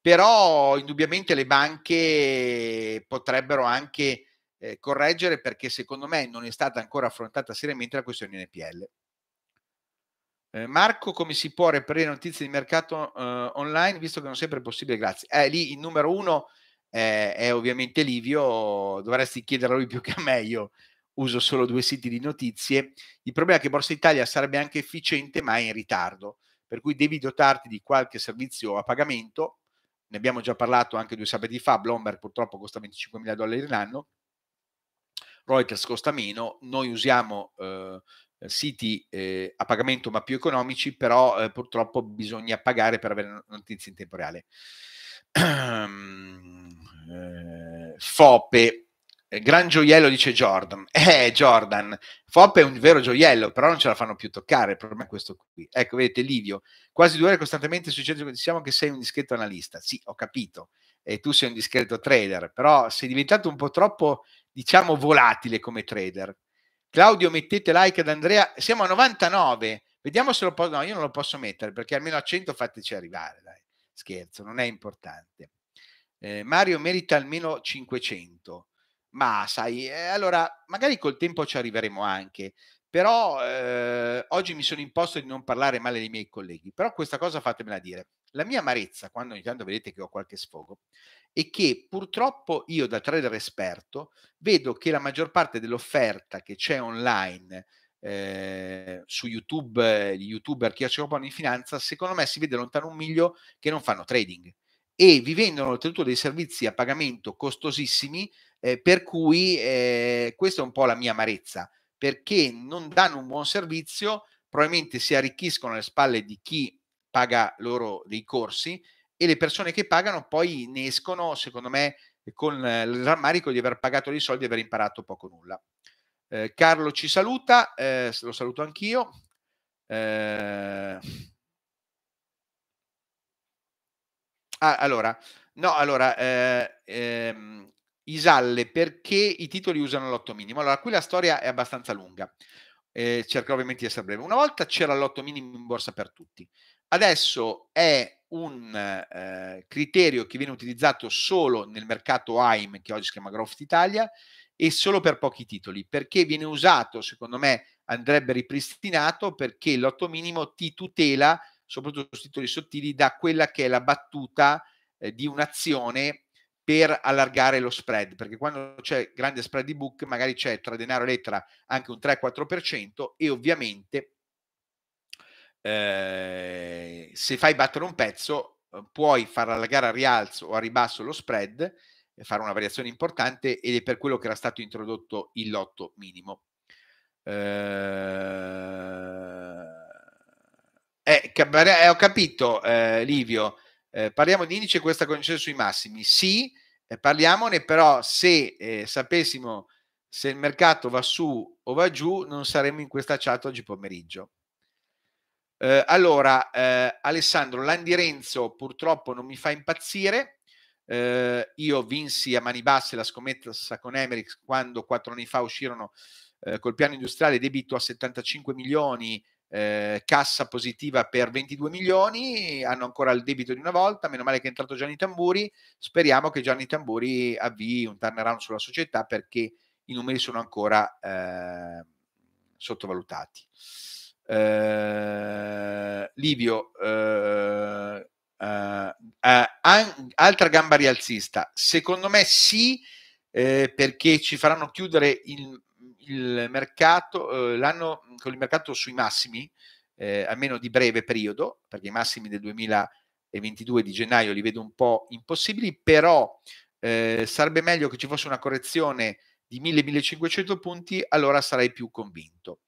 però indubbiamente le banche potrebbero anche eh, correggere perché secondo me non è stata ancora affrontata seriamente la questione NPL. Eh, Marco, come si può reperire notizie di mercato eh, online visto che non sempre è possibile? Grazie. Eh, lì il numero uno è ovviamente Livio, dovresti chiederlo lui più che a me, io uso solo due siti di notizie. Il problema è che Borsa Italia sarebbe anche efficiente, ma è in ritardo, per cui devi dotarti di qualche servizio a pagamento. Ne abbiamo già parlato anche due sabati fa. Bloomberg purtroppo costa 25 mila dollari l'anno, Reuters costa meno. Noi usiamo eh, siti eh, a pagamento ma più economici, però eh, purtroppo bisogna pagare per avere notizie in tempo reale. Eh, Fope eh, gran gioiello, dice Jordan. Eh, Jordan, FOP è un vero gioiello, però non ce la fanno più toccare. Il problema è questo qui. Ecco, vedete, Livio, quasi due ore costantemente centri diciamo che sei un discreto analista. Sì, ho capito. E tu sei un discreto trader, però sei diventato un po' troppo, diciamo, volatile come trader. Claudio, mettete like ad Andrea. Siamo a 99. Vediamo se lo posso. No, io non lo posso mettere perché almeno a 100 fateci arrivare. Dai. Scherzo, non è importante. Eh, Mario merita almeno 500. Ma sai, eh, allora magari col tempo ci arriveremo anche, però eh, oggi mi sono imposto di non parlare male dei miei colleghi, però questa cosa fatemela dire. La mia amarezza, quando ogni tanto vedete che ho qualche sfogo, è che purtroppo io da trader esperto vedo che la maggior parte dell'offerta che c'è online eh, su YouTube, gli youtuber che ci occupano in finanza, secondo me si vede lontano un miglio che non fanno trading e vi vendono oltretutto dei servizi a pagamento costosissimi eh, per cui eh, questa è un po' la mia amarezza, perché non danno un buon servizio, probabilmente si arricchiscono alle spalle di chi paga loro dei corsi e le persone che pagano poi ne escono, secondo me, con il rammarico di aver pagato dei soldi e aver imparato poco nulla. Eh, Carlo ci saluta, eh, lo saluto anch'io. Eh, ah, allora, no, allora, eh, ehm, Isalle, perché i titoli usano l'otto minimo? Allora, qui la storia è abbastanza lunga. Cercherò ovviamente di essere breve. Una volta c'era l'otto minimo in borsa per tutti. Adesso è un eh, criterio che viene utilizzato solo nel mercato AIM, che oggi si chiama Growth Italia, e solo per pochi titoli, perché viene usato, secondo me andrebbe ripristinato, perché l'otto minimo ti tutela, soprattutto sui titoli sottili, da quella che è la battuta eh, di un'azione per allargare lo spread, perché quando c'è grande spread di book magari c'è tra denaro e lettera anche un 3-4% e ovviamente eh, se fai battere un pezzo eh, puoi far allargare a rialzo o a ribasso lo spread fare una variazione importante ed è per quello che era stato introdotto il lotto minimo. Eh, eh, ho capito, eh, Livio. Eh, parliamo di indice questa concessione sui massimi. Sì, eh, parliamone, però se eh, sapessimo se il mercato va su o va giù, non saremmo in questa chat oggi pomeriggio. Eh, allora, eh, Alessandro, Landi Renzo purtroppo non mi fa impazzire. Eh, io vinsi a mani basse la scommessa con Emerick quando quattro anni fa uscirono eh, col piano industriale debito a 75 milioni, eh, cassa positiva per 22 milioni, hanno ancora il debito di una volta, meno male che è entrato Gianni Tamburi, speriamo che Gianni Tamburi avvii un turnaround sulla società perché i numeri sono ancora eh, sottovalutati. Eh, Livio, eh, eh, an- altra gamba rialzista, secondo me sì, eh, perché ci faranno chiudere il il mercato, eh, l'anno con il mercato sui massimi, eh, almeno di breve periodo, perché i massimi del 2022 di gennaio li vedo un po' impossibili, però eh, sarebbe meglio che ci fosse una correzione di 1000-1500 punti, allora sarei più convinto.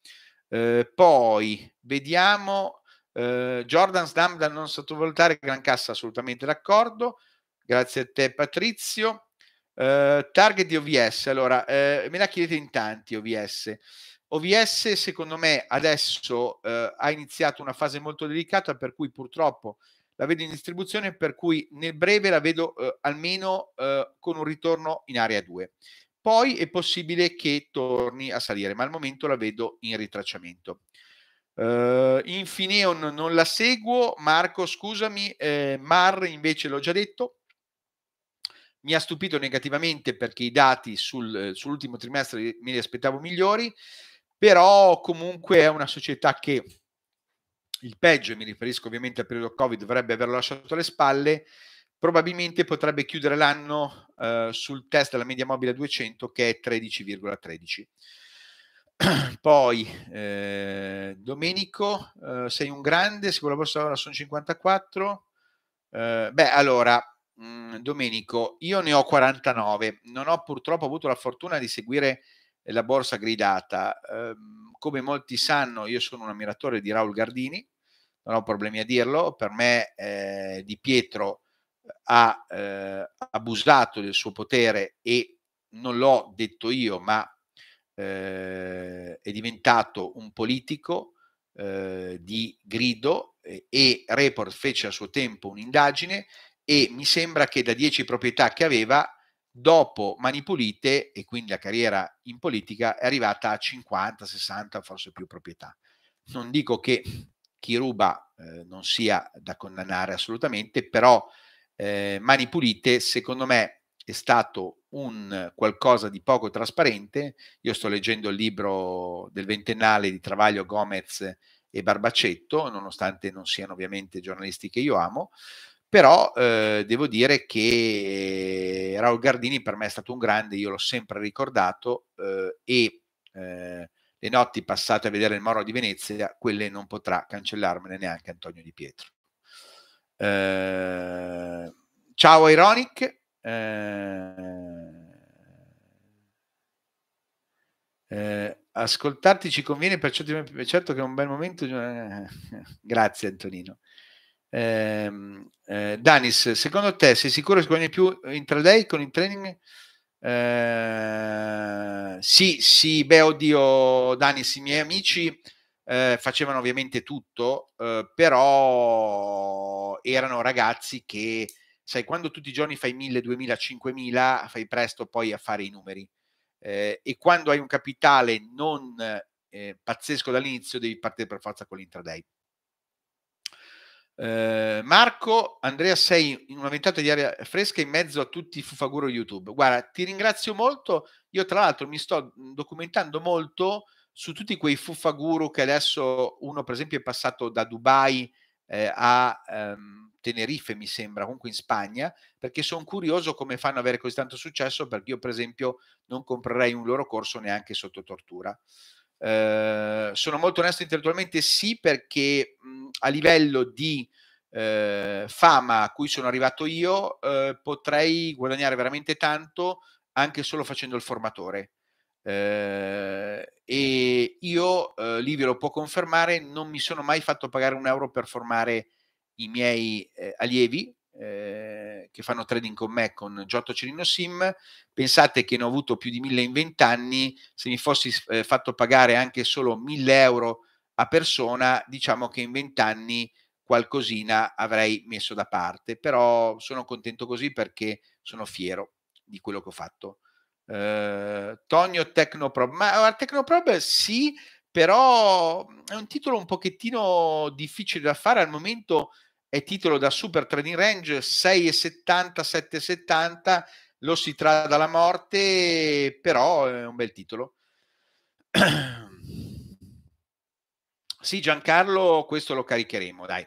Eh, poi vediamo eh, Jordan Slam da non sottovalutare, Gran Cassa assolutamente d'accordo. Grazie a te Patrizio. Uh, target di OVS, allora uh, me la chiedete in tanti OVS. OVS secondo me adesso uh, ha iniziato una fase molto delicata per cui purtroppo la vedo in distribuzione per cui nel breve la vedo almeno con un ritorno in area 2. Poi è possibile che torni a salire, ma al momento la vedo in ritracciamento. Infineon non la seguo, Marco scusami, Mar invece l'ho già detto, mi ha stupito negativamente perché i dati sul, sull'ultimo trimestre me li aspettavo migliori, però comunque è una società che il peggio, mi riferisco ovviamente al periodo Covid, dovrebbe averlo lasciato alle spalle, probabilmente potrebbe chiudere l'anno eh, sul test della media mobile 200 che è 13,13. Poi eh, Domenico, eh, sei un grande, se la borsa ora sono 54. Eh, beh, allora, Mhmm, Domenico, io ne ho 49, non ho purtroppo avuto la fortuna di seguire la borsa gridata. Ehm, come molti sanno, io sono un ammiratore di Raul Gardini, non ho problemi a dirlo, per me eh, Di Pietro ha eh, abusato del suo potere e non l'ho detto io, ma eh, è diventato un politico eh, di grido e Report fece a suo tempo un'indagine e mi sembra che da 10 proprietà che aveva, dopo Mani Pulite e quindi la carriera in politica è arrivata a 50, 60, forse più proprietà. Non dico che chi ruba eh, non sia da condannare assolutamente, però eh, Mani Pulite secondo me è stato un qualcosa di poco trasparente. Io sto leggendo il libro del ventennale di Travaglio Gomez e Barbacetto, nonostante non siano ovviamente giornalisti che io amo, però eh, devo dire che Raul Gardini per me è stato un grande, io l'ho sempre ricordato eh, e eh, le notti passate a vedere il Moro di Venezia, quelle non potrà cancellarmene neanche Antonio Di Pietro. Eh, ciao Ironic. Eh, eh, ascoltarti ci conviene, perciò certo che è un bel momento. Grazie Antonino. Eh, eh, Danis, secondo te sei sicuro che guadagni più intraday con il training? Eh, sì, sì, beh, oddio, Danis, i miei amici eh, facevano ovviamente tutto, eh, però erano ragazzi che, sai, quando tutti i giorni fai 1000, 2000, 5000, fai presto poi a fare i numeri. Eh, e quando hai un capitale non eh, pazzesco dall'inizio, devi partire per forza con l'intraday. Eh, Marco, Andrea, sei in una ventata di aria fresca in mezzo a tutti i fufaguro YouTube. Guarda, ti ringrazio molto. Io, tra l'altro, mi sto documentando molto su tutti quei fuffaguru che adesso uno, per esempio, è passato da Dubai eh, a ehm, Tenerife, mi sembra, comunque in Spagna, perché sono curioso come fanno ad avere così tanto successo, perché io, per esempio, non comprerei un loro corso neanche sotto tortura. Eh, sono molto onesto intellettualmente, sì, perché mh, a livello di eh, fama a cui sono arrivato io, eh, potrei guadagnare veramente tanto anche solo facendo il formatore. Eh, e io, eh, Livio lo può confermare, non mi sono mai fatto pagare un euro per formare i miei eh, allievi eh, che fanno trading con me con Giotto Cirino Sim. Pensate che ne ho avuto più di mille in vent'anni, se mi fossi eh, fatto pagare anche solo mille euro a persona, diciamo che in vent'anni qualcosina avrei messo da parte, però sono contento così perché sono fiero di quello che ho fatto. Uh, Tonio Tecnoprob, ma Tecnoprob sì, però è un titolo un pochettino difficile da fare. Al momento è titolo da Super Trading Range 6,70 7,70 lo si trae dalla morte però è un bel titolo. Sì Giancarlo questo lo caricheremo dai.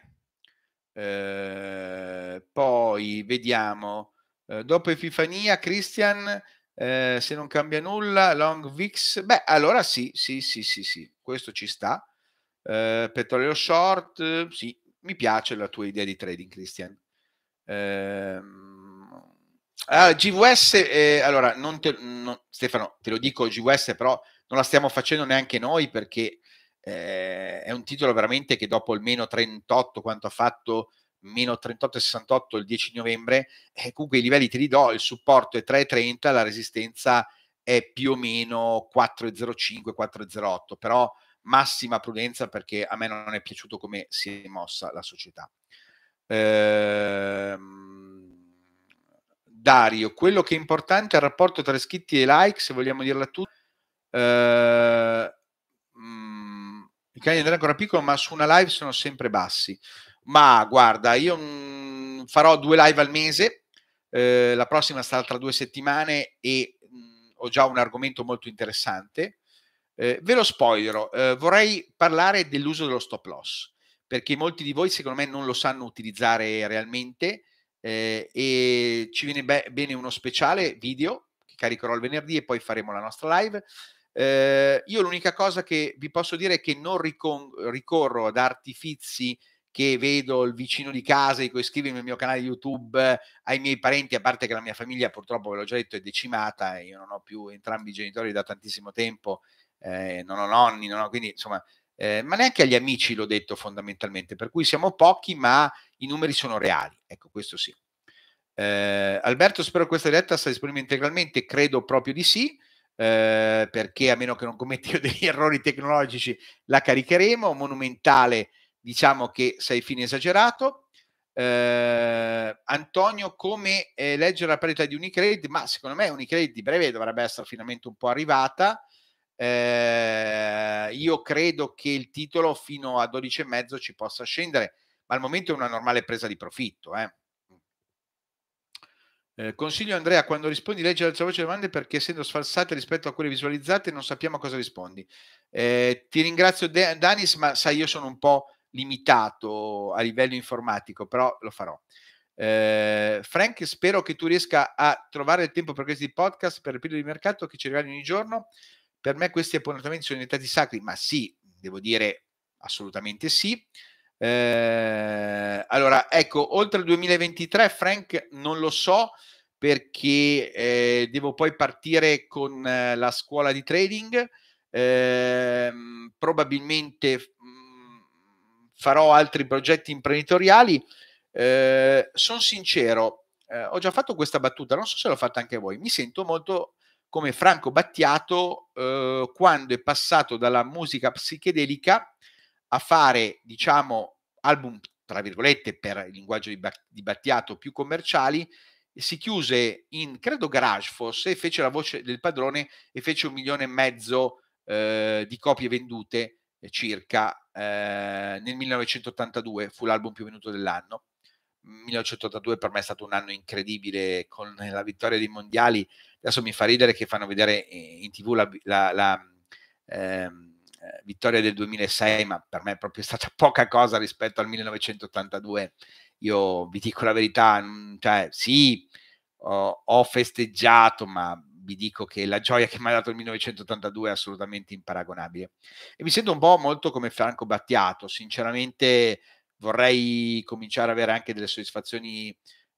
Eh, poi vediamo. Eh, dopo Epifania Christian eh, se non cambia nulla, Long VIX, beh, allora sì, sì, sì, sì, sì, questo ci sta. Eh, petrolio short, sì, mi piace la tua idea di trading, Christian. Eh, allora, GVS, eh, allora, non te, non, Stefano, te lo dico, GVS però non la stiamo facendo neanche noi perché eh, è un titolo veramente che dopo il meno 38 quanto ha fatto meno 38,68 il 10 novembre, eh, comunque i livelli te li do, il supporto è 3,30, la resistenza è più o meno 4,05, 4,08, però massima prudenza perché a me non è piaciuto come si è mossa la società. Ehm, Dario, quello che è importante è il rapporto tra iscritti e like, se vogliamo dirla tutta. Ehm, mm, I cani andranno ancora piccolo, ma su una live sono sempre bassi. Ma guarda, io mh, farò due live al mese, eh, la prossima sarà tra due settimane e mh, ho già un argomento molto interessante. Eh, ve lo spoilerò, eh, vorrei parlare dell'uso dello stop loss, perché molti di voi secondo me non lo sanno utilizzare realmente eh, e ci viene be- bene uno speciale video che caricherò il venerdì e poi faremo la nostra live. Eh, io l'unica cosa che vi posso dire è che non ricon- ricorro ad artifizi che vedo il vicino di casa, dico iscrivimi al mio canale YouTube, ai miei parenti, a parte che la mia famiglia purtroppo, ve l'ho già detto, è decimata, io non ho più entrambi i genitori da tantissimo tempo, eh, non ho nonni, non ho, quindi insomma, eh, ma neanche agli amici l'ho detto fondamentalmente, per cui siamo pochi, ma i numeri sono reali, ecco questo sì. Eh, Alberto, spero che questa diretta sia disponibile integralmente, credo proprio di sì, eh, perché a meno che non commetti degli errori tecnologici la caricheremo, monumentale diciamo che sei fine esagerato. Eh, Antonio, come eh, leggere la parità di Unicredit? Ma secondo me Unicredit di breve dovrebbe essere finalmente un po' arrivata. Eh, io credo che il titolo fino a 12,5 ci possa scendere, ma al momento è una normale presa di profitto. Eh. Eh, consiglio Andrea, quando rispondi leggi la voce domande perché essendo sfalsate rispetto a quelle visualizzate non sappiamo a cosa rispondi. Eh, ti ringrazio De- Danis, ma sai io sono un po' limitato a livello informatico, però lo farò. Eh, Frank, spero che tu riesca a trovare il tempo per questi podcast, per il periodo di mercato che ci arrivano ogni giorno. Per me questi appuntamenti sono diventati sacri, ma sì, devo dire assolutamente sì. Eh, allora, ecco, oltre il 2023, Frank, non lo so perché eh, devo poi partire con eh, la scuola di trading. Ehm, probabilmente farò altri progetti imprenditoriali. Eh, sono sincero, eh, ho già fatto questa battuta, non so se l'ho fatta anche voi, mi sento molto come Franco Battiato eh, quando è passato dalla musica psichedelica a fare, diciamo, album, tra virgolette, per il linguaggio di, di Battiato più commerciali, si chiuse in, credo, garage fosse, fece la voce del padrone e fece un milione e mezzo eh, di copie vendute eh, circa eh, nel 1982, fu l'album più venuto dell'anno. 1982 per me è stato un anno incredibile con la vittoria dei mondiali. Adesso mi fa ridere che fanno vedere eh, in tv la, la, la ehm, eh, vittoria del 2006, ma per me è proprio stata poca cosa rispetto al 1982. Io vi dico la verità, cioè, sì, ho, ho festeggiato, ma vi dico che la gioia che mi ha dato il 1982 è assolutamente imparagonabile. E mi sento un po' molto come Franco Battiato, sinceramente vorrei cominciare ad avere anche delle soddisfazioni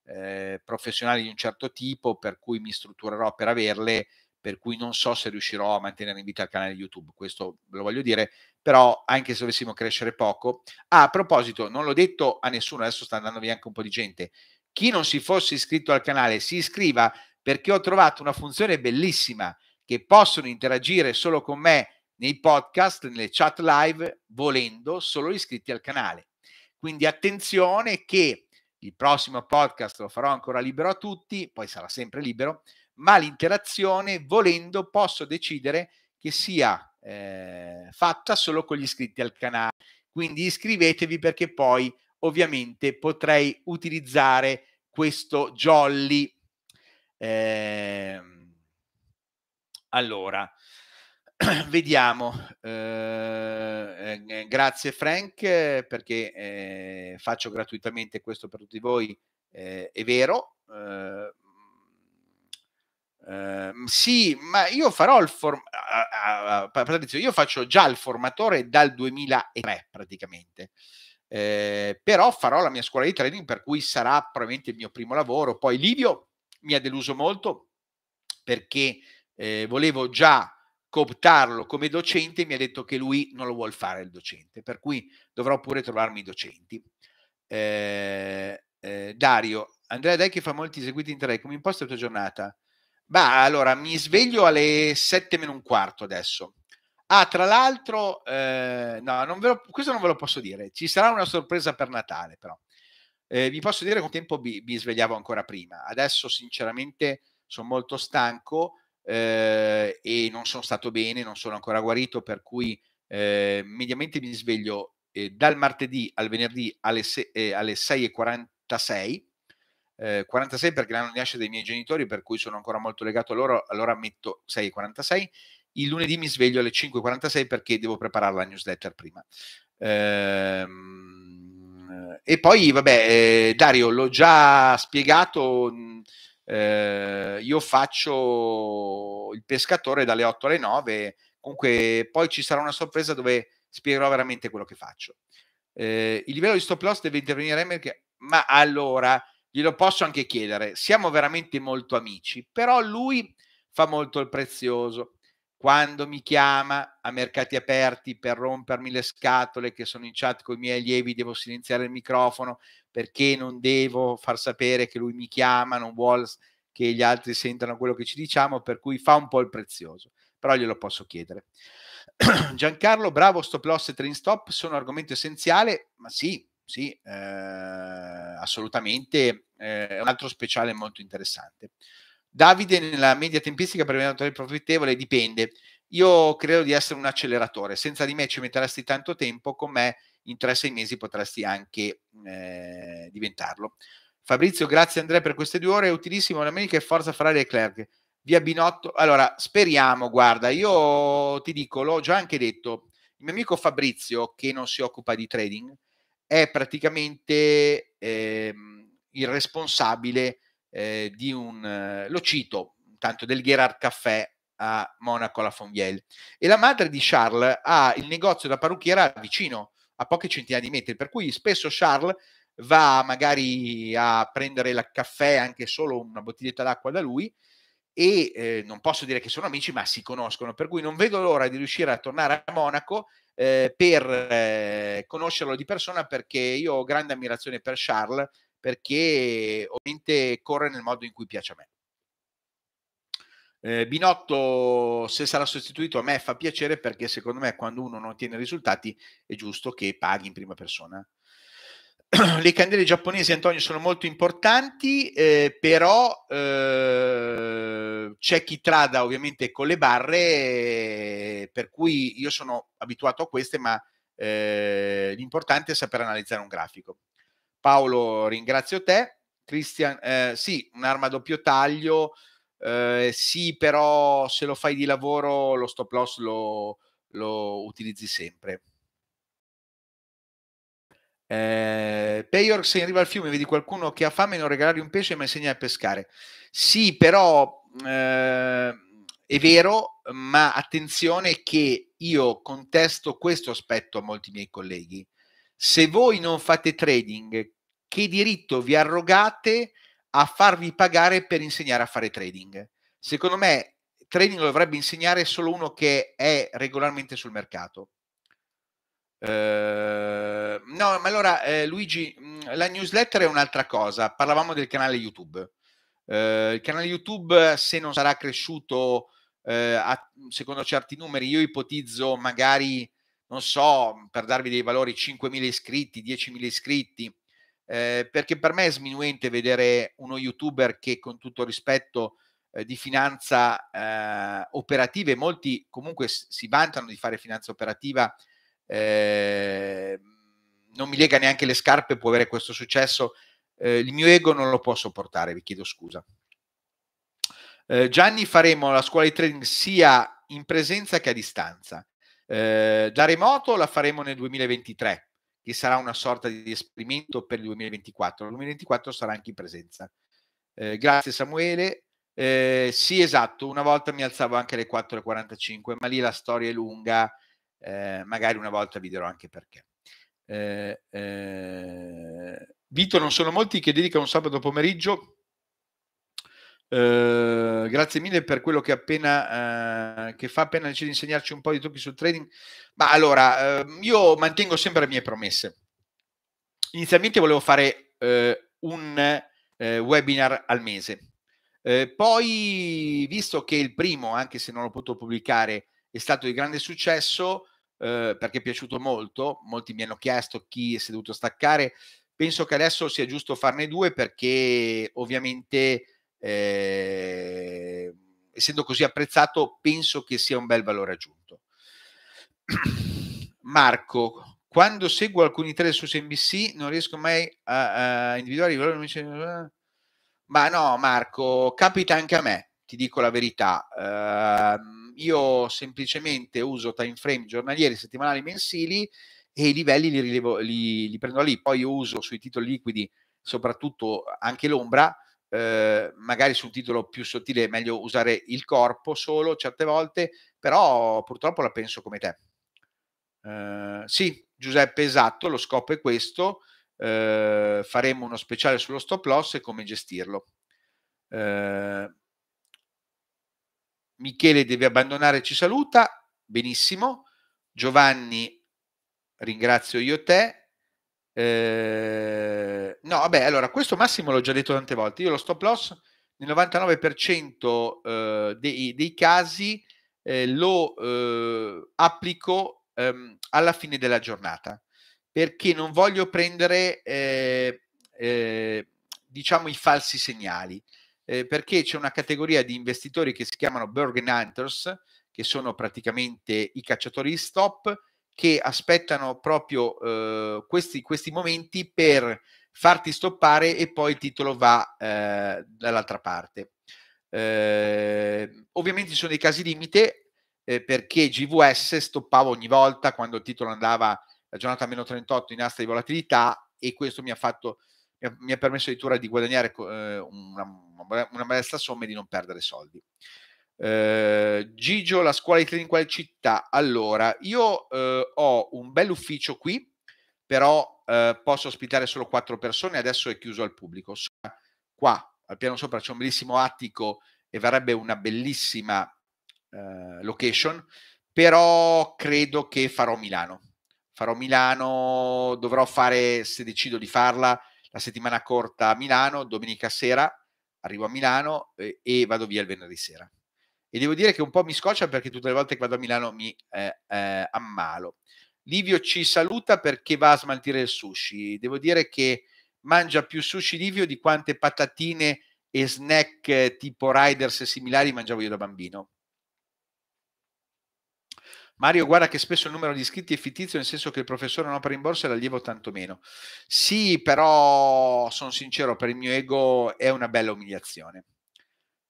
eh, professionali di un certo tipo, per cui mi strutturerò per averle, per cui non so se riuscirò a mantenere in vita il canale YouTube, questo ve lo voglio dire, però anche se dovessimo crescere poco. Ah, a proposito, non l'ho detto a nessuno, adesso sta andando via anche un po' di gente, chi non si fosse iscritto al canale si iscriva perché ho trovato una funzione bellissima che possono interagire solo con me nei podcast, nelle chat live, volendo solo iscritti al canale. Quindi attenzione che il prossimo podcast lo farò ancora libero a tutti, poi sarà sempre libero, ma l'interazione, volendo, posso decidere che sia eh, fatta solo con gli iscritti al canale. Quindi iscrivetevi perché poi ovviamente potrei utilizzare questo jolly. Eh, allora, vediamo. Eh, eh, grazie Frank perché eh, faccio gratuitamente questo per tutti voi. Eh, è vero. Eh, Uh, sì, ma io farò il form- uh, uh, io faccio già il formatore dal 2003 praticamente. Eh, però farò la mia scuola di trading per cui sarà probabilmente il mio primo lavoro. Poi Livio mi ha deluso molto perché eh, volevo già cooptarlo come docente, mi ha detto che lui non lo vuole fare il docente, per cui dovrò pure trovarmi i docenti. Eh, eh, Dario, Andrea Dai che fa molti eseguiti in tre, come imposta la tua giornata? Bah, allora mi sveglio alle 7 meno un quarto adesso. Ah, tra l'altro, eh, no, non lo, questo non ve lo posso dire. Ci sarà una sorpresa per Natale, però. Eh, vi posso dire che un tempo mi, mi, svegliavo ancora prima. Adesso, sinceramente, sono molto stanco eh, e non sono stato bene, non sono ancora guarito, per cui eh, mediamente mi sveglio eh, dal martedì al venerdì alle, se- eh, alle 6.46 eh, 46 perché l'anno di nascita dei miei genitori, per cui sono ancora molto legato a loro, allora metto 6,46. Il lunedì mi sveglio alle 5,46 perché devo preparare la newsletter prima. Ehm, e poi, vabbè, eh, Dario, l'ho già spiegato, eh, io faccio il pescatore dalle 8 alle 9, comunque poi ci sarà una sorpresa dove spiegherò veramente quello che faccio. Eh, il livello di stop loss deve intervenire, ma allora glielo posso anche chiedere. Siamo veramente molto amici, però lui fa molto il prezioso. Quando mi chiama a mercati aperti per rompermi le scatole che sono in chat con i miei allievi, devo silenziare il microfono perché non devo far sapere che lui mi chiama, non vuole che gli altri sentano quello che ci diciamo, per cui fa un po' il prezioso, però glielo posso chiedere. Giancarlo, bravo, stop loss e train stop sono argomento essenziale, ma sì, sì, eh, assolutamente eh, è un altro speciale molto interessante. Davide, nella media tempistica per diventare profittevole dipende. Io credo di essere un acceleratore. Senza di me ci metteresti tanto tempo, con me in 3-6 mesi potresti anche eh, diventarlo. Fabrizio, grazie Andrea per queste due ore, utilissimo. Domenica e forza Ferrari e Clerc. Via Binotto. Allora, speriamo, guarda, io ti dico, l'ho già anche detto, il mio amico Fabrizio, che non si occupa di trading, è praticamente ehm, il responsabile eh, di un, eh, lo cito, tanto del Gerard Caffè a Monaco alla Fonvielle. E la madre di Charles ha il negozio da parrucchiera vicino, a poche centinaia di metri, per cui spesso Charles va magari a prendere il caffè, anche solo una bottiglietta d'acqua da lui, e eh, non posso dire che sono amici, ma si conoscono, per cui non vedo l'ora di riuscire a tornare a Monaco eh, per eh, conoscerlo di persona perché io ho grande ammirazione per Charles perché ovviamente corre nel modo in cui piace a me. Eh, Binotto, se sarà sostituito, a me fa piacere perché secondo me quando uno non ottiene risultati è giusto che paghi in prima persona. le candele giapponesi, Antonio, sono molto importanti, eh, però eh, c'è chi trada ovviamente con le barre, eh, per cui io sono abituato a queste, ma eh, l'importante è saper analizzare un grafico. Paolo, ringrazio te. Cristian, eh, sì, un'arma a doppio taglio, eh, sì, però se lo fai di lavoro lo stop loss lo, lo utilizzi sempre. Eh, Payor, se in riva al fiume vedi qualcuno che ha fame, non regalare un pesce ma insegna a pescare. Sì, però eh, è vero, ma attenzione che io contesto questo aspetto a molti miei colleghi. Se voi non fate trading, che diritto vi arrogate a farvi pagare per insegnare a fare trading? Secondo me, trading lo dovrebbe insegnare solo uno che è regolarmente sul mercato. Uh, no, ma allora eh, Luigi, mhmm, la newsletter è un'altra cosa. Parlavamo del canale YouTube. Uh, il canale YouTube, se non sarà cresciuto uh, a, secondo certi numeri, io ipotizzo magari, non so, per darvi dei valori, 5.000 iscritti, 10.000 iscritti, perché per me è sminuente vedere uno YouTuber che, con tutto rispetto, di finanza operativa, e molti comunque si vantano di fare finanza operativa eh, non mi lega neanche le scarpe, può avere questo successo. Eh, il mio ego non lo può sopportare, vi chiedo scusa. Eh, Gianni, faremo la scuola di trading sia in presenza che a distanza. Eh, da remoto la faremo nel 2023, che sarà una sorta di esperimento per il 2024. Il 2024 sarà anche in presenza. Eh, grazie Samuele. Eh, sì, esatto, una volta mi alzavo anche alle 4.45, ma lì la storia è lunga eh, magari una volta vi dirò anche perché. Eh, eh, Vito, non sono molti che dedicano un sabato pomeriggio. Eh, grazie mille per quello che appena eh, che fa appena decide di insegnarci un po' di trucchi sul trading. Ma allora, ehm, io mantengo sempre le mie promesse. Inizialmente volevo fare eh, un webinar al mese. poi, visto che il primo, anche se non l'ho potuto pubblicare, è stato di grande successo eh, perché è piaciuto molto, molti mi hanno chiesto chi si è dovuto staccare, penso che adesso sia giusto farne due perché ovviamente eh, essendo così apprezzato penso che sia un bel valore aggiunto. Marco, quando seguo alcuni trader su CNBC non riesco mai a, a individuare i valori. Ma no, Marco, capita anche a me, ti dico la verità. Uh, io semplicemente uso time frame giornalieri, settimanali, mensili e i livelli li, rilevo, li, li prendo lì. Poi io uso sui titoli liquidi soprattutto anche l'ombra, eh, magari su un titolo più sottile è meglio usare il corpo solo certe volte, però purtroppo la penso come te. Uh, sì, Giuseppe, esatto, lo scopo è questo. Uh, faremo uno speciale sullo stop loss e come gestirlo. Uh, Michele deve abbandonare, ci saluta, benissimo. Giovanni, ringrazio io te. Eh, no, vabbè, allora questo Massimo l'ho già detto tante volte. Io lo stop loss nel 99% eh, dei, dei, casi eh, lo eh, applico ehm, alla fine della giornata perché non voglio prendere eh, eh, diciamo i falsi segnali perché c'è una categoria di investitori che si chiamano Bergen Hunters, che sono praticamente i cacciatori di stop, che aspettano proprio eh, questi, questi, momenti per farti stoppare e poi il titolo va eh, dall'altra parte. Eh, ovviamente ci sono dei casi limite eh, perché GVS stoppava ogni volta quando il titolo andava la giornata meno 38 in asta di volatilità e questo mi ha fatto mi ha permesso addirittura di guadagnare eh, una, una modesta somma e di non perdere soldi. Eh, Gigio, la scuola di trading in quale città? Allora, io eh, ho un bel ufficio qui, però eh, posso ospitare solo quattro persone, adesso è chiuso al pubblico. Qua, al piano sopra, c'è un bellissimo attico e verrebbe una bellissima eh, location, però credo che farò Milano. Farò Milano, dovrò fare, se decido di farla, la settimana corta a Milano, domenica sera arrivo a Milano eh, e vado via il venerdì sera. E devo dire che un po' mi scoccia perché tutte le volte che vado a Milano mi eh, eh, ammalo. Livio ci saluta perché va a smaltire il sushi. Devo dire che mangia più sushi Livio di quante patatine e snack tipo Riders e similari mangiavo io da bambino. Mario, guarda che spesso il numero di iscritti è fittizio, nel senso che il professore non opera in borsa e l'allievo tanto meno. Sì, però sono sincero, per il mio ego è una bella umiliazione.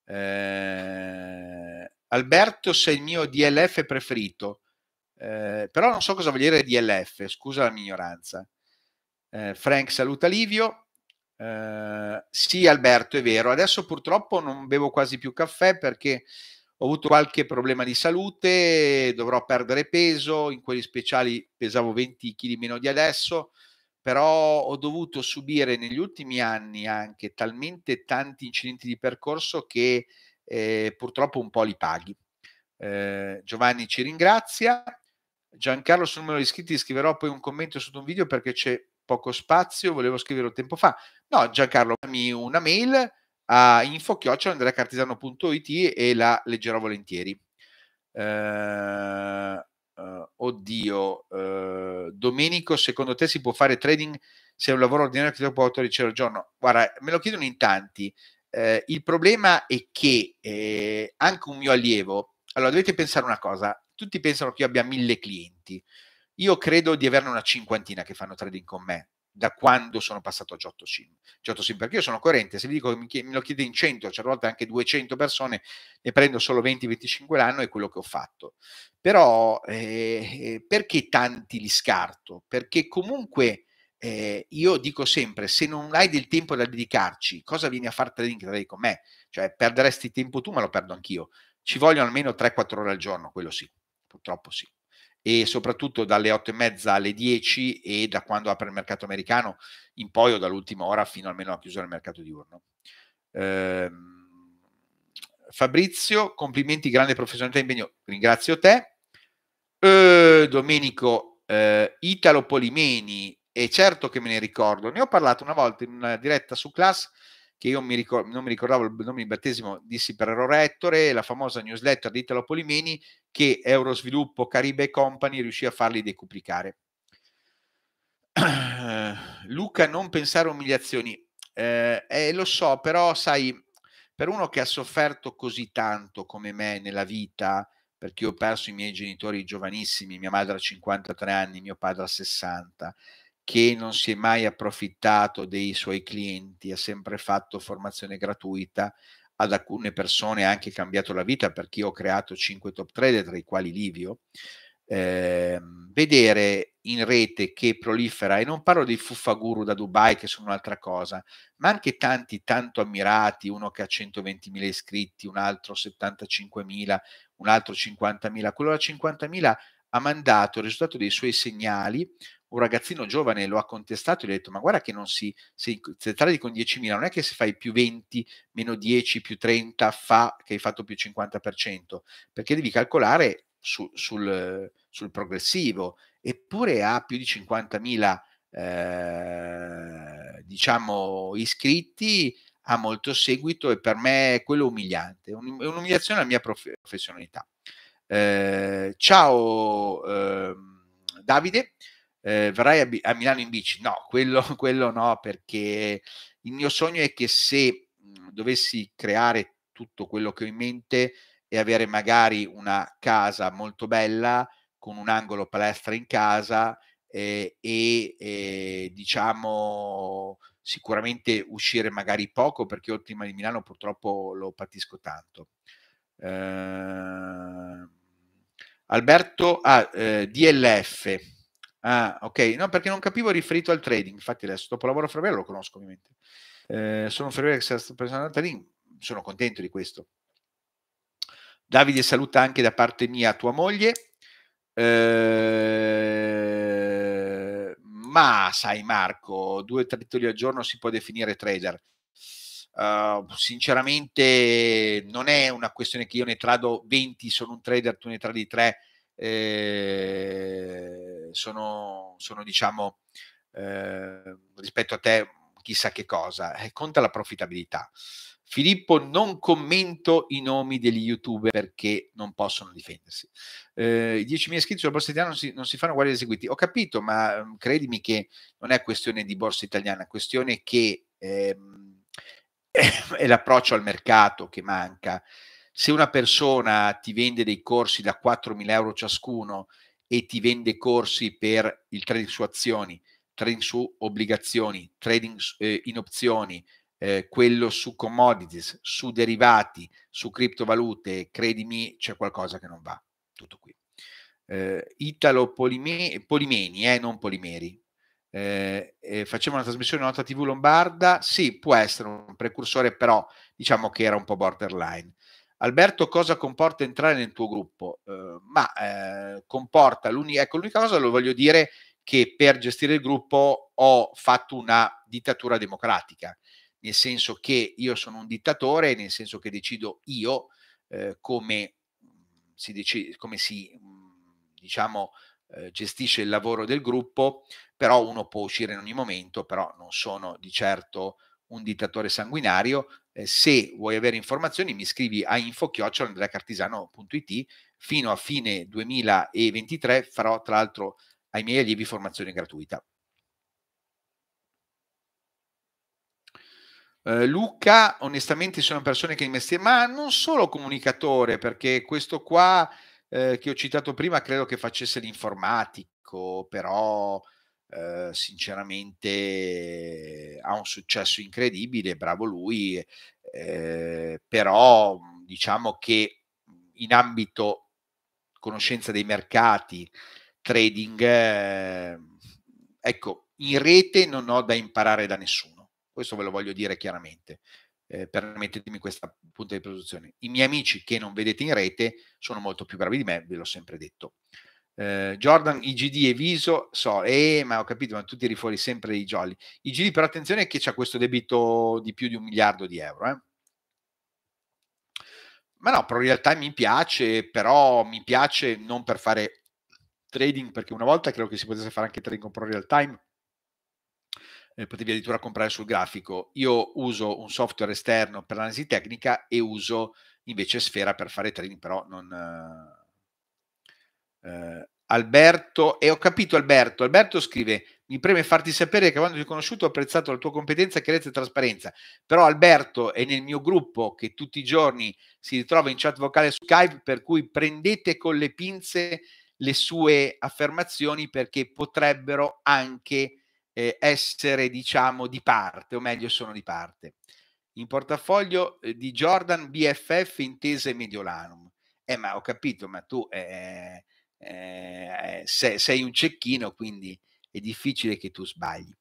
Eh, Alberto, sei il mio DLF preferito, eh, però non so cosa vuol dire DLF, scusa la mia ignoranza. Eh, Frank saluta Livio. Eh, sì, Alberto, è vero. Adesso purtroppo non bevo quasi più caffè perché ho avuto qualche problema di salute, dovrò perdere peso, in quelli speciali pesavo 20 kg meno di adesso, però ho dovuto subire negli ultimi anni anche talmente tanti incidenti di percorso che eh, purtroppo un po' li paghi. Eh, Giovanni ci ringrazia. Giancarlo sul numero di iscritti scriverò poi un commento sotto un video perché c'è poco spazio, volevo scriverlo tempo fa. No, Giancarlo, dammi una mail a info-andreacartesano.it e la leggerò volentieri. Uh, uh, oddio, uh, Domenico, secondo te si può fare trading se è un lavoro ordinario che dopo 8 riceve al giorno? Guarda, me lo chiedono in tanti. il problema è che eh, anche un mio allievo, allora dovete pensare una cosa, tutti pensano che io abbia mille clienti, io credo di averne una cinquantina che fanno trading con me, da quando sono passato a Giotto Sim. Giotto Sim perché io sono coerente, se vi dico che mi, lo chiede in 100, certe volte anche 200 persone, ne prendo solo 20-25 l'anno, è quello che ho fatto. Però eh, perché tanti li scarto? Perché comunque eh, io dico sempre, se non hai del tempo da dedicarci, cosa vieni a fare trading trading con me? Cioè perderesti tempo tu, ma lo perdo anch'io. Ci vogliono almeno 3-4 ore al giorno, quello sì, purtroppo sì e soprattutto dalle 8 e mezza alle 10 e da quando apre il mercato americano in poi o dall'ultima ora fino almeno a chiusura del mercato diurno. Eh, Fabrizio, complimenti, grande professionalità e impegno, ringrazio te. Eh, Domenico, eh, Italo Polimeni, e certo che me ne ricordo, ne ho parlato una volta in una diretta su Class che io mi ricor- non mi ricordavo il nome di battesimo, dissi per errore Ettore, la famosa newsletter di Italo Polimeni che Eurosviluppo Caribe Company riuscì a farli decuplicare. Luca, non pensare a umiliazioni. Eh, eh, lo so, però sai, per uno che ha sofferto così tanto come me nella vita, perché ho perso i miei genitori giovanissimi, mia madre ha 53 anni, mio padre ha 60, che non si è mai approfittato dei suoi clienti, ha sempre fatto formazione gratuita, ad alcune persone ha anche cambiato la vita perché io ho creato 5 top trader, tra i quali Livio. Eh, vedere in rete che prolifera, e non parlo dei fuffaguru da Dubai che sono un'altra cosa, ma anche tanti tanto ammirati, uno che ha 120.000 iscritti, un altro 75.000, un altro 50.000, quello da 50.000 ha mandato il risultato dei suoi segnali un ragazzino giovane lo ha contestato e gli ha detto ma guarda che non si, se, se tradi con 10.000 non è che se fai più 20, meno 10, più 30 fa che hai fatto più 50%, perché devi calcolare su, sul, sul, progressivo, eppure ha più di 50.000 eh, diciamo iscritti, ha molto seguito e per me è quello umiliante, è un'umiliazione alla mia prof- professionalità. Eh, ciao eh, Davide, eh, verrai a, a, Milano in bici? No, quello, quello no, perché il mio sogno è che se mh, dovessi creare tutto quello che ho in mente e avere magari una casa molto bella con un angolo palestra in casa eh, e eh, diciamo sicuramente uscire magari poco perché oltre di Milano purtroppo lo patisco tanto. Eh, Alberto ah, eh, DLF Ah, ok. No, perché non capivo riferito al trading. Infatti adesso dopo lavoro ferroviario lo conosco ovviamente. Eh, sono ferroviario che sta pensando al trading, sono contento di questo. Davide saluta anche da parte mia tua moglie. Eh, ma sai Marco, due titoli al giorno si può definire trader. Uh, sinceramente non è una questione che io ne trado 20, sono un trader, tu ne tradi 3, eh, sono, sono, diciamo eh, rispetto a te chissà che cosa, eh, conta la profittabilità. Filippo, non commento i nomi degli youtuber perché non possono difendersi. Eh, I 10.000 iscritti sulla borsa italiana non si, non si fanno uguali eseguiti. Ho capito, ma mm, credimi che non è questione di borsa italiana, è questione che ehm, è l'approccio al mercato che manca. Se una persona ti vende dei corsi da 4.000 euro ciascuno e ti vende corsi per il trading su azioni, trading su obbligazioni, trading eh, in opzioni, eh, quello su commodities, su derivati, su criptovalute, credimi, c'è qualcosa che non va. Tutto qui. Eh, Italo Polime- Polimeni, eh, non Polimeri. Eh, eh, facciamo una trasmissione nota TV Lombarda? Sì, può essere un precursore, però diciamo che era un po' borderline. Alberto, cosa comporta entrare nel tuo gruppo? Uh, ma eh, comporta l'unica, ecco, l'unica cosa lo voglio dire che per gestire il gruppo ho fatto una dittatura democratica nel senso che io sono un dittatore, nel senso che decido io eh, come si, decide, come si diciamo, eh, gestisce il lavoro del gruppo, però uno può uscire in ogni momento, però non sono di certo un dittatore sanguinario. Eh, se vuoi avere informazioni mi scrivi a info-andreacartisano.it fino a fine 2023 farò tra l'altro ai miei allievi formazione gratuita. Eh, Luca, onestamente sono persone che investono, ma non solo comunicatore, perché questo qua eh, che ho citato prima credo che facesse l'informatico, però eh, sinceramente ha un successo incredibile, bravo lui, eh, però diciamo che in ambito conoscenza dei mercati, trading, eh, ecco, in rete non ho da imparare da nessuno questo ve lo voglio dire chiaramente. Eh, permettetemi questa punta di produzione. I miei amici che non vedete in rete sono molto più bravi di me, ve l'ho sempre detto. Eh, Jordan, IGD e Viso, so, eh, ma ho capito, ma tu tiri fuori sempre i jolly. IGD, però attenzione che c'è questo debito di più di un miliardo di euro. Eh. Ma no, però in realtà mi piace, però mi piace non per fare trading, perché una volta credo che si potesse fare anche trading con Pro Real Time, eh, potevi addirittura comprare sul grafico. Io uso un software esterno per l'analisi tecnica e uso invece Sfera per fare trading, però non... Eh, eh, Alberto, e ho capito Alberto, Alberto scrive, mi preme farti sapere che quando ti ho conosciuto ho apprezzato la tua competenza, chiarezza e trasparenza, però Alberto è nel mio gruppo che tutti i giorni si ritrova in chat vocale su Skype, per cui prendete con le pinze le sue affermazioni perché potrebbero anche eh, essere, diciamo, di parte, o meglio, sono di parte. In portafoglio eh, di Jordan BFF intese Mediolanum. Eh, ma ho capito, ma tu eh, eh, sei, sei, un cecchino, quindi è difficile che tu sbagli.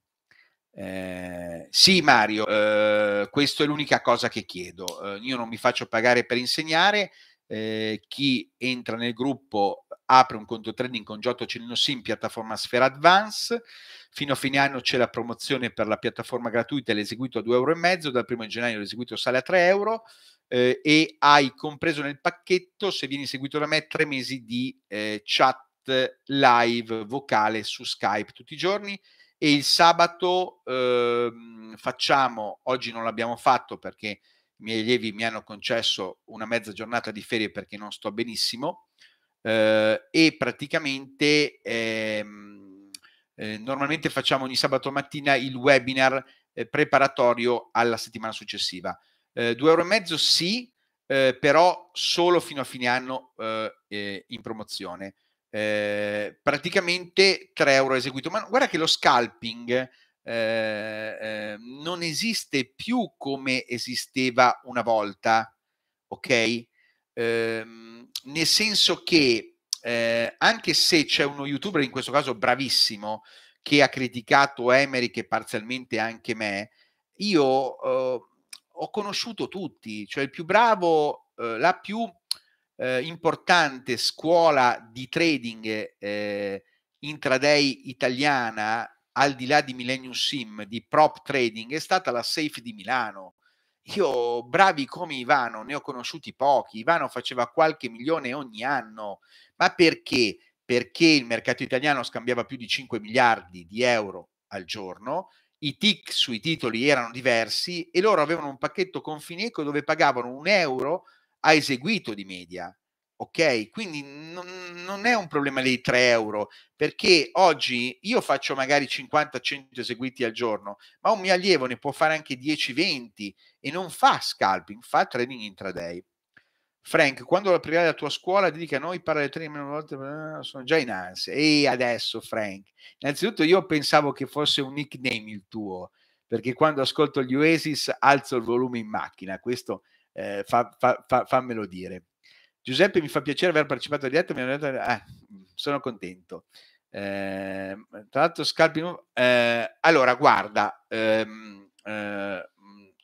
Eh, sì, Mario, eh, questa è l'unica cosa che chiedo. Eh, io non mi faccio pagare per insegnare. Eh, chi entra nel gruppo apre un conto trading con Giotto Celino Sim, piattaforma Sfera Advance. Fino a fine anno c'è la promozione per la piattaforma gratuita, l'eseguito a 2,5 euro, dal 1 gennaio l'eseguito sale a 3 euro eh, e hai compreso nel pacchetto, se vieni seguito da me, tre mesi di eh, chat live vocale su Skype tutti i giorni e il sabato eh, facciamo, oggi non l'abbiamo fatto perché i miei allievi mi hanno concesso una mezza giornata di ferie perché non sto benissimo eh, e praticamente ehm, eh, normalmente facciamo ogni sabato mattina il webinar eh, preparatorio alla settimana successiva. Eh, due euro e mezzo sì, eh, però solo fino a fine anno eh, in promozione. praticamente 3 euro eseguito. Ma guarda che lo scalping non esiste più come esisteva una volta, ok? Ehm, nel senso che eh, anche se c'è uno youtuber, in questo caso bravissimo, che ha criticato Emery e parzialmente anche me, io eh, ho conosciuto tutti, cioè il più bravo, eh, la più eh, importante scuola di trading eh, intraday italiana, al di là di Millennium Sim, di prop trading, è stata la Safe di Milano io bravi come Ivano ne ho conosciuti pochi, Ivano faceva qualche milione ogni anno, ma perché? Perché il mercato italiano scambiava più di 5 miliardi di euro al giorno, i tic sui titoli erano diversi e loro avevano un pacchetto con Fineco dove pagavano un euro a eseguito di media ok? Quindi non, non, è un problema dei 3 euro, perché oggi io faccio magari 50-100 eseguiti al giorno, ma un mio allievo ne può fare anche 10-20 e non fa scalping, fa trading intraday. Frank, quando aprirai la tua scuola, che a noi parla tre meno volte, eh, sono già in ansia. E adesso, Frank, innanzitutto io pensavo che fosse un nickname il tuo, perché quando ascolto gli Oasis alzo il volume in macchina, questo eh, fa, fa, fa, fammelo dire. Giuseppe, mi fa piacere aver partecipato a diretta, mi hanno detto, eh, sono contento. Eh, tra l'altro, Scalpi, eh, allora guarda, ehm, eh,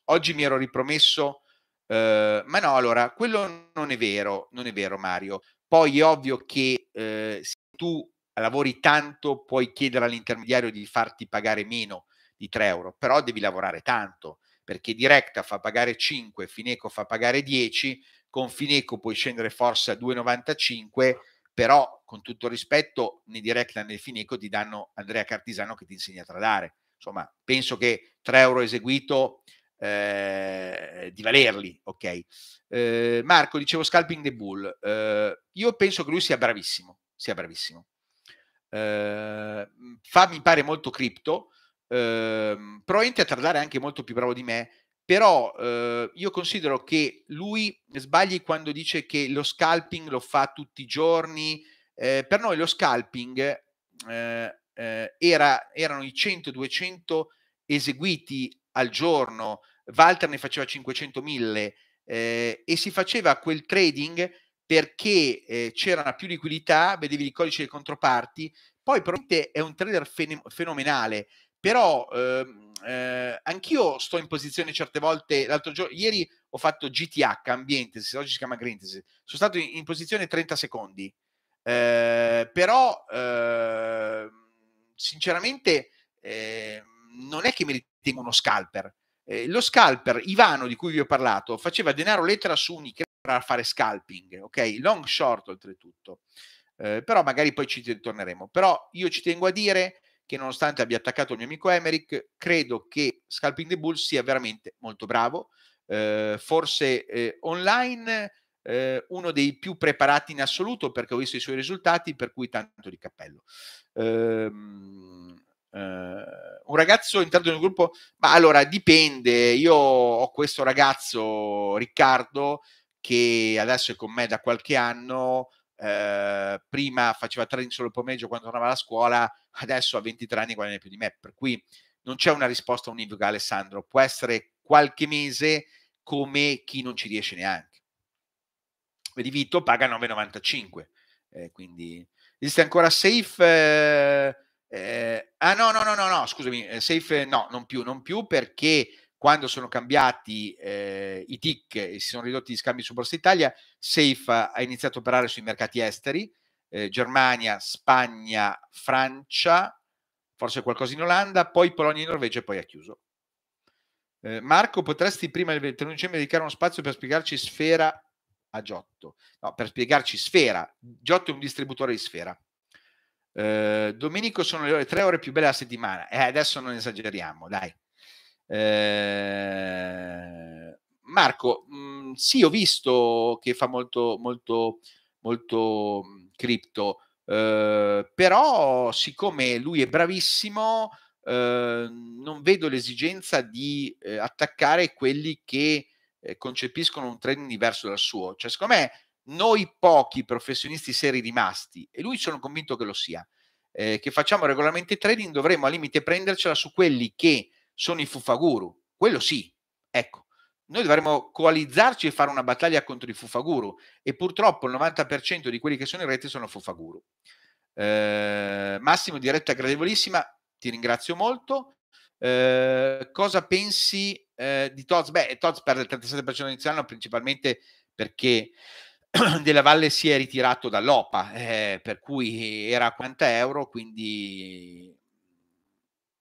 oggi mi ero ripromesso, eh, ma no, allora, quello non è vero, non è vero Mario. Poi è ovvio che eh, se tu lavori tanto, puoi chiedere all'intermediario di farti pagare meno di 3 euro, però devi lavorare tanto perché Directa fa pagare 5, Fineco fa pagare 10, con Fineco puoi scendere forse a 2,95, però con tutto rispetto né Directa né Fineco ti danno Andrea Cartisano che ti insegna a tradare. Insomma, penso che 3 euro eseguito eh, di valerli, ok? Eh, Marco, dicevo scalping the bull. Eh, io penso che lui sia bravissimo, sia bravissimo. Eh, fa, mi pare, molto cripto, eh, probabilmente a tradare anche molto più bravo di me, però eh, io considero che lui sbagli quando dice che lo scalping lo fa tutti i giorni. Eh, per noi lo scalping era, erano i 100-200 eseguiti al giorno, Walter ne faceva 500.000 eh, e si faceva quel trading perché eh, c'era più liquidità, vedevi il codice delle controparti, poi probabilmente è un trader fenomenale, però ehm, eh, anch'io sto in posizione certe volte, l'altro giorno, ieri ho fatto GTH, ambiente, oggi si chiama Greentesis, sono stato in, in posizione 30 secondi, eh, però eh, sinceramente ehm, non è che mi ritengo uno scalper. Eh, lo scalper, Ivano di cui vi ho parlato, faceva denaro lettera su Unicredit a fare scalping, ok? Long short oltretutto. Eh, però magari poi ci ritorneremo. Però io ci tengo a dire che nonostante abbia attaccato il mio amico Emerick, credo che Scalping the Bull sia veramente molto bravo, eh, forse eh, online eh, uno dei più preparati in assoluto perché ho visto i suoi risultati, per cui tanto di cappello. Uh, un ragazzo entrato nel gruppo, ma allora dipende, io ho questo ragazzo Riccardo che adesso è con me da qualche anno, eh, prima faceva trading solo il pomeriggio quando tornava alla scuola, adesso a 23 anni guadagna più di me, per cui non c'è una risposta univoca Alessandro, può essere qualche mese come chi non ci riesce neanche. Vedi Vito paga 9,95, eh, quindi esiste ancora Safe... Eh, eh, ah no, no, no, no, no, scusami, eh, Safe no, non più, non più perché quando sono cambiati eh, i TIC e si sono ridotti gli scambi su Borsa Italia, Safe ha iniziato a operare sui mercati esteri, eh, Germania, Spagna, Francia, forse qualcosa in Olanda, poi Polonia e Norvegia e poi ha chiuso. Eh, Marco, potresti prima del 31 dicembre dedicare uno spazio per spiegarci Sfera a Giotto? No, per spiegarci Sfera. Giotto è un distributore di Sfera. Eh, Domenico sono le tre ore più belle alla settimana. Eh, adesso non esageriamo, dai. Eh, Marco, mh, mm, sì, ho visto che fa molto, molto, molto mm, cripto, eh, però siccome lui è bravissimo, eh, non vedo l'esigenza di eh, attaccare quelli che eh, concepiscono un trading diverso dal suo. Cioè, secondo me, noi pochi professionisti seri rimasti, e lui sono convinto che lo sia, eh, che facciamo regolarmente trading, dovremmo al limite prendercela su quelli che sono i Fufaguru, quello sì, ecco. Noi dovremmo coalizzarci e fare una battaglia contro i Fufaguru e purtroppo il 90% di quelli che sono in rete sono Fufaguru. Eh, Massimo, diretta gradevolissima, ti ringrazio molto. Eh, cosa pensi eh, di Toz? Beh, Toz perde il 37% iniziale principalmente perché Della Valle si è ritirato dall'OPA, eh, per cui era a 40 euro, quindi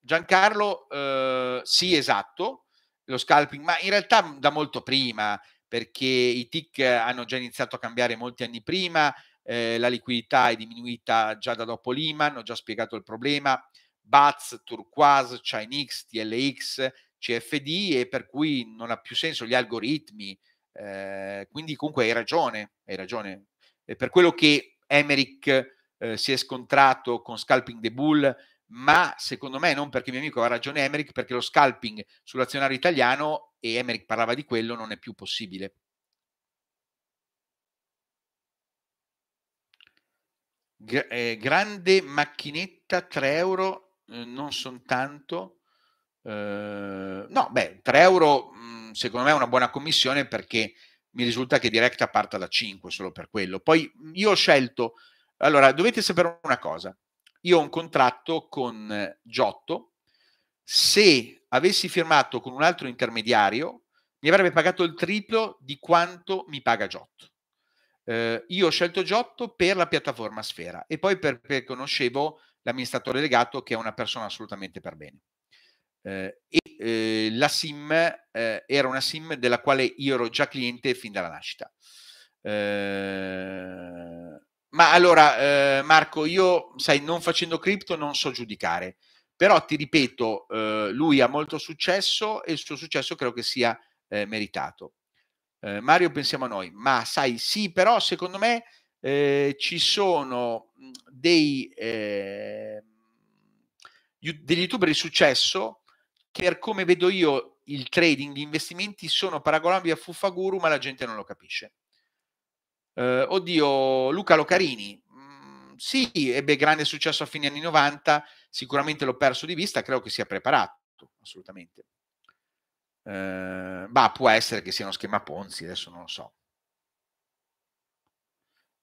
Giancarlo, eh, sì, esatto. lo scalping, ma in realtà da molto prima, perché i TIC hanno già iniziato a cambiare molti anni prima, eh, la liquidità è diminuita già da dopo Lehman, ho già spiegato il problema, BATS, Turquoise, ChineX, TLX, CFD e per cui non ha più senso gli algoritmi, eh, quindi comunque hai ragione, hai ragione. E per quello che Emerick eh, si è scontrato con Scalping the Bull, ma secondo me non perché mio amico ha ragione Emerick, perché lo scalping sull'azionario italiano, e Emerick parlava di quello, non è più possibile. G- eh, grande macchinetta 3 euro, eh, non sono tanto. Eh, no, beh, 3 euro secondo me è una buona commissione perché mi risulta che Directa parta da 5 solo per quello. Poi io ho scelto, allora dovete sapere una cosa, io ho un contratto con Giotto, se avessi firmato con un altro intermediario mi avrebbe pagato il triplo di quanto mi paga Giotto. Eh, io ho scelto Giotto per la piattaforma Sfera e poi perché conoscevo l'amministratore legato che è una persona assolutamente per bene. Eh, e eh, la SIM eh, era una SIM della quale io ero già cliente fin dalla nascita. Eh, ma allora, eh, Marco, io, sai, non facendo cripto non so giudicare, però ti ripeto, eh, lui ha molto successo e il suo successo credo che sia meritato. Mario, pensiamo a noi, ma sai, sì, però secondo me ci sono dei, degli youtuber di successo per come vedo io il trading, gli investimenti sono paragonabili a Fuffaguru, ma la gente non lo capisce. Uh, oddio, Luca Locarini, mm, sì, ebbe grande successo a fine anni 90, sicuramente l'ho perso di vista, credo che sia preparato, assolutamente. Bah, può essere che sia uno schema Ponzi, adesso non lo so.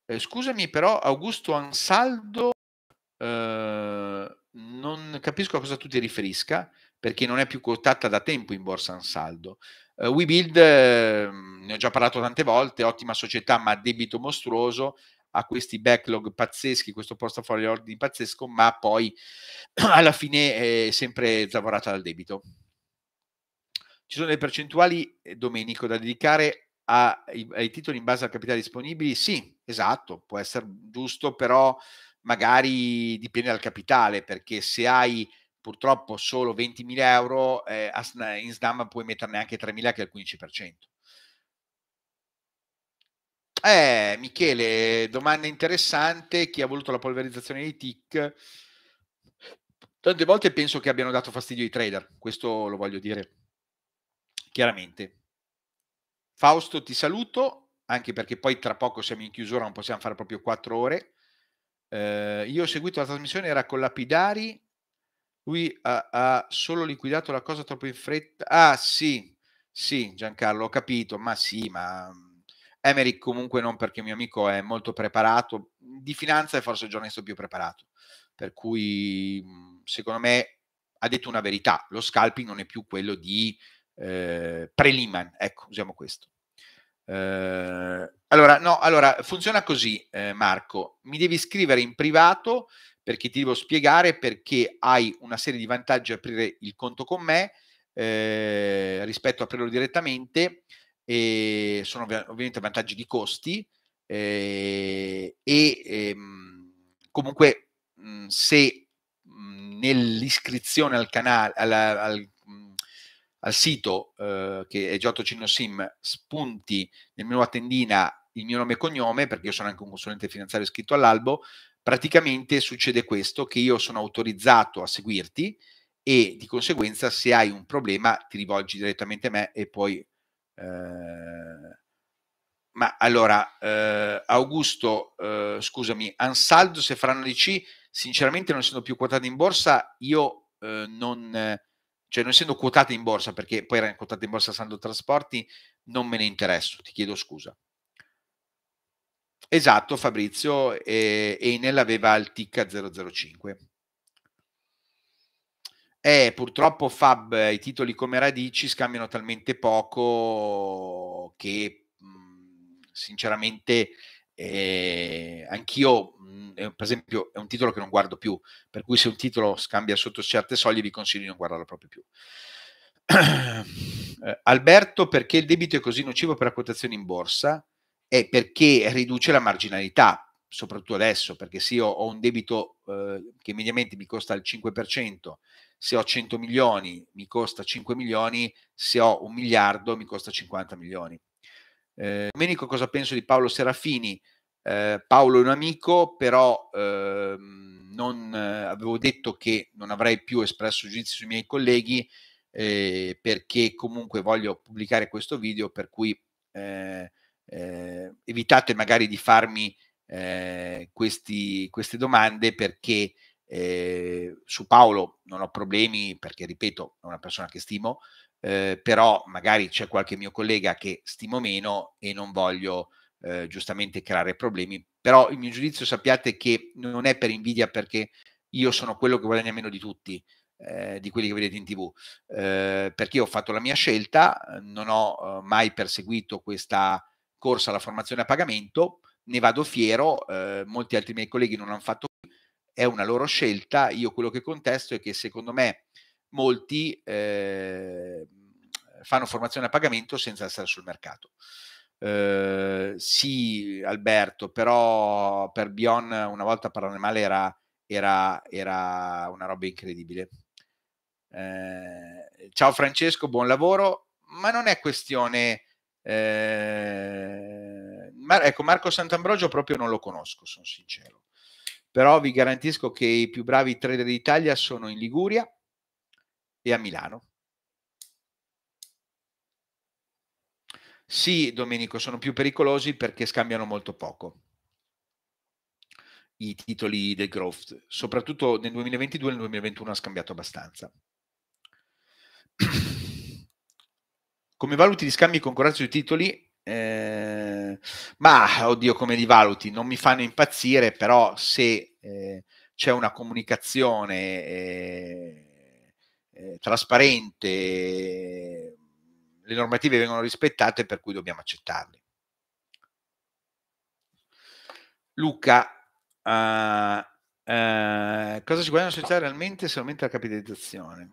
Eh, scusami, però, Augusto Ansaldo, uh, non capisco a cosa tu ti riferisca perché non è più quotata da tempo in borsa Ansaldo. Uh, WeBuild, uh, ne ho già parlato tante volte, ottima società ma debito mostruoso, ha questi backlog pazzeschi, questo portafoglio ordini pazzesco, ma poi alla fine è sempre zavorata dal debito. Ci sono delle percentuali, eh, Domenico, da dedicare ai, ai titoli in base al capitale disponibili? Sì, esatto, può essere giusto, però magari dipende dal capitale, perché se hai purtroppo solo 20.000 euro, eh, in SNAM puoi metterne anche 3.000 che è il 15%. Eh, Michele, domanda interessante. Chi ha voluto la polverizzazione dei TIC? Tante volte penso che abbiano dato fastidio ai trader, questo lo voglio dire chiaramente. Fausto, ti saluto, anche perché poi tra poco siamo in chiusura, non possiamo fare proprio quattro ore. Eh, io ho seguito la trasmissione, era con Lapidari, lui ha, ha, solo liquidato la cosa troppo in fretta. Ah, sì, sì, Giancarlo, ho capito, ma sì, ma mhmm, Emerick comunque non perché mio amico è molto preparato, di finanza è forse il giornalista più preparato, per cui mhmm, secondo me ha detto una verità, lo scalping non è più quello di eh, pre-Lehman, ecco, usiamo questo. Eh, allora, no, allora, funziona così, eh, Marco, mi devi scrivere in privato perché ti devo spiegare perché hai una serie di vantaggi aprire il conto con me eh, rispetto a aprirlo direttamente e sono ovviamente vantaggi di costi eh, e ehm, comunque mh, se mh, nell'iscrizione al canale al, al, al sito eh, che è Giotto Cino Sim spunti nel menu a tendina il mio nome e cognome perché io sono anche un consulente finanziario iscritto all'albo praticamente succede questo, che io sono autorizzato a seguirti e di conseguenza se hai un problema ti rivolgi direttamente a me e poi... Eh, ma allora, eh, Augusto, eh, scusami, Ansaldo se faranno DC, sinceramente non essendo più quotati in borsa, io eh, non, cioè non essendo quotate in borsa, perché poi erano quotate in borsa Saldo Trasporti, non me ne interesso, ti chiedo scusa. Esatto, Fabrizio, e Enel aveva il TIC 005. Eh, purtroppo Fab, i titoli come radici scambiano talmente poco che mh, mhmm, sinceramente eh, anch'io, mh, mhmm, per esempio, è un titolo che non guardo più, per cui se un titolo scambia sotto certe soglie vi consiglio di non guardarlo proprio più. Eh, Alberto, perché il debito è così nocivo per la quotazione in borsa? È perché riduce la marginalità, soprattutto adesso, perché se io ho un debito eh, che mediamente mi costa il 5%, se ho 100 milioni mi costa 5 milioni, se ho un miliardo mi costa 50 milioni. Eh, Domenico, cosa penso di Paolo Serafini? Eh, Paolo è un amico, però ehm, non, eh, avevo detto che non avrei più espresso giudizi sui miei colleghi eh, perché comunque voglio pubblicare questo video, per cui eh, eh, evitate magari di farmi questi, queste domande perché eh, su Paolo non ho problemi perché, ripeto, è una persona che stimo, eh, però magari c'è qualche mio collega che stimo meno e non voglio eh, giustamente creare problemi. Però il mio giudizio sappiate che non è per invidia perché io sono quello che guadagna meno di tutti, eh, di quelli che vedete in tv, eh, perché ho fatto la mia scelta, non ho eh, mai perseguito questa corsa alla formazione a pagamento, ne vado fiero, molti altri miei colleghi non l'hanno fatto, è una loro scelta, io quello che contesto è che secondo me molti eh, fanno formazione a pagamento senza essere sul mercato. Uh, sì, Alberto, però per Bion una volta parlare male era, era, era una roba incredibile. Eh, ciao Francesco, buon lavoro, ma non è questione... Eh, Mar- ecco, Marco Sant'Ambrogio proprio non lo conosco, sono sincero. Però vi garantisco che i più bravi trader d'Italia sono in Liguria e a Milano. Sì, Domenico, sono più pericolosi perché scambiano molto poco i titoli del growth, soprattutto nel 2022 e nel 2021 ha scambiato abbastanza. come valuti gli scambi concorrenza sui titoli? Eh, ma oddio, come li valuti? Non mi fanno impazzire, però se eh, c'è una comunicazione eh, eh trasparente, le normative vengono rispettate, per cui dobbiamo accettarli. Luca, uh, uh, cosa si guadagna società realmente se aumenta la capitalizzazione?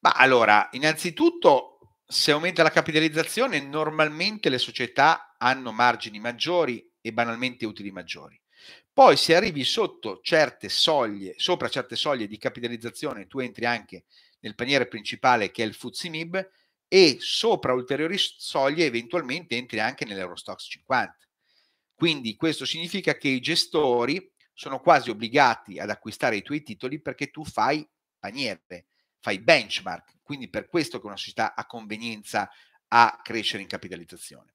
Ma allora, innanzitutto, se aumenta la capitalizzazione, normalmente le società hanno margini maggiori e banalmente utili maggiori. Poi se arrivi sotto certe soglie, sopra certe soglie di capitalizzazione, tu entri anche nel paniere principale che è il FTSE e sopra ulteriori soglie eventualmente entri anche nell'Eurostox 50. Quindi questo significa che i gestori sono quasi obbligati ad acquistare i tuoi titoli perché tu fai paniere, fai benchmark, quindi per questo che una società ha convenienza a crescere in capitalizzazione.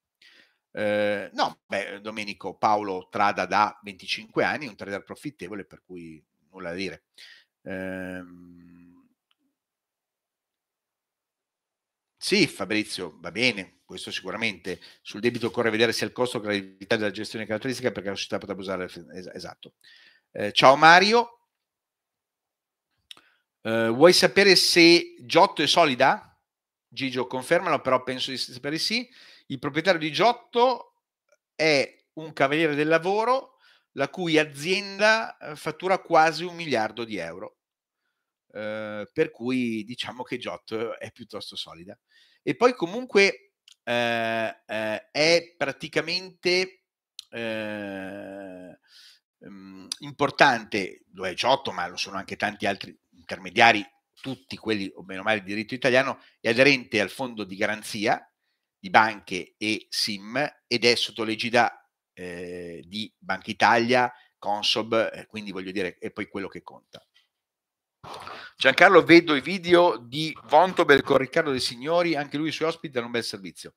Eh, no, beh, Domenico Paolo trada da 25 anni, un trader profittevole, per cui nulla da dire. Eh, sì, Fabrizio, va bene, questo sicuramente. Sul debito occorre vedere sia il costo gravità della gestione caratteristica perché la società potrebbe usare... Esatto. Eh, ciao Mario, Uh, vuoi sapere se Giotto è solida? Gigio, confermalo, però penso di sapere sì. Il proprietario di Giotto è un cavaliere del lavoro la cui azienda eh, fattura quasi un miliardo di euro. Uh, per cui diciamo che Giotto è piuttosto solida. E poi comunque uh, è praticamente um, importante, lo è Giotto, ma lo sono anche tanti altri intermediari, tutti quelli o meno male di diritto italiano, è aderente al fondo di garanzia di banche e SIM ed è sotto l'egida eh, di Banca Italia, Consob, eh, quindi voglio dire, è poi quello che conta. Giancarlo, vedo i video di Vontobel con Riccardo De Signori, anche lui i suoi ospiti danno un bel servizio.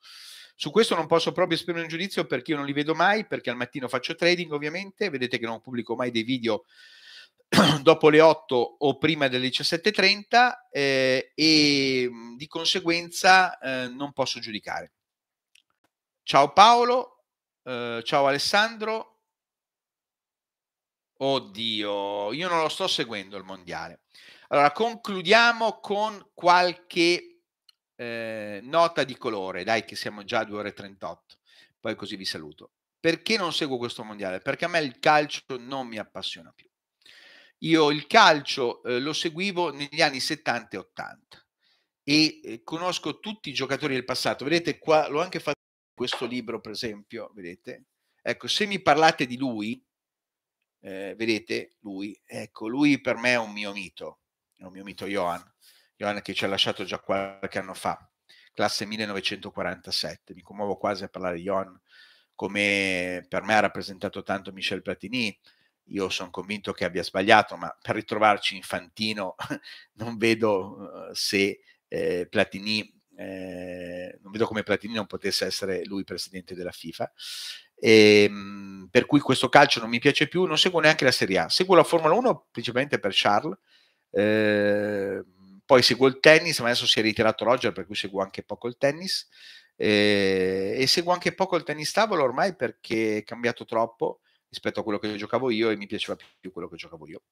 Su questo non posso proprio esprimere un giudizio perché io non li vedo mai, perché al mattino faccio trading ovviamente, vedete che non pubblico mai dei video dopo le 8 o prima delle 17.30 eh, e mm, di conseguenza eh, non posso giudicare. Ciao Paolo, eh, ciao Alessandro. Oddio, io non lo sto seguendo il mondiale. Allora, concludiamo con qualche eh, nota di colore, dai che siamo già a 2 ore e 38, poi così vi saluto. Perché non seguo questo mondiale? Perché a me il calcio non mi appassiona più. Io il calcio eh, lo seguivo negli anni 70 e 80. e eh, conosco tutti i giocatori del passato. Vedete qua, l'ho anche fatto in questo libro, per esempio, vedete? Ecco, se mi parlate di lui, eh, vedete, lui, ecco, lui per me è un mio mito, è un mio mito Johan, Johan che ci ha lasciato già qualche anno fa, classe 1947, mi commuovo quasi a parlare di Johan, come per me ha rappresentato tanto Michel Platini, io sono convinto che abbia sbagliato, ma per ritrovarci Infantino non vedo uh, se eh, Platini, eh, non vedo come Platini non potesse essere lui presidente della FIFA. E, ehm, per cui questo calcio non mi piace più, non seguo neanche la Serie A, seguo la Formula 1 principalmente per Charles, eh, poi seguo il tennis, ma adesso si è ritirato Roger, per cui seguo anche poco il tennis. Eh, e seguo anche poco il tennis tavolo ormai perché è cambiato troppo rispetto a quello che giocavo io e mi piaceva più quello che giocavo io.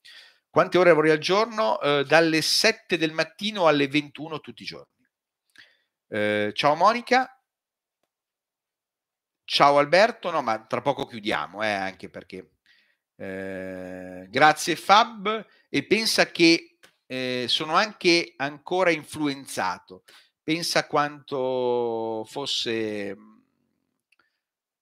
Quante ore lavori al giorno? Eh, dalle 7 del mattino alle 21 tutti i giorni. Eh, ciao Monica. Ciao Alberto, no, ma tra poco chiudiamo, eh, anche perché. Eh, grazie Fab e pensa che eh, sono anche ancora influenzato. Pensa quanto fosse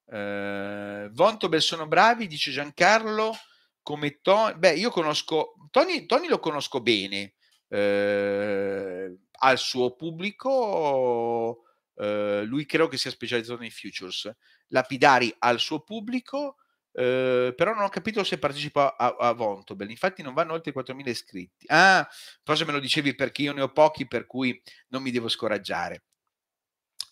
eh, Vontobel sono bravi, dice Giancarlo, come Tony. Beh, io conosco Tony, Tony lo conosco bene. Eh, al suo pubblico, eh, lui credo che sia specializzato nei futures. Lapidari al suo pubblico, eh, però non ho capito se partecipa a, a Vontobel. Infatti non vanno oltre i 4.000 iscritti. Ah, forse me lo dicevi perché io ne ho pochi, per cui non mi devo scoraggiare.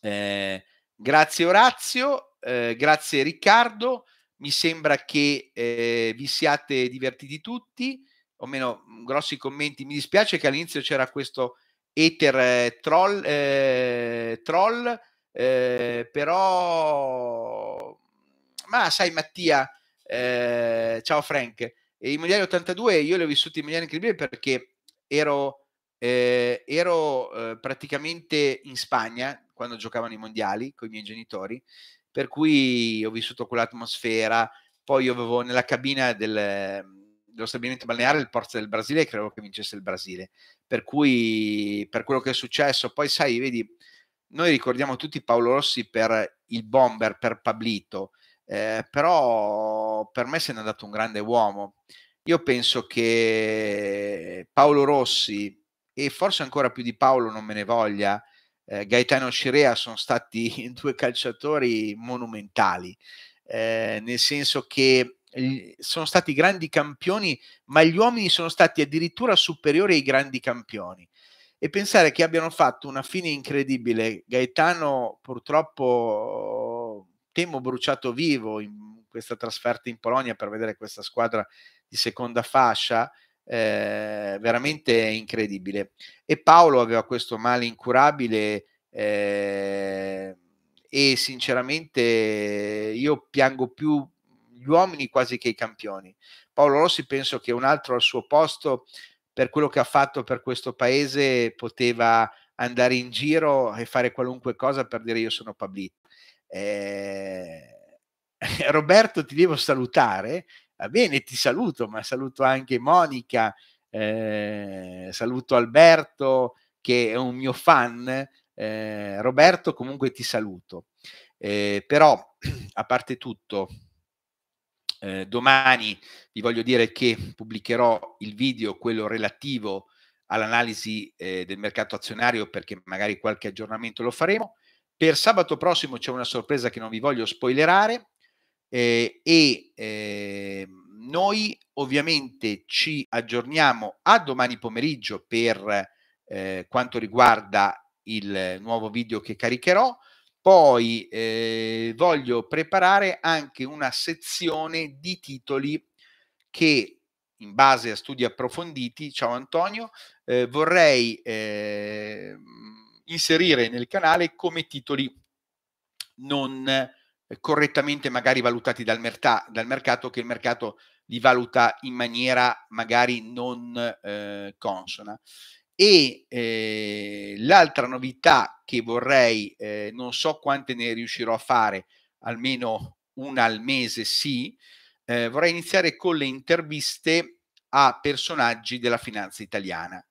Eh, grazie Orazio. Eh, grazie Riccardo, mi sembra che eh, vi siate divertiti tutti, o meno mm, grossi commenti. Mi dispiace che all'inizio c'era questo ether eh, troll, eh, troll eh, però... Ma sai Mattia, eh, ciao Frank, i mondiali 82 io li ho vissuti in maniera incredibile perché ero, ero praticamente in Spagna quando giocavano i mondiali con i miei genitori per cui ho vissuto quell'atmosfera. Poi io avevo nella cabina del, dello stabilimento balneare il Porto del Brasile e credo che vincesse il Brasile. Per cui, per quello che è successo, poi sai, vedi, noi ricordiamo tutti Paolo Rossi per il bomber, per Pablito, eh, però per me se n'è andato un grande uomo. Io penso che Paolo Rossi, e forse ancora più di Paolo non me ne voglia, eh, Gaetano Scirea sono stati due calciatori monumentali, eh, nel senso che sono stati grandi campioni, ma gli uomini sono stati addirittura superiori ai grandi campioni. E pensare che abbiano fatto una fine incredibile, Gaetano purtroppo temo bruciato vivo in questa trasferta in Polonia per vedere questa squadra di seconda fascia, eh, veramente incredibile. E Paolo aveva questo male incurabile eh, e sinceramente io piango più gli uomini quasi che i campioni. Paolo Rossi penso che un altro al suo posto per quello che ha fatto per questo paese poteva andare in giro e fare qualunque cosa per dire io sono Pablito. Eh, Roberto ti devo salutare Va bene, ti saluto, ma saluto anche Monica, eh, saluto Alberto che è un mio fan. Eh, Roberto, comunque ti saluto. Eh, però, a parte tutto, eh, domani vi voglio dire che pubblicherò il video, quello relativo all'analisi eh, del mercato azionario, perché magari qualche aggiornamento lo faremo. Per sabato prossimo c'è una sorpresa che non vi voglio spoilerare eh, e eh, noi ovviamente ci aggiorniamo a domani pomeriggio per eh, quanto riguarda il nuovo video che caricherò. Poi eh, voglio preparare anche una sezione di titoli che in base a studi approfonditi, ciao Antonio, eh, vorrei eh, inserire nel canale come titoli non correttamente magari valutati dal, merta- dal mercato, che il mercato li valuta in maniera magari non eh, consona. E eh, l'altra novità che vorrei, eh, non so quante ne riuscirò a fare, almeno una al mese sì, eh, vorrei iniziare con le interviste a personaggi della finanza italiana.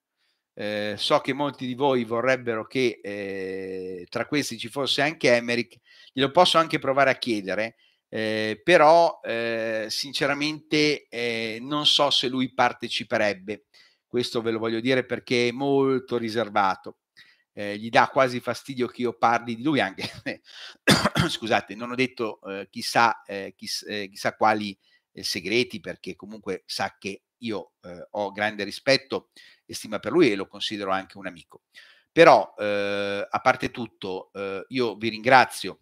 Eh, so che molti di voi vorrebbero che eh, tra questi ci fosse anche Emerick, glielo posso anche provare a chiedere, eh, però eh, sinceramente eh, non so se lui parteciperebbe. Questo ve lo voglio dire perché è molto riservato. Eh, gli dà quasi fastidio che io parli di lui anche. Scusate, non ho detto chissà, chiss, chissà quali segreti perché comunque sa che io ho grande rispetto e stima per lui e lo considero anche un amico. Però, eh, a parte tutto, eh, io vi ringrazio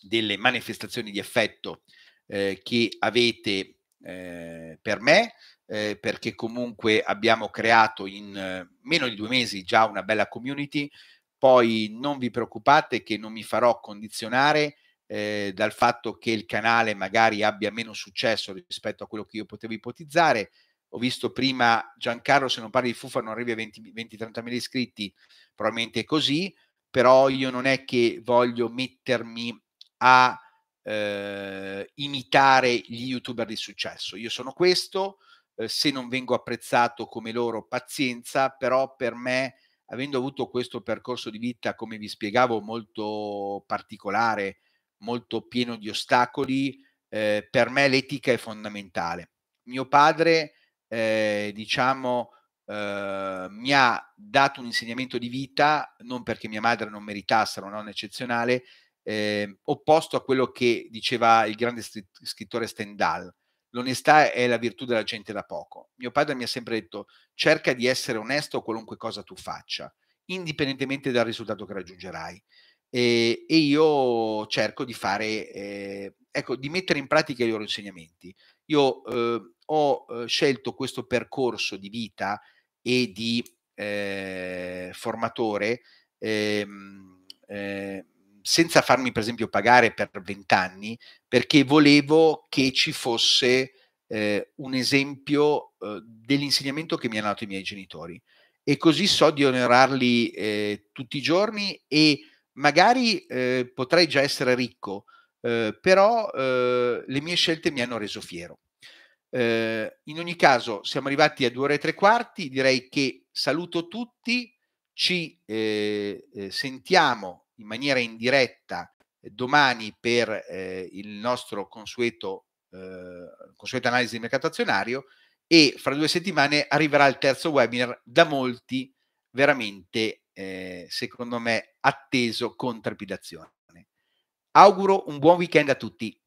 delle manifestazioni di affetto eh, che avete eh, per me, eh, perché comunque abbiamo creato in eh, meno di due mesi già una bella community. Poi non vi preoccupate che non mi farò condizionare dal fatto che il canale magari abbia meno successo rispetto a quello che io potevo ipotizzare ho visto prima Giancarlo, se non parli di Fuffa non arrivi a 20-30 mila iscritti, probabilmente è così, però io non è che voglio mettermi a eh, imitare gli youtuber di successo. Io sono questo, eh, se non vengo apprezzato come loro, pazienza, però per me, avendo avuto questo percorso di vita, come vi spiegavo, molto particolare, molto pieno di ostacoli, eh, per me l'etica è fondamentale. Mio padre eh, diciamo, eh, mi ha dato un insegnamento di vita, non perché mia madre non meritasse, era una nonna eccezionale, eh, opposto a quello che diceva il grande scrittore Stendhal. L'onestà è la virtù della gente da poco. Mio padre mi ha sempre detto cerca di essere onesto qualunque cosa tu faccia, indipendentemente dal risultato che raggiungerai. E, e io cerco di fare, eh, ecco, di mettere in pratica i loro insegnamenti. Io eh, ho eh, scelto questo percorso di vita e di eh, formatore ehm, eh, senza farmi per esempio pagare per vent'anni perché volevo che ci fosse eh, un esempio eh, dell'insegnamento che mi hanno dato i miei genitori e così so di onorarli eh, tutti i giorni e magari eh, potrei già essere ricco, eh, però le mie scelte mi hanno reso fiero. Eh, in ogni caso, siamo arrivati a due ore e tre quarti. Direi che saluto tutti. Ci eh, eh, sentiamo in maniera indiretta domani per eh, il nostro consueto, eh, consueta analisi di mercato azionario e fra due settimane arriverà il terzo webinar da molti veramente, eh, secondo me, atteso con trepidazione. Auguro un buon weekend a tutti.